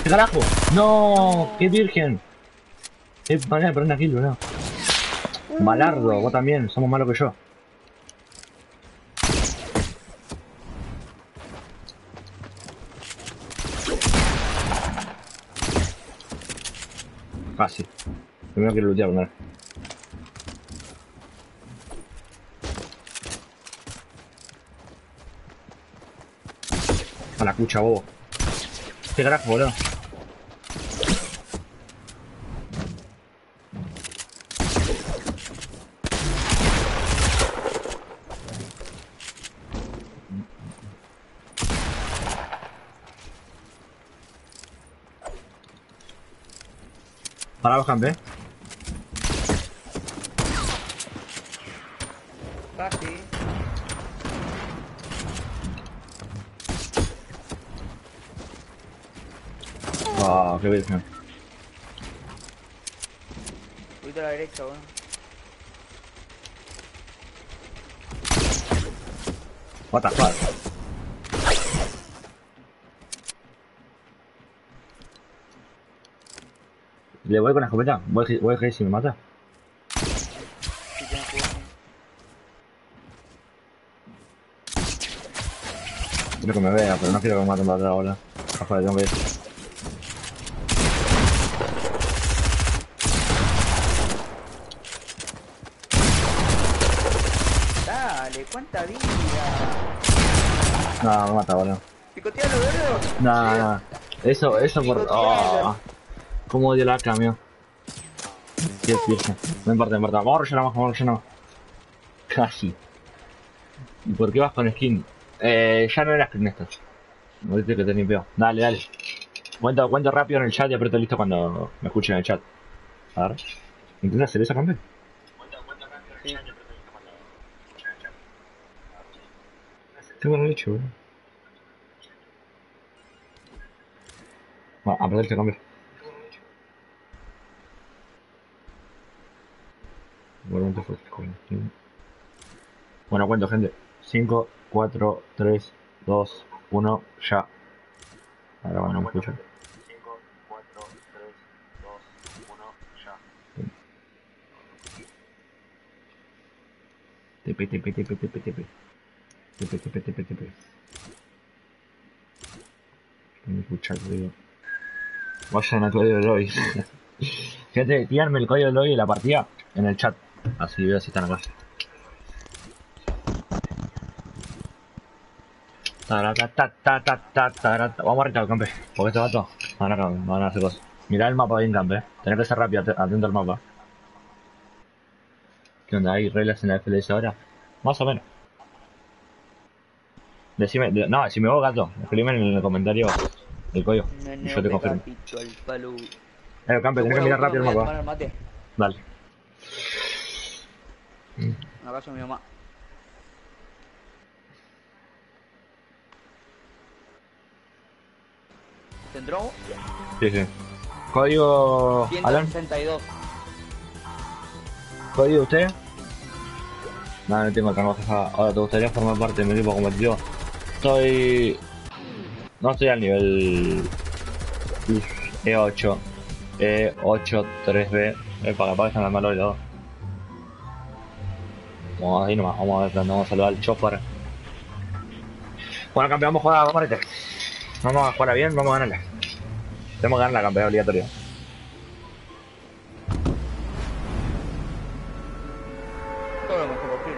¿Qué carajo? ¡No! ¡Qué virgen! ¡Qué manera de perder una kill, no! Malardo, vos también, somos malos que yo. Primero quiero ¿no? A la cucha, bobo. ¿Qué carajo, boludo? Para los campeones. Casi. Ah, qué virgen. Ahorita a la derecha, boludo. What the fuck? ¿Le voy con la escopeta? ¿Voy, a- voy a si me mata? Quiero que me vea, pero no quiero que me maten para atrás ahora. Afuera, tengo que ir. Dale, cuánta vida. No, me mata, boludo. Picotealo, boludo. No, no. Eso, eso por... Oh, ¿Cómo odio la cambio? Qué virgen. No importa, no importa. Vamos a rellenar más, vamos a rellenar más. Casi. ¿Y por qué vas con skin? Eh, ya no era skin esto. No viste que te limpio. Dale, dale. Cuento, cuento rápido en el chat y aprieto listo cuando me escuchen en el chat. A ver. ¿Intenta hacer eso, campeón? Tengo la leche, bro. Va, apretar este cambio. Igualmente fue con- Bueno, cuento, gente. 5, 4, 3, 2, 1, ya. Ahora van a escuchar. 5, 4, 3, 2, 1, ya. TP, TP, TP, TP, TP. TP, TP, TP, TP. No escuchar, digo. Vayan a código de lobby. Gente, tíranme el código de lobby de la partida en el chat. Así veo si están acá. Vamos a retar, campe. Porque estos gatos van a, van a hacer cosas. Mirá el mapa bien, campe. Tenés que ser rápido, at- atento al mapa. ¿Qué onda? ¿Hay reglas en la FLS ahora? Más o menos. Decime, de- no, si me voy gato, escribime en el comentario el código. Y yo te confirmo. Eh, campe, tenés que mirar rápido el a mapa. tomar el mate. Dale. Acaso mi mamá. ¿Te entró? Sí, sí. Código. Alan, 162. código usted. No, no tengo acá, jaja. Ahora, ¿te gustaría formar parte de mi equipo competitivo? Estoy. No estoy al nivel. E8. E8 3B. Eh, para que pasen las malos y todo. Vamos ahí nomás, vamos a ver, vamos a saludar al chopper. Bueno, campeón, vamos a jugar, vamos a meter. Vamos a jugar bien, vamos a ganarle. Tenemos que ganar la campeona obligatoria.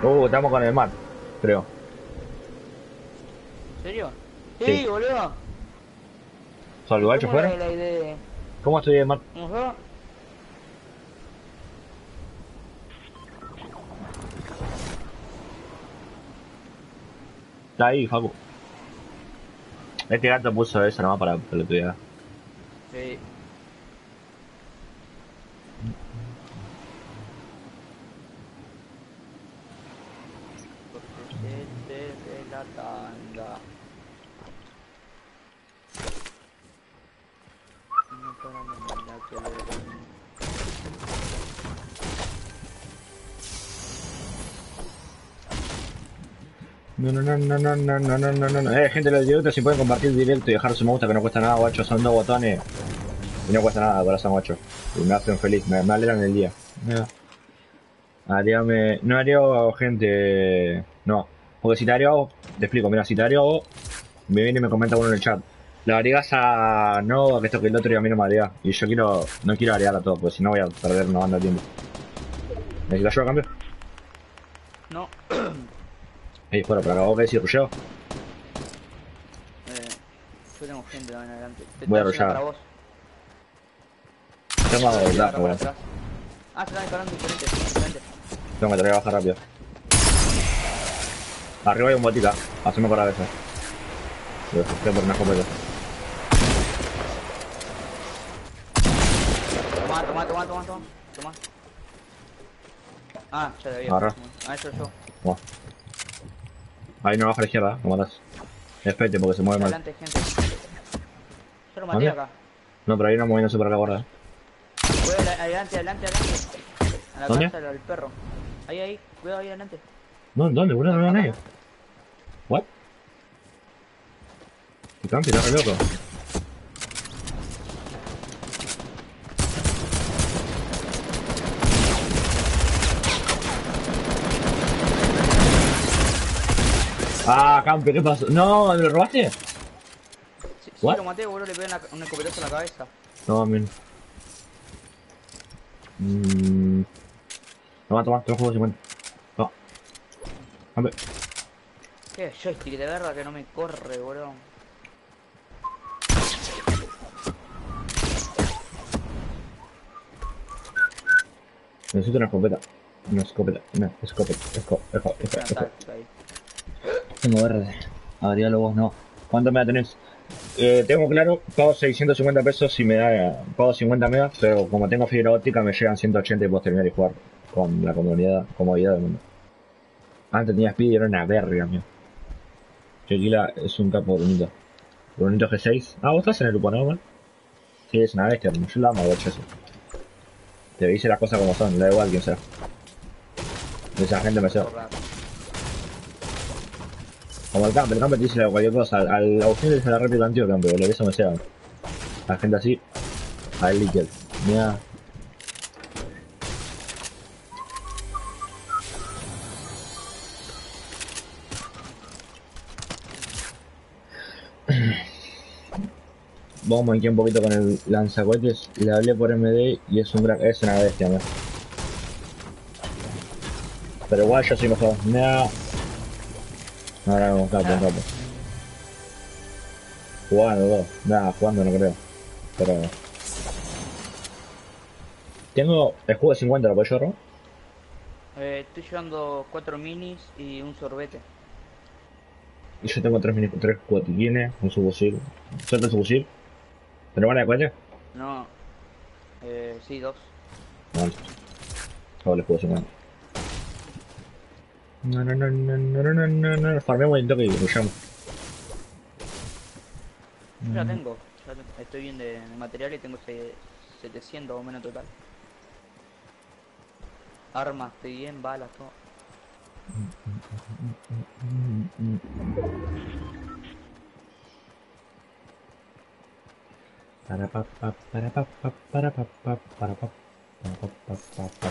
Uh, estamos con el mar, creo. ¿En serio? Sí, Sí. boludo. ¿Saludar al ¿Cómo chofer? era la idea? ¿Cómo estoy de mar? ¿Cómo se va? Está ahí, Facu. Este gato puso eso nomás para pelotudear. Sí. no, no, no, no, no, no, no, no. Eh, gente, los directos si pueden compartir directo y dejar su me gusta que no cuesta nada, guacho. Son dos botones. Y no cuesta nada, corazón, guacho. Y me hacen feliz, me, me alegran el día. Mira. Haría me... No haría gente... No. Porque si te haría te explico, mira, si te haría me viene y me comenta uno en el chat. Lo agregas a... No, que esto que el otro y a mí no me agrega. Y yo quiero... No quiero agregar a todo, porque si no voy a perder una banda de tiempo. ¿Necesitas ayuda a cambio? Ey, fuera, pero acabo de decir rusheo. Eh, yo tengo gente en adelante. Te Voy a vos. Tengo agarro para weón. atrás. Ah, se están disparando diferentes. diferentes. Tengo que traer a bajar rápido. Arriba hay un botica. Haceme por la vez. Lo dejé por una escopeta. Toma, toma, toma, toma, toma. Ah, ya debía. Agarra. Ah, yo, yo. Ahí no baja a la izquierda, no matas. Espérate porque se mueve mal. Adelante, gente. Yo lo maté ¿Dónde? acá. No, pero ahí no moviéndose por acá, guarda. Voy adela- adelante, adelante, adelante. A la ¿Dónde? casa del perro. Ahí, ahí. Cuidado ahí adelante. ¿Dónde? ¿Dónde? No veo a nadie. ¿What? ¿Qué campi? ¿Estás re loco? Ah, campe, ¿qué pasó? No, ¿me lo robaste? Sí, sí lo maté, boludo. Le pegué una- un escopetazo en la cabeza. No, bien. Mmm. Toma, toma, tengo juego de 50. Toma. Campe. Qué joystick de verga que no me corre, boludo. Necesito una escopeta. Una escopeta, una escopeta, esco, esco, esco, Una esco. táctica ahí. Tengo verde. Adriano, vos no. ¿Cuánto me tenés? Eh, tengo claro, pago 650 pesos si me da, pago 50 megas, pero como tengo fibra óptica me llegan 180 y puedo terminar y jugar con la comodidad, comodidad del mundo. Antes tenía speed y era una verga, mío. Tequila es un capo bonito. Bonito G6. Ah, vos estás en el grupo, ¿no, man? Sí, es una bestia, yo la amo, eso. Te dice las cosas como son, da igual quién sea. Esa gente me sea. Como el camper, el camper dice cualquier cosa. Al, al le dice la réplica antiguo camper, boludo, eso me sea. La gente así, a él líquido. Mira. Vamos aquí un poquito con el lanzacohetes. Le hablé por MD y es un es una bestia, ¿no? Pero igual yo soy mejor. No. No, no, no, capo, capo. Jugando, dos. Nada, jugando no creo. Pero. Tengo el juego de 50, ¿lo puedo Ro? Eh, estoy llevando cuatro minis y un sorbete. Y yo tengo tres, mini, tres cuatiquines, un subfusil. ¿Suelta el subfusil? ¿Pero van a? No. Eh, sí, dos. No, Ahora les puedo 50. No, no, no, no, no, no, no, no, no, farmemos el toque y rushamos. Yo ya tengo. Ya estoy bien de, de material y tengo se- 700 o menos total. Armas, estoy bien, balas, todo. Para pa pa para pa pa para pa pa para pa para pa pa pa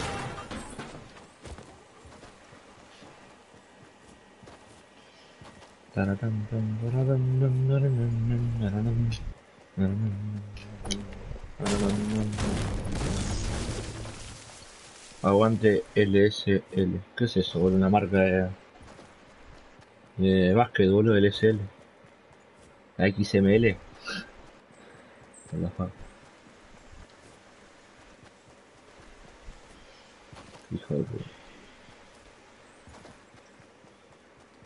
Aguante LSL. ¿Qué es eso, boludo? Una marca de, de básquet, boludo, LSL. La XML. Hijo de puta.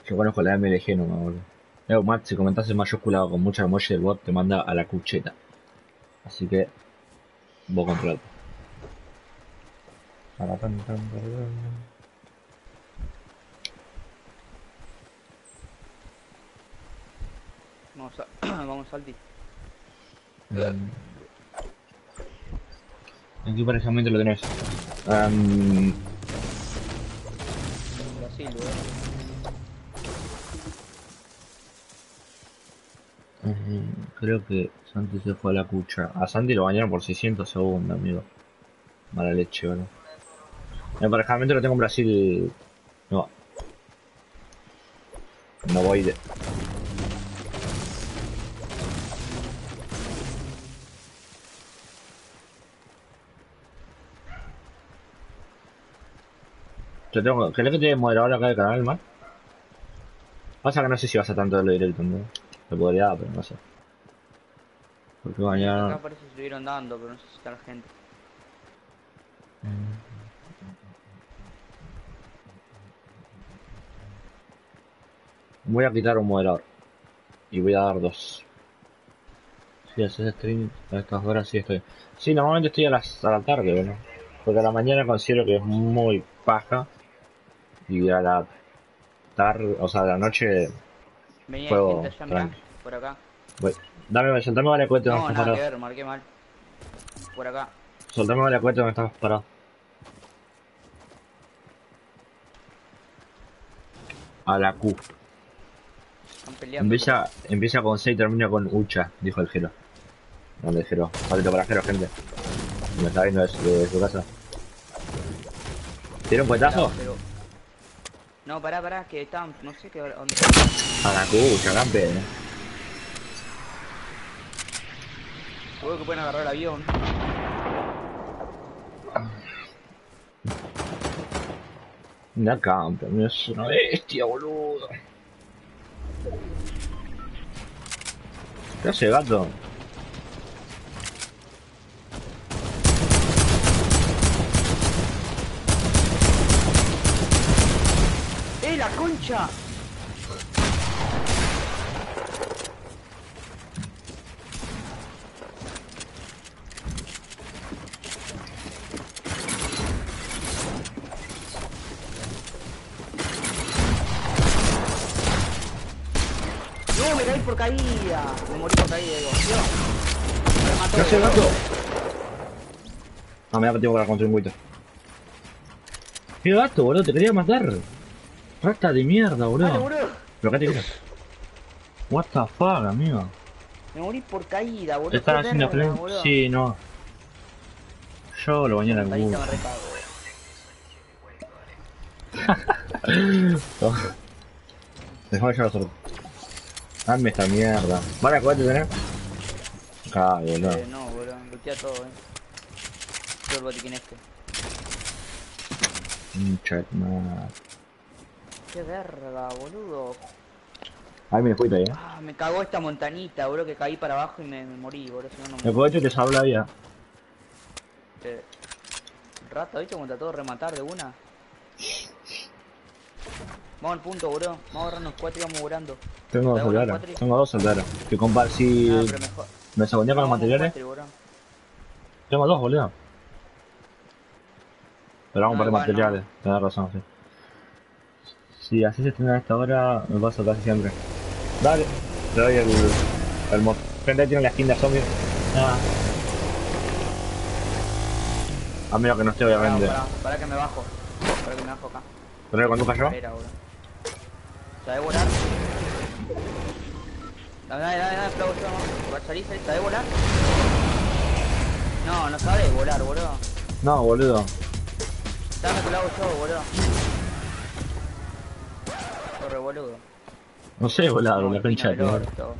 Yo conozco la MLG nomás, boludo. Eh, Matt, si comentas en mayúscula o con mucha emoji del bot, te manda a la cucheta. Así que, vos controlate. Vamos a, vamos al ti. Mm. ¿En qué emparejamiento lo tenés? Um, Brasil. Creo que Santi se fue a la cucha. A Santi lo bañaron por 600 segundos, amigo. Mala leche, ¿verdad? El emparejamiento lo tengo en Brasil. No. No voy de. Yo tengo. ¿Querés que te moderador acá del canal, man? Pasa que no sé si vas a tanto de lo directo, ¿no? Te podría dar, pero no sé. Porque Acá mañana. parece que estuvieron dando, pero no sé si está la gente. Voy a quitar un moderador. Y voy a dar dos. Si haces stream a estas horas, sí estoy. Sí, normalmente estoy a, las, a la tarde, bueno. Porque a la mañana considero que es muy paja. Y a la tarde, o sea, a la noche. Gente allá, mirá, tranqui. por acá. Voy. Dame, soltame vale cohete donde No, estás nada que parado. ver, marqué mal. Por acá. Soltame vale cohete donde estás parado. A la Q. Están peleando. Empieza, empieza con C y termina con Ucha, dijo el Jero. ¿Dónde el Jero? Palito para Jero, gente. Me está viendo desde, desde su casa. ¿Tiene un cuetazo? Pero- No, pará, pará, que estaban, no sé qué, dónde. A la Ucha, campe. Seguro que pueden agarrar el avión. Una campe, es una bestia, boludo. ¿Qué hace, gato? la concha! No, me caí por caída. Me morí por caída, digo. Dios. Me mató. ¿Qué gato? No, me ha partido para construir un buito. ¿Qué gato, boludo? Te quería matar. Rata de mierda, boludo. Dale, boludo. ¿Pero qué te quieres? What the fuck, amigo. Me morí por caída, boludo. ¿Te están haciendo boludo. Sí, no. Yo lo bañé en me recago. Dejame la sorte. Dame esta mierda. Vale, ¿cuál te tenés? Ah, boludo. Eh, no, boludo. Lutea todo, eh. Todo el botiquín este. Hincha de madre. Qué verga, boludo. Ahí me cuita ahí, eh. Ah, me cagó esta montanita, boludo, que caí para abajo y me, me morí, boludo. Si no, no Me me... aprovecho que se habla ya. Eh, Rata, ¿viste cómo trató de rematar de una? Vamos al punto, boludo. Vamos a agarrarnos cuatro y vamos volando. Tengo dos ¿Te soldados. Tengo dos soldados. Que compar si Ah, pero mejor. me sabonea con los materiales. cuatri, boludo. Tengo dos, boludo. Pero vamos Ah, para igual, materiales. Tenés razón, sí. Si así se estrena a esta hora, me pasa casi siempre. Dale. Te doy el, el mod. Frente tiene la skin de zombie. Ah. A menos que no esté, obviamente. pará, pará que me bajo. Pará que me bajo acá. ¿Pero? Era, boludo. ¿Sabés volar? Dame, dame, dame, dame, Flau, yo, ¿Va a salir? ¿Sabés volar? No, no sabés volar, boludo. No, boludo. Dame que lo hago yo, boludo. Boludo. No sé volar, la concha de orto.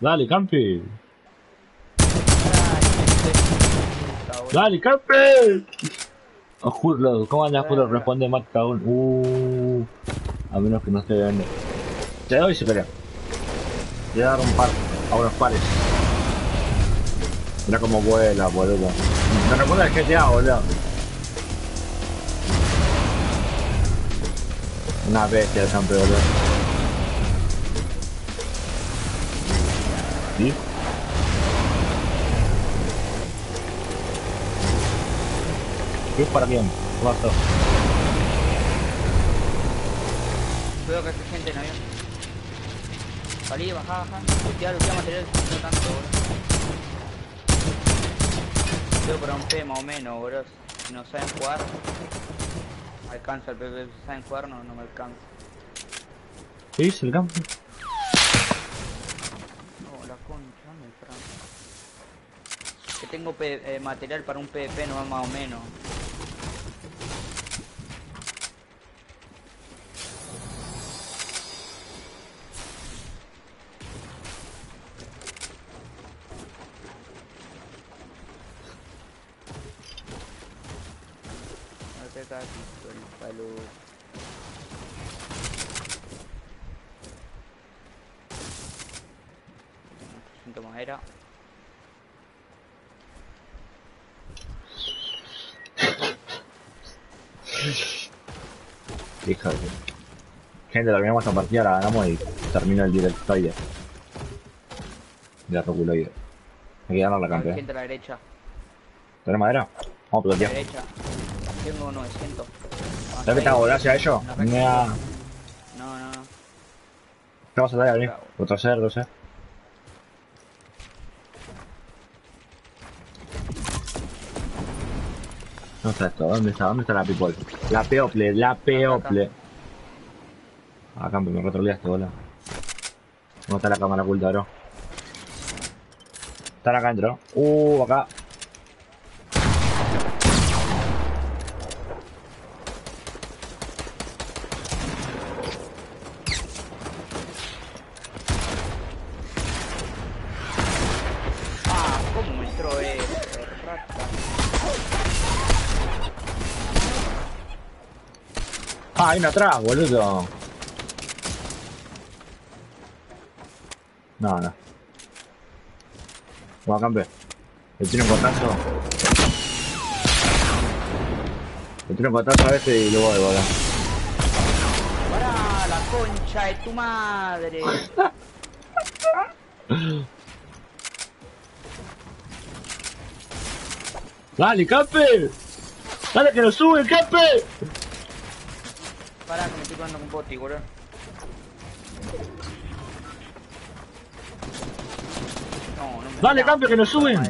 Dale, puta, boludo. Dale, campi. Oh, Julio, ¿cómo Julio? Verga. Responde Matt Caun. Uh, a menos que no esté viendo. Te doy si pelea. Voy a dar un par a unos pares. Mira cómo vuela, boludo. Me recuerda al GTA, boludo. Una bestia el campeón. ¿Sí? ¿Qué es para? ¿Qué pasó? Cuidado que hay gente en avión. Salí, bajá, bajá. Luteá, luteá material, no tanto, boludo. Creo para un P más o menos, boludo. Si no saben jugar, alcanza el PP. Si saben jugar, no, me alcanza. ¿Qué dice el campo? No, la concha, me Fran. Que tengo eh, material para un PvP no más o menos. No te cagito el palo. Siento madera. Hija de... Gente, terminamos esta partida, la ganamos y termino el directoide. De Roculoide. Hay que ganar la Hay campeón. gente a la derecha. ¿Tenés madera? Vamos a A la pilotear. derecha. Tengo 900. ¿Sabes que te hago gracia a ellos? No, no, no. ¿Qué vas a dar, vení? Otro cerdo, sé. ¿Dónde está esto? ¿Dónde está? ¿Dónde está la people? La people, la people. Acá me retroleaste, boludo. ¿Dónde está la cámara oculta, bro? Están acá adentro. Uh, acá. Ah, ¿cómo me entró eso? Rata. Ah, hay uno atrás, boludo. No, no. Vamos a campeón. Le tiro un cotazo. Le tiro un cotazo a este y lo voy, boludo. ¡Para la concha de tu madre! ¡Dale, campe! ¡Dale que lo sube, campe! Para que me estoy jugando con Poti, boludo. No, no me Dale, cambio, que nos suben.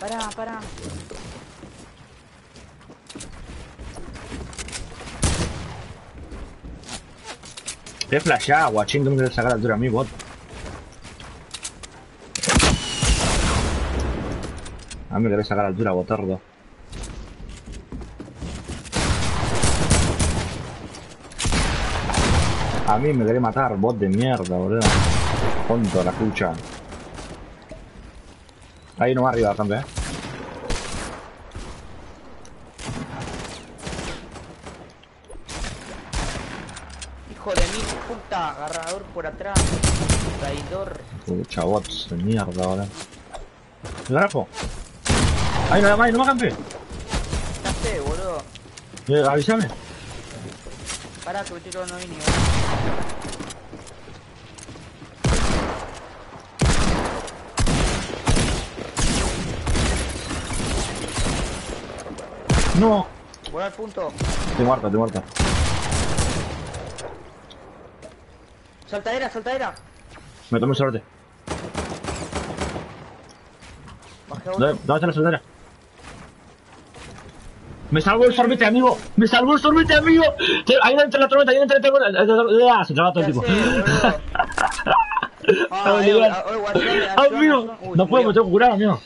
Pará, pará. Te flashá, guachín, tú me quieres sacar altura a mí, bot. A mí me querés sacar altura, botardo. A mí me querés matar, bot de mierda, boludo. Tonto la cucha. Ahí no arriba, campe, eh. Hijo de mi puta, agarrador por atrás. Traidor. Pucha, bots de mierda, boludo. ¿El grafo? Ahí no, ahí no me campe. Ya sé, boludo. Eh, avísame. Pará que me tiro no vine. No. Voy al punto. Estoy muerto, estoy muerto. Saltadera, saltadera. Me tomé suerte. ¿Dónde, dónde está la soldadera? ¡Me salvó el sorbete, amigo! ¡Me salvó el sorbete, amigo! Te- Ahí entra la tormenta, ahí entra la tormenta. Se traba todo el tipo. Ah, eh, ah, amigo, no puedo, me tengo que curar, amigo.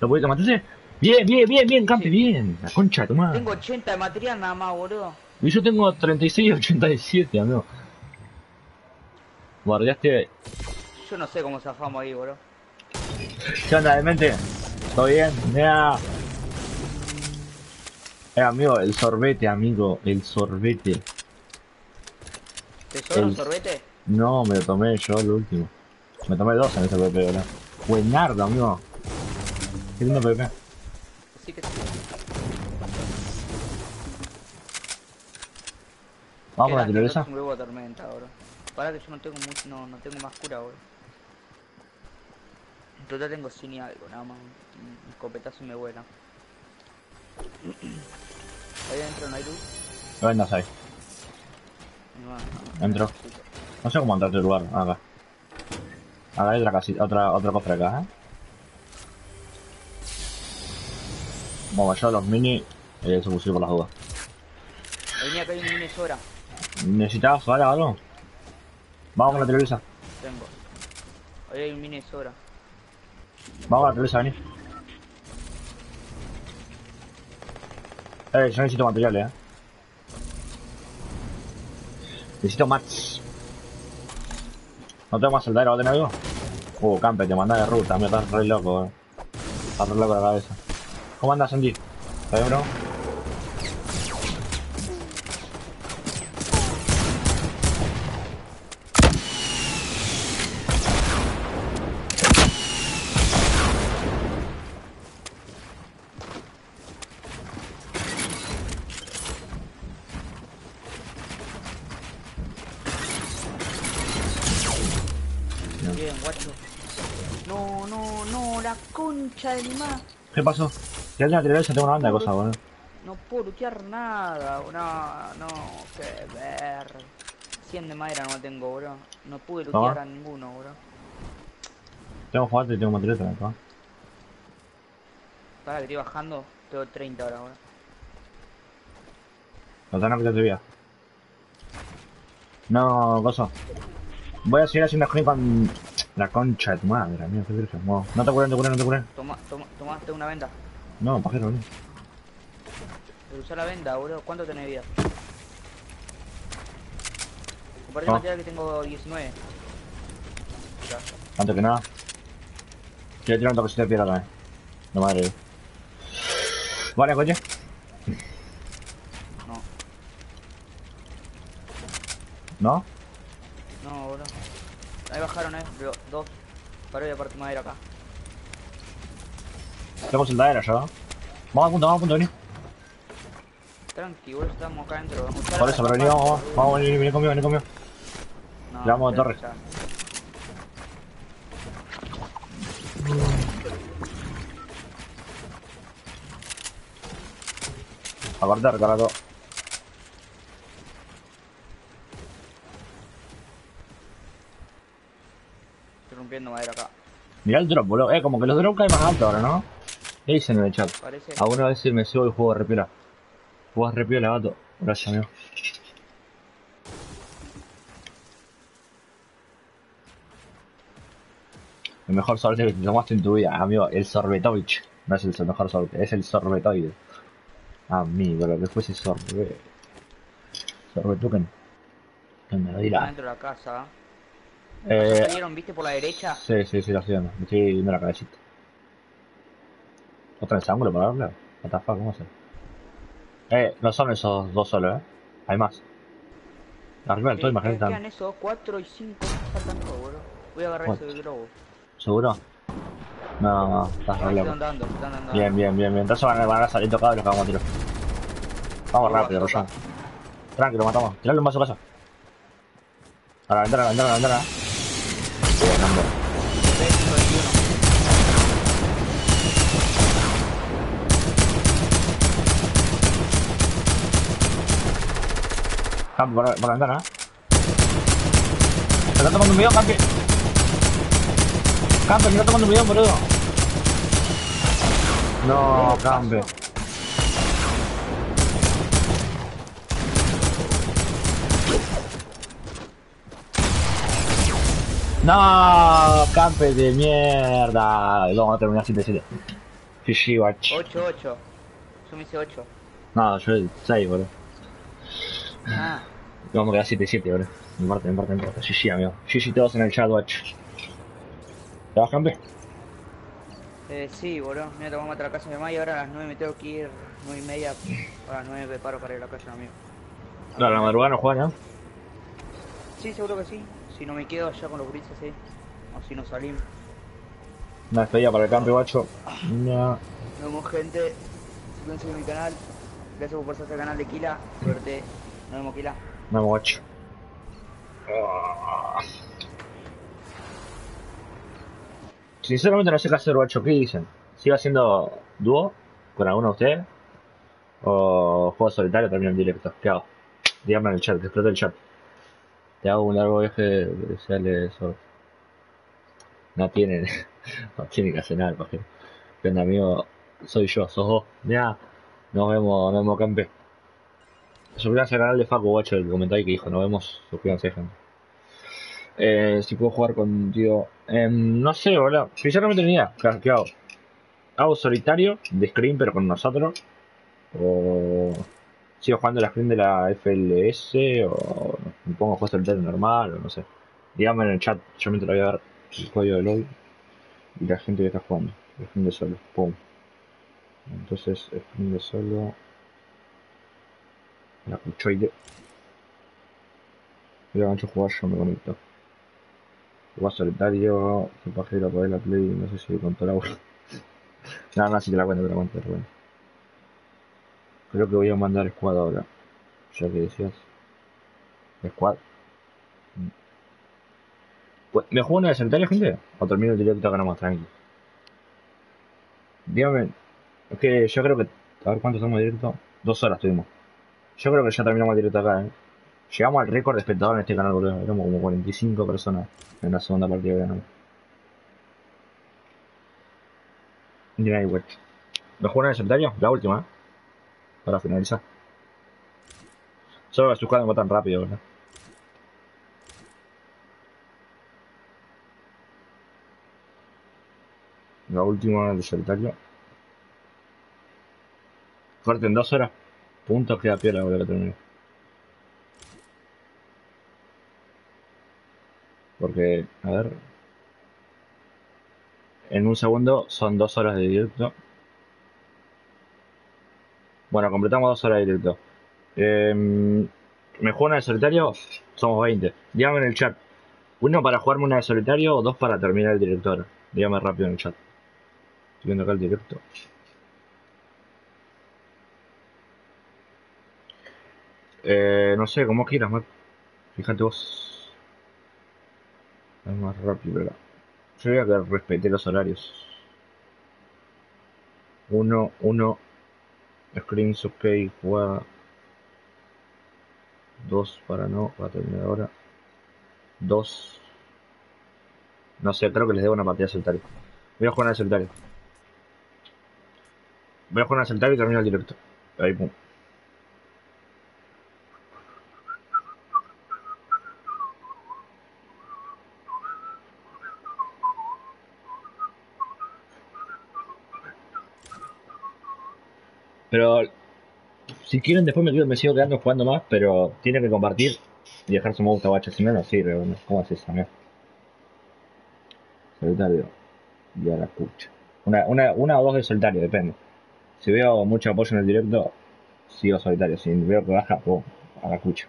¿Lo puedes matarse? Bien, bien, bien, bien, campe, bien. La concha de tu madre. Tengo 80 de material nada más, boludo. Y yo tengo 36 y 87, amigo. Guardiaste. Yo no sé cómo zafamos ahí, boludo. ¿Qué onda, demente? ¿Todo bien? Mira. Eh, amigo, el sorbete, amigo, el sorbete. ¿Te sobra un El- sorbete? No, me lo tomé yo el último. Me tomé dos en ese PP, ¿verdad? Buenardo, amigo. Qué lindo PP. Sí que sí. Vamos con la Era, tirolesa. Un huevo de tormenta, bro. Para que yo no tengo mucho, no, no tengo más cura, bro. En total tengo sin y algo, nada más. Un escopetazo y me vuela. Ahí adentro no hay luz. No vendas ahí. No, no, Entro. No sé cómo entrar a este lugar. Acá. Acá hay otra casita, otra, otro cofre acá, ¿eh? Vamos allá los mini. Eh, se pusieron por las dudas. Venía acá hay un mini sobra. ¿Necesitabas ¿vale, algo? Vamos con la televisa. Tengo. Ahí hay un mini sobra. Vamos con la televisa, vení. Eh, yo necesito materiales, eh. Necesito mats. ¿No tengo más soldadero? ¿Vos tenés algo? Uh, campe, te mandás de ruta, me estás re loco, eh. Estás re loco la cabeza. ¿Cómo andas, Andy? ¿Está bien, bro? Bien, guacho. No, no, no, la concha de mi ma. ¿Qué pasó? Si alguien la televisa tengo una banda de cosas, boludo. No puedo lutear nada, no, no, qué ver. 100 de madera no tengo, bro. No pude Toma. lutear a ninguno, bro. Tengo juguete y tengo también, ¿no? Para que estoy bajando, tengo 30 ahora, bro. Lo tengo que te vida. No, coso. Voy a seguir haciendo screen con la concha de tu madre, amigo, qué virgen. Wow. No te cures, no te cures, no te cures. Toma, toma, tomaste una venda. No, pajero, boludo. Pero usar la venda, bro. ¿Cuánto tenés vida? Compartí Ah. material que tengo 19. Ya. Antes que nada. Quiero tirar un toquecito de piedra también. No madre. Vale, coche. No, ¿No? no, bro. Ahí bajaron, eh. Dos. Paro y aparte madera acá. Tengo soldadera ya. Vamos al punto, vamos al punto, vení. Tranqui, bro. Estamos acá adentro. Vamos a Por eso, pero vení, vamos, vamos, vení, vení conmigo, vení conmigo. No, Le vamos a ya, torre. Aparte, recarga todo. Estoy rompiendo madera acá. Mirá el drop, boludo. Eh, como que los drops caen más alto ahora, ¿no? ¿Qué dicen en el chat? Parece. A una vez me subo y juego repiola. Juegas repiola, gato. Gracias, amigo. El mejor sorbete que te tomaste en tu vida, amigo. El sorbetovich. No es el mejor sorbete, es el sorbetoide. Amigo, lo que fuese sorbet. Sorbetuken. Que me lo dirá. dentro de la casa. Eh, ¿Salieron, viste, por la derecha? sí, sí, sí, lo estoy viendo. Me estoy viendo la cabecita. ¿Otra en ese ángulo para darle? What the fuck, ¿cómo se? Eh, no son esos dos solos, eh. Hay más. Arriba del todo, Eh, imagínate. quedan esos 4 y 5. Faltan dos, boludo. Voy a agarrar Bueno. ese globo. ¿Seguro? No, no, estás Ah, re están loco. andando, están andando. Bien, bien, bien, bien. Entonces van a, van a salir tocados los que vamos a tirar. Vamos rápido, bazooka. Roshan. Tranquilo, matamos. Tirale un vaso a casa. A la ventana, a la ventana, a la ventana. Campi por, por la ventana. Se está tomando un video, Campi. Campi, que está tomando un video, boludo. No, Campi. No, Campi de mierda. Vamos a terminar 7-7. GG, watch. 8, 8. Yo me hice 8. No, yo 6, boludo. Ah, Vamos a quedar 7-7, boludo. Me importa, me importa, me importa. GG, amigo. GG todos en el chat, watch. ¿Te vas, campe? eh, sí, boludo. Mira, te vamos a matar a la casa de mi mamá y ahora a las 9 me tengo que ir. 9 y media. A las 9 me paro para ir a la casa amigo. Claro, la madrugada no juega, ¿no? Sí, seguro que sí. Si no me quedo allá con los grises, sí. O si no salimos. Una despedida para el campe, guacho. No. Nos vemos, gente. Suscríbanse a mi canal. Gracias por pasarse al canal de Kila. Suerte. Nos vemos, Kila. No, guacho. Ah. Sinceramente no sé qué hacer, guacho. ¿Qué dicen? ¿Sigo haciendo dúo con alguno de ustedes? ¿O juego solitario termino en directo? ¿Qué hago? Díganme en el chat, que explote el chat. Te hago un largo viaje de sale eso. No tienen, no tienen que hacer nada, imagino. ¿Qué onda, amigo? Soy yo, sos vos. Ya, nos vemos, nos vemos, campe. Suscríbanse al canal de Facu, guacho, el comentario que dijo, nos vemos, suscríbanse, gente. Eh, si puedo jugar contigo. Em, no sé, boludo. Sinceramente ni idea. ¿Qué, qué hago? ¿Hago solitario de screen pero con nosotros? ¿O sigo jugando la screen de la FLS? ¿O me pongo jugar solitario normal? O no sé. Díganme en el chat, yo mientras voy a ver el código de lobby y la gente que está jugando. Screen de solo. Pum. Entonces, screen de solo. La cuchoide. Voy a gancho jugar, yo me conecto. Jugar solitario, qué pajero para la play, no sé si con toda la No, no, sí te la cuento, te la cuento, cuento. Creo que voy a mandar squad ahora. Ya que decías. Squad. Mm. Pues, ¿Me juego una de solitario, gente? ¿O termino el directo acá nomás, tranqui? Dígame. Es que yo creo que. A ver cuánto estamos directo. Dos horas tuvimos. Yo creo que ya terminamos el directo acá, eh. Llegamos al récord de espectadores en este canal, boludo. Éramos como 45 personas en la segunda partida que ganamos. West. ¿Me juego una de solitario? La última, ¿eh? Para finalizar. Solo que sus no tan rápido, ¿verdad? La última de solitario. Fuerte en dos horas. Puntos queda piola, boludo, que termine. Porque, a ver. En un segundo son dos horas de directo. Bueno, completamos dos horas de directo. Eh, ¿Me juego una de solitario? Somos 20. Dígame en el chat. ¿Uno para jugarme una de solitario o dos para terminar el director? Dígame rápido en el chat. Estoy viendo acá el directo. Eh, no sé, como quieras, Matt. Fíjate vos. Es más rápido, ¿verdad? Yo voy a que respete los horarios. Uno, uno. Screens ok, juega. Dos para no, va a terminar ahora. Dos. No sé, creo que les debo una partida de solitario. Voy a jugar de solitario. Voy a jugar de solitario y termino el directo. Ahí, pum. Pero si quieren después me, sigo quedando jugando más, pero tiene que compartir y dejar su me gusta si no no sirve, ¿no? ¿cómo es eso, amigo? Solitario y a la escucha. Una, una, una o dos de solitario, depende. Si veo mucho apoyo en el directo, sigo solitario. Si veo que baja, pues a la escucha.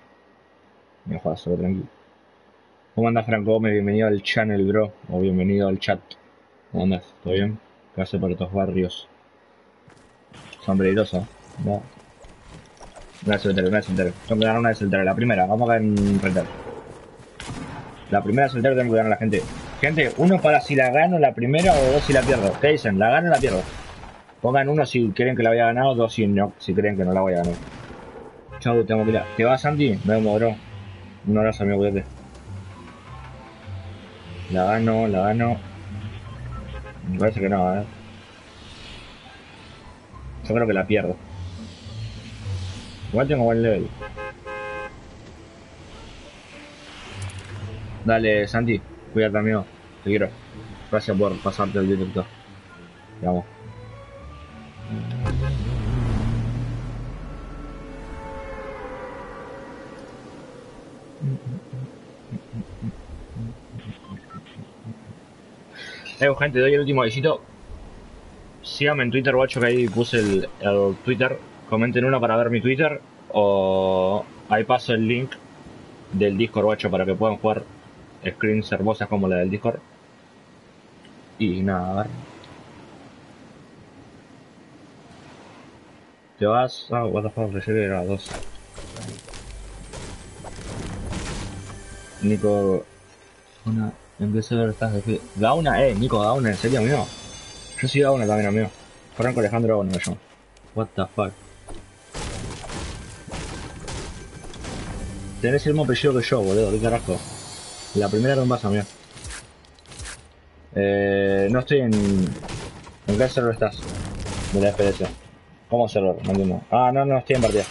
Me juega solo tranquilo. ¿Cómo andas, Franco Gómez? Bienvenido al channel, bro. O bienvenido al chat. ¿Cómo andas? ¿Todo bien? ¿Qué hace por estos barrios? Peligrosos, ¿no? Una solitario, una solitario. Tengo que ganar una solitario. La primera, vamos a enfrentar. La primera solitario tengo que ganar a la gente. Gente, uno para si la gano la primera o dos si la pierdo. ¿Qué dicen? ¿La gano o la pierdo? Pongan uno si creen que la voy a ganar o dos si no, si creen que no la voy a ganar. Chau, tengo que ir. ¿Te vas, Santi? Me vemos, bro. Un abrazo, amigo, cuídate. La gano, la gano. Me parece que no, eh. Yo creo que la pierdo. Igual tengo buen level. Dale, Santi. Cuídate, amigo. Te quiero. Gracias por pasarte el directo. Amo. Eh, gente, doy el último avisito. Síganme en Twitter, guacho, que ahí puse el, el Twitter. Comenten uno para ver mi Twitter. O ahí paso el link del Discord, guacho, para que puedan jugar screens hermosas como la del Discord. Y nada, a ver. Te vas. Ah, what the fuck, que era dos. Nico. Una. ¿En qué server estás de Gauna, eh, Nico Gauna, en serio, amigo. Yo soy Gauna también, amigo. Franco Alejandro Gauna me llamo. What the fuck. Tenés el mismo apellido que yo, boludo, qué carajo. La primera me pasa, amigo. Eh, no estoy en... ¿En qué server estás? De la FDS. ¿Cómo server? No entiendo. Ah, no, no, estoy en partida.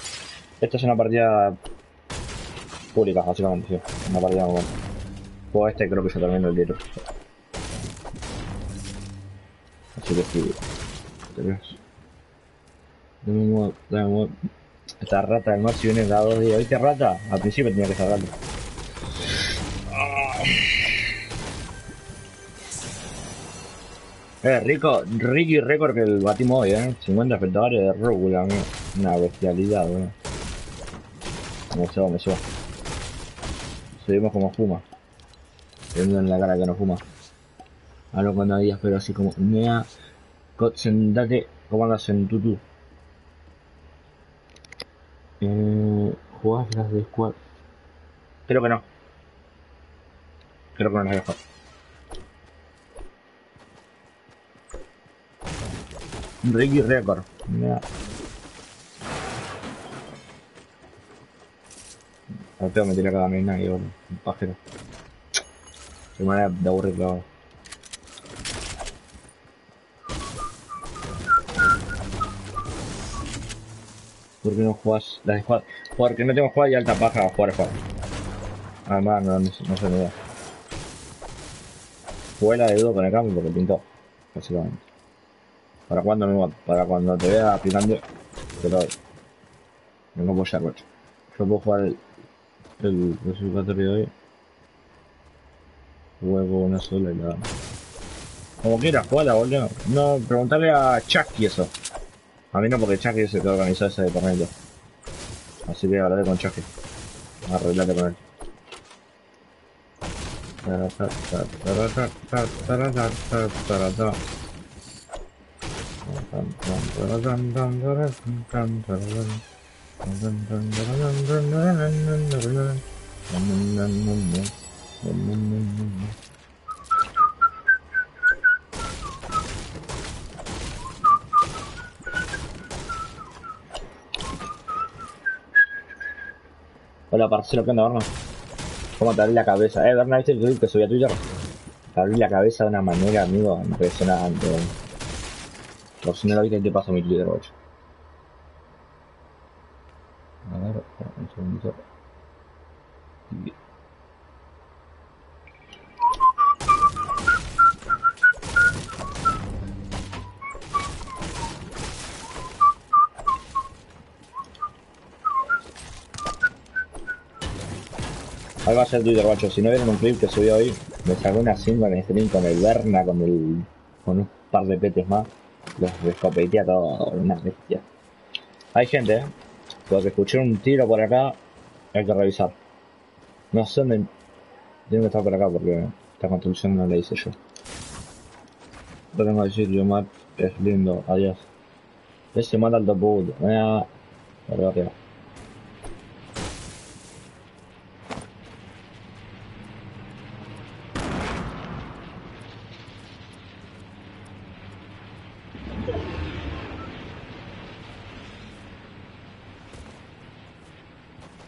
Esto es una partida pública, básicamente, sí. Una partida normal. Juego este creo que yo también lo quiero. Esta rata del mod si viene cada dos días. ¿Viste rata? Al principio tenía que rata. Eh, rico, Ricky Record que el batimos hoy, eh. 50 espectadores de Rúgula, amigo. Una bestialidad, weón. Me subo, me subo. Subimos como fuma. Teniendo en la cara que no fuma. Hablo cuando días, pero así como mea. Sentate, ¿cómo andas en tutu? Eh, ¿Jugás las de squad? Creo que no. Creo que no las dejo. Ricky Record. Mira. Al pedo me tiré cada mina y bueno, un pajero. Qué manera de aburrirlo ¿Por qué no jugás las de squad? Porque no tengo squad y alta paja jugar squad. Además, no, no, no sé ni idea. Jugué la de dudo con el cambio porque pintó, básicamente. ¿Para cuando me? Para cuando te vea aplicando, te lo doy. Vengo a apoyar, coche. Yo puedo jugar el, el clasificatorio de hoy. Juego una sola y la. Como quieras, jugala, boludo. No, preguntarle a Chucky eso. A mí no, porque Chucky es el que organizó ese torneo. Así que hablaré con Chucky. Arreglate con él. Hola, parcero, ¿qué onda, Berna? ¿Cómo te abre la cabeza? Eh, Berna, ¿viste el clip que subí a Twitter? abrí la cabeza de una manera, amigo, impresionante. Por si no lo viste, te paso mi Twitter, guacho. A ver, un segundito. Ahí va a ser Twitter, guacho. Si no vieron un clip que subí hoy, me sacó una 5 en stream con el Berna, con el. con un par de petes más. Los escopetea todo, una bestia. Hay gente, eh. Porque escuché un tiro por acá, hay que revisar. No sé dónde. Tiene que estar por acá porque esta construcción no la hice yo. Lo tengo que decir, yo Matt es lindo, adiós. Ese mata al puto. Mira, arriba, arriba.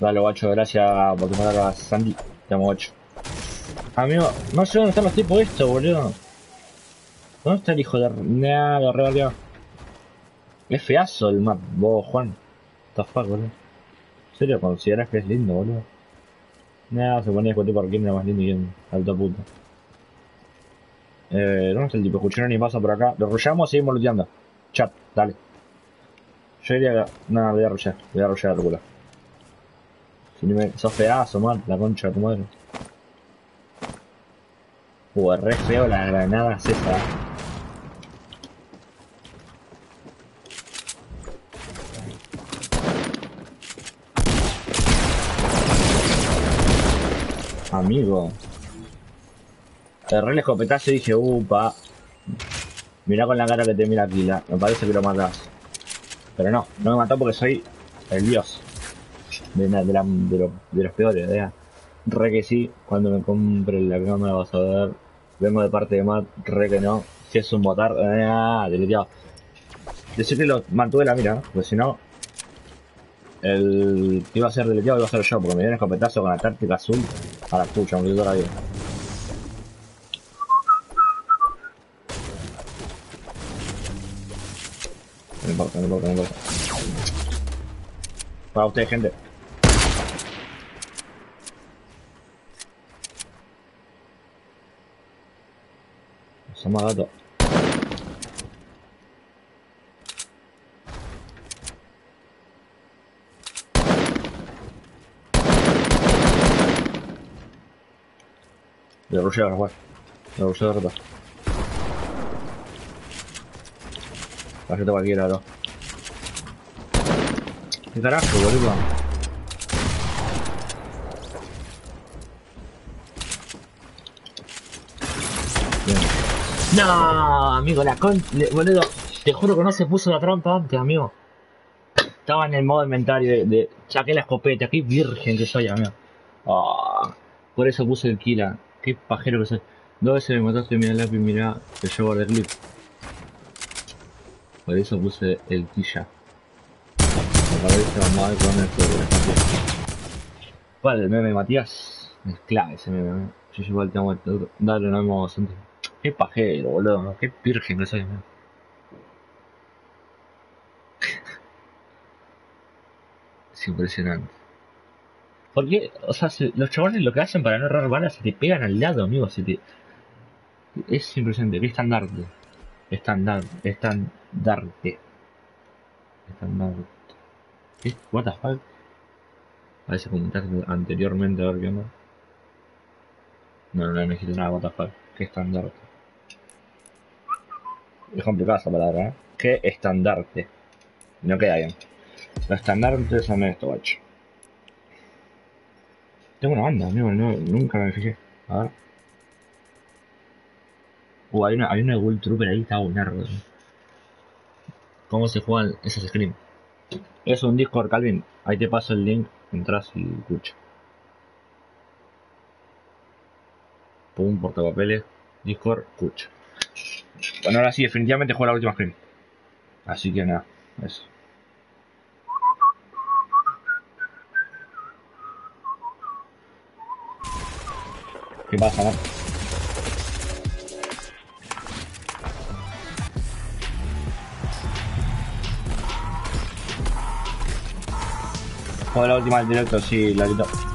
Dale, guacho, gracias por tu a Sandy. Te amo, guacho. Amigo, no sé dónde están los tipos estos, boludo. ¿Dónde está el hijo de... De arriba, arriba. Es feazo el map, vos, Juan. What the fuck, boludo. ¿En serio consideras que es lindo, boludo? Nah, se pone a discutir por quién era más lindo y quién. Alto puto. Eh, ¿dónde está el tipo? Escucharon ni pasa por acá. Lo rullamos y seguimos luteando. Chat, dale. Yo iría... Nada, voy a rullar. Voy a la locura. Si no me... Sos feazo, man, la concha de tu madre. Uh, re feo la granada es esa. Amigo. Erré el escopetazo y dije, upa. Mira con la cara que te mira aquí, la- me parece que lo matas. Pero no, no me mató porque soy el dios. De, los peores, ¿verdad? Re que sí, cuando me compre la cámara vas a ver. Vengo de parte de Matt, re que no. Si es un botar, ah, deleteado. Decir que lo mantuve la mira, porque si no. El que iba a ser deleteado iba a ser yo, porque me dio un escopetazo con la táctica azul a la pucha, me quedó la vida. No importa, no importa, no importa. Para ustedes, gente. Le rusheo ahora, jugar. Le rusheo de rota. Tarjeta cualquiera, bro. ¿Qué carajo, boludo? No, amigo, la con... boludo, te juro que no se puso la trampa antes, amigo. Estaba en el modo inventario de, de saqué la escopeta, qué virgen que soy, amigo. Ah, por eso puse el kila, qué pajero que soy. Dos veces me mataste, mira el lápiz, mira, que yo guardé clip. Por eso puse el de la el meme Matías es clave ese meme. Yo igual te amo, dale, no hemos bastante. Qué pajero, boludo, qué virgen que soy, amigo. Es impresionante. Porque, o sea, se- los chavales lo que hacen para no errar balas se te pegan al lado, amigo. Se te... Es impresionante. ¿Qué estandarte? Estandarte. Estandarte. Estandarte. ¿Qué? What the fuck? Parece comentaste anteriormente a ver qué onda. No, no, no necesito nada, what the fuck. ¿Qué estandarte? Es complicada esa palabra, ¿eh? ¿Qué estandarte? No queda bien. Los estandartes son esto, guacho. Tengo una banda, amigo, nunca me fijé. A ver. Uh, hay una, hay una Gold Trooper ahí, está buenardo. tío. ¿Cómo se juegan esas screens? Es un Discord, Calvin. Ahí te paso el link, entras y escucha. Pum, portapapeles, Discord, escucha. Bueno, ahora sí, definitivamente juego la última screen. Así que nada, eso. ¿Qué pasa, man? Joder, la última del directo, sí, la quito.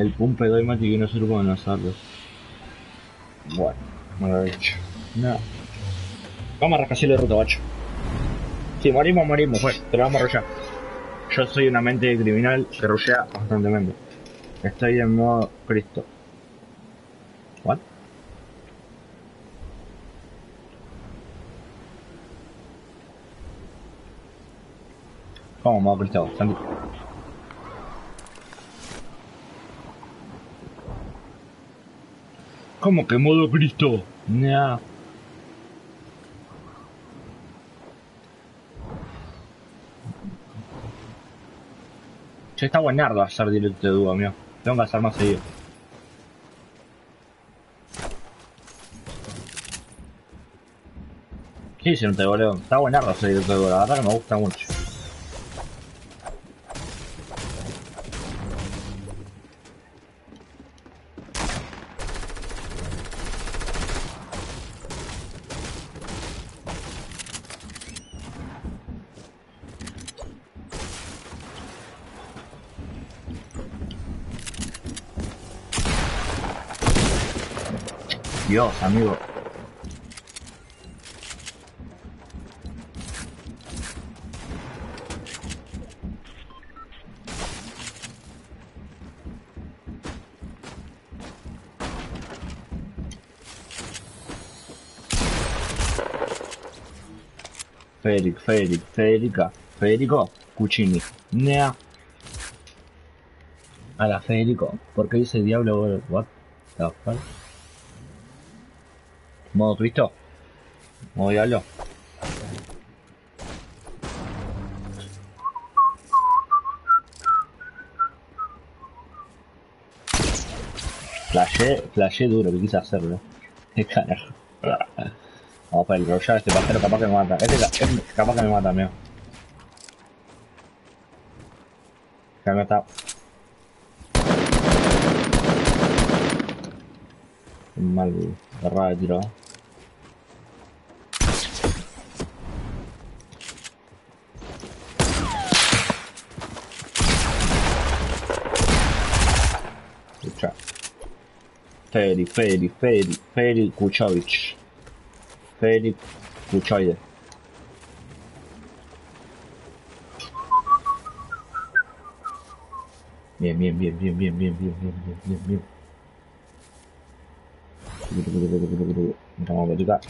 El pumpe doy mati que no sirve con nosotros. Bueno, me lo he dicho. No. Vamos a rascacielos de ruta, bacho. Si morimos, morimos, pues, pero vamos a rollar. Yo soy una mente criminal que rushea constantemente. Estoy en modo Cristo. ¿What? ¿Cómo modo Cristo? Santi? ¿Cómo que modo Cristo? Nah. Che, está buenardo hacer directo de dúo, mío. Tengo que hacer más seguido. ¿Qué hicieron te boludo? Está buenardo hacer directo de dúo, la verdad que me gusta mucho. Dios, amigo. Federico, Federico, Federica, Federico, Cucini. Nea. A la Federico. ¿Por qué dice diablo? What? ¿Modo Cristo? ¿Modo diablo? Flashé, flashé duro, que quise hacerlo. Qué carajo. Vamos para el Royal, este pajero capaz que me mata. Este, este capaz que me mata, mío. Ya no está. Mal agarrada de tiro. ¿eh? Escucha. Feri, Feri, Feri, Feri Kuchovic. Feri Kuchoide. Bien, bien, bien, bien, bien, bien, bien, bien, bien, bien, bien. Vamos a platicar.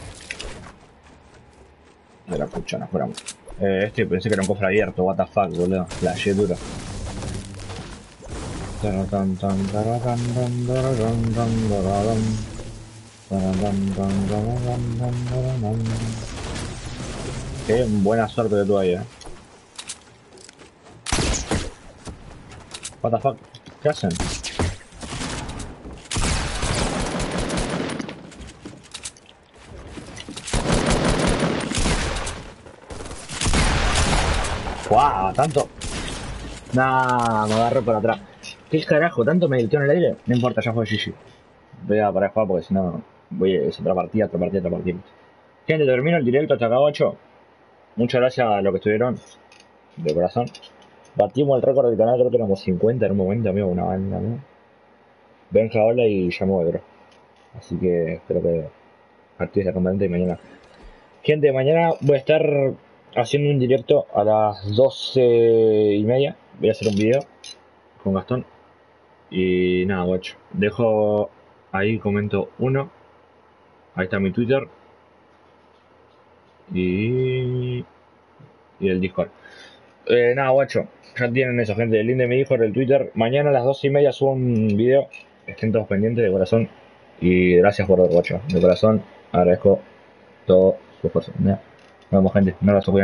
De la nos. Eh, este pensé que era un cofre abierto, what the boludo. La dura. Qué buena suerte de tú ahí, eh. What the fuck, ¿qué hacen? ¡Guau! ¿Tanto? Nah, me agarro por atrás. ¿Qué carajo? ¿Tanto me en el aire? No importa, ya fue GG. Voy a parar de jugar porque si no voy a es otra partida, otra partida, otra partida. Gente, termino el directo hasta acá 8. Muchas gracias a los que estuvieron. De corazón. Batimos el récord del canal, creo que éramos 50 en un momento, amigo, una banda, ¿no? Benja, hola y llamo otro. Así que espero que actives la comandante y mañana. Gente, mañana voy a estar haciendo un directo a las 12 y media. Voy a hacer un video con Gastón. Y nada, guacho. Dejo ahí, comento uno. Ahí está mi Twitter. Y. Y el Discord. Eh, nada, guacho. Ya tienen eso, gente. El link de mi Discord, el Twitter. Mañana a las 12 y media subo un video. Estén todos pendientes de corazón. Y gracias por ver, guacho. De corazón agradezco todo su esfuerzo. Nos vemos, gente. Un abrazo, cuídense.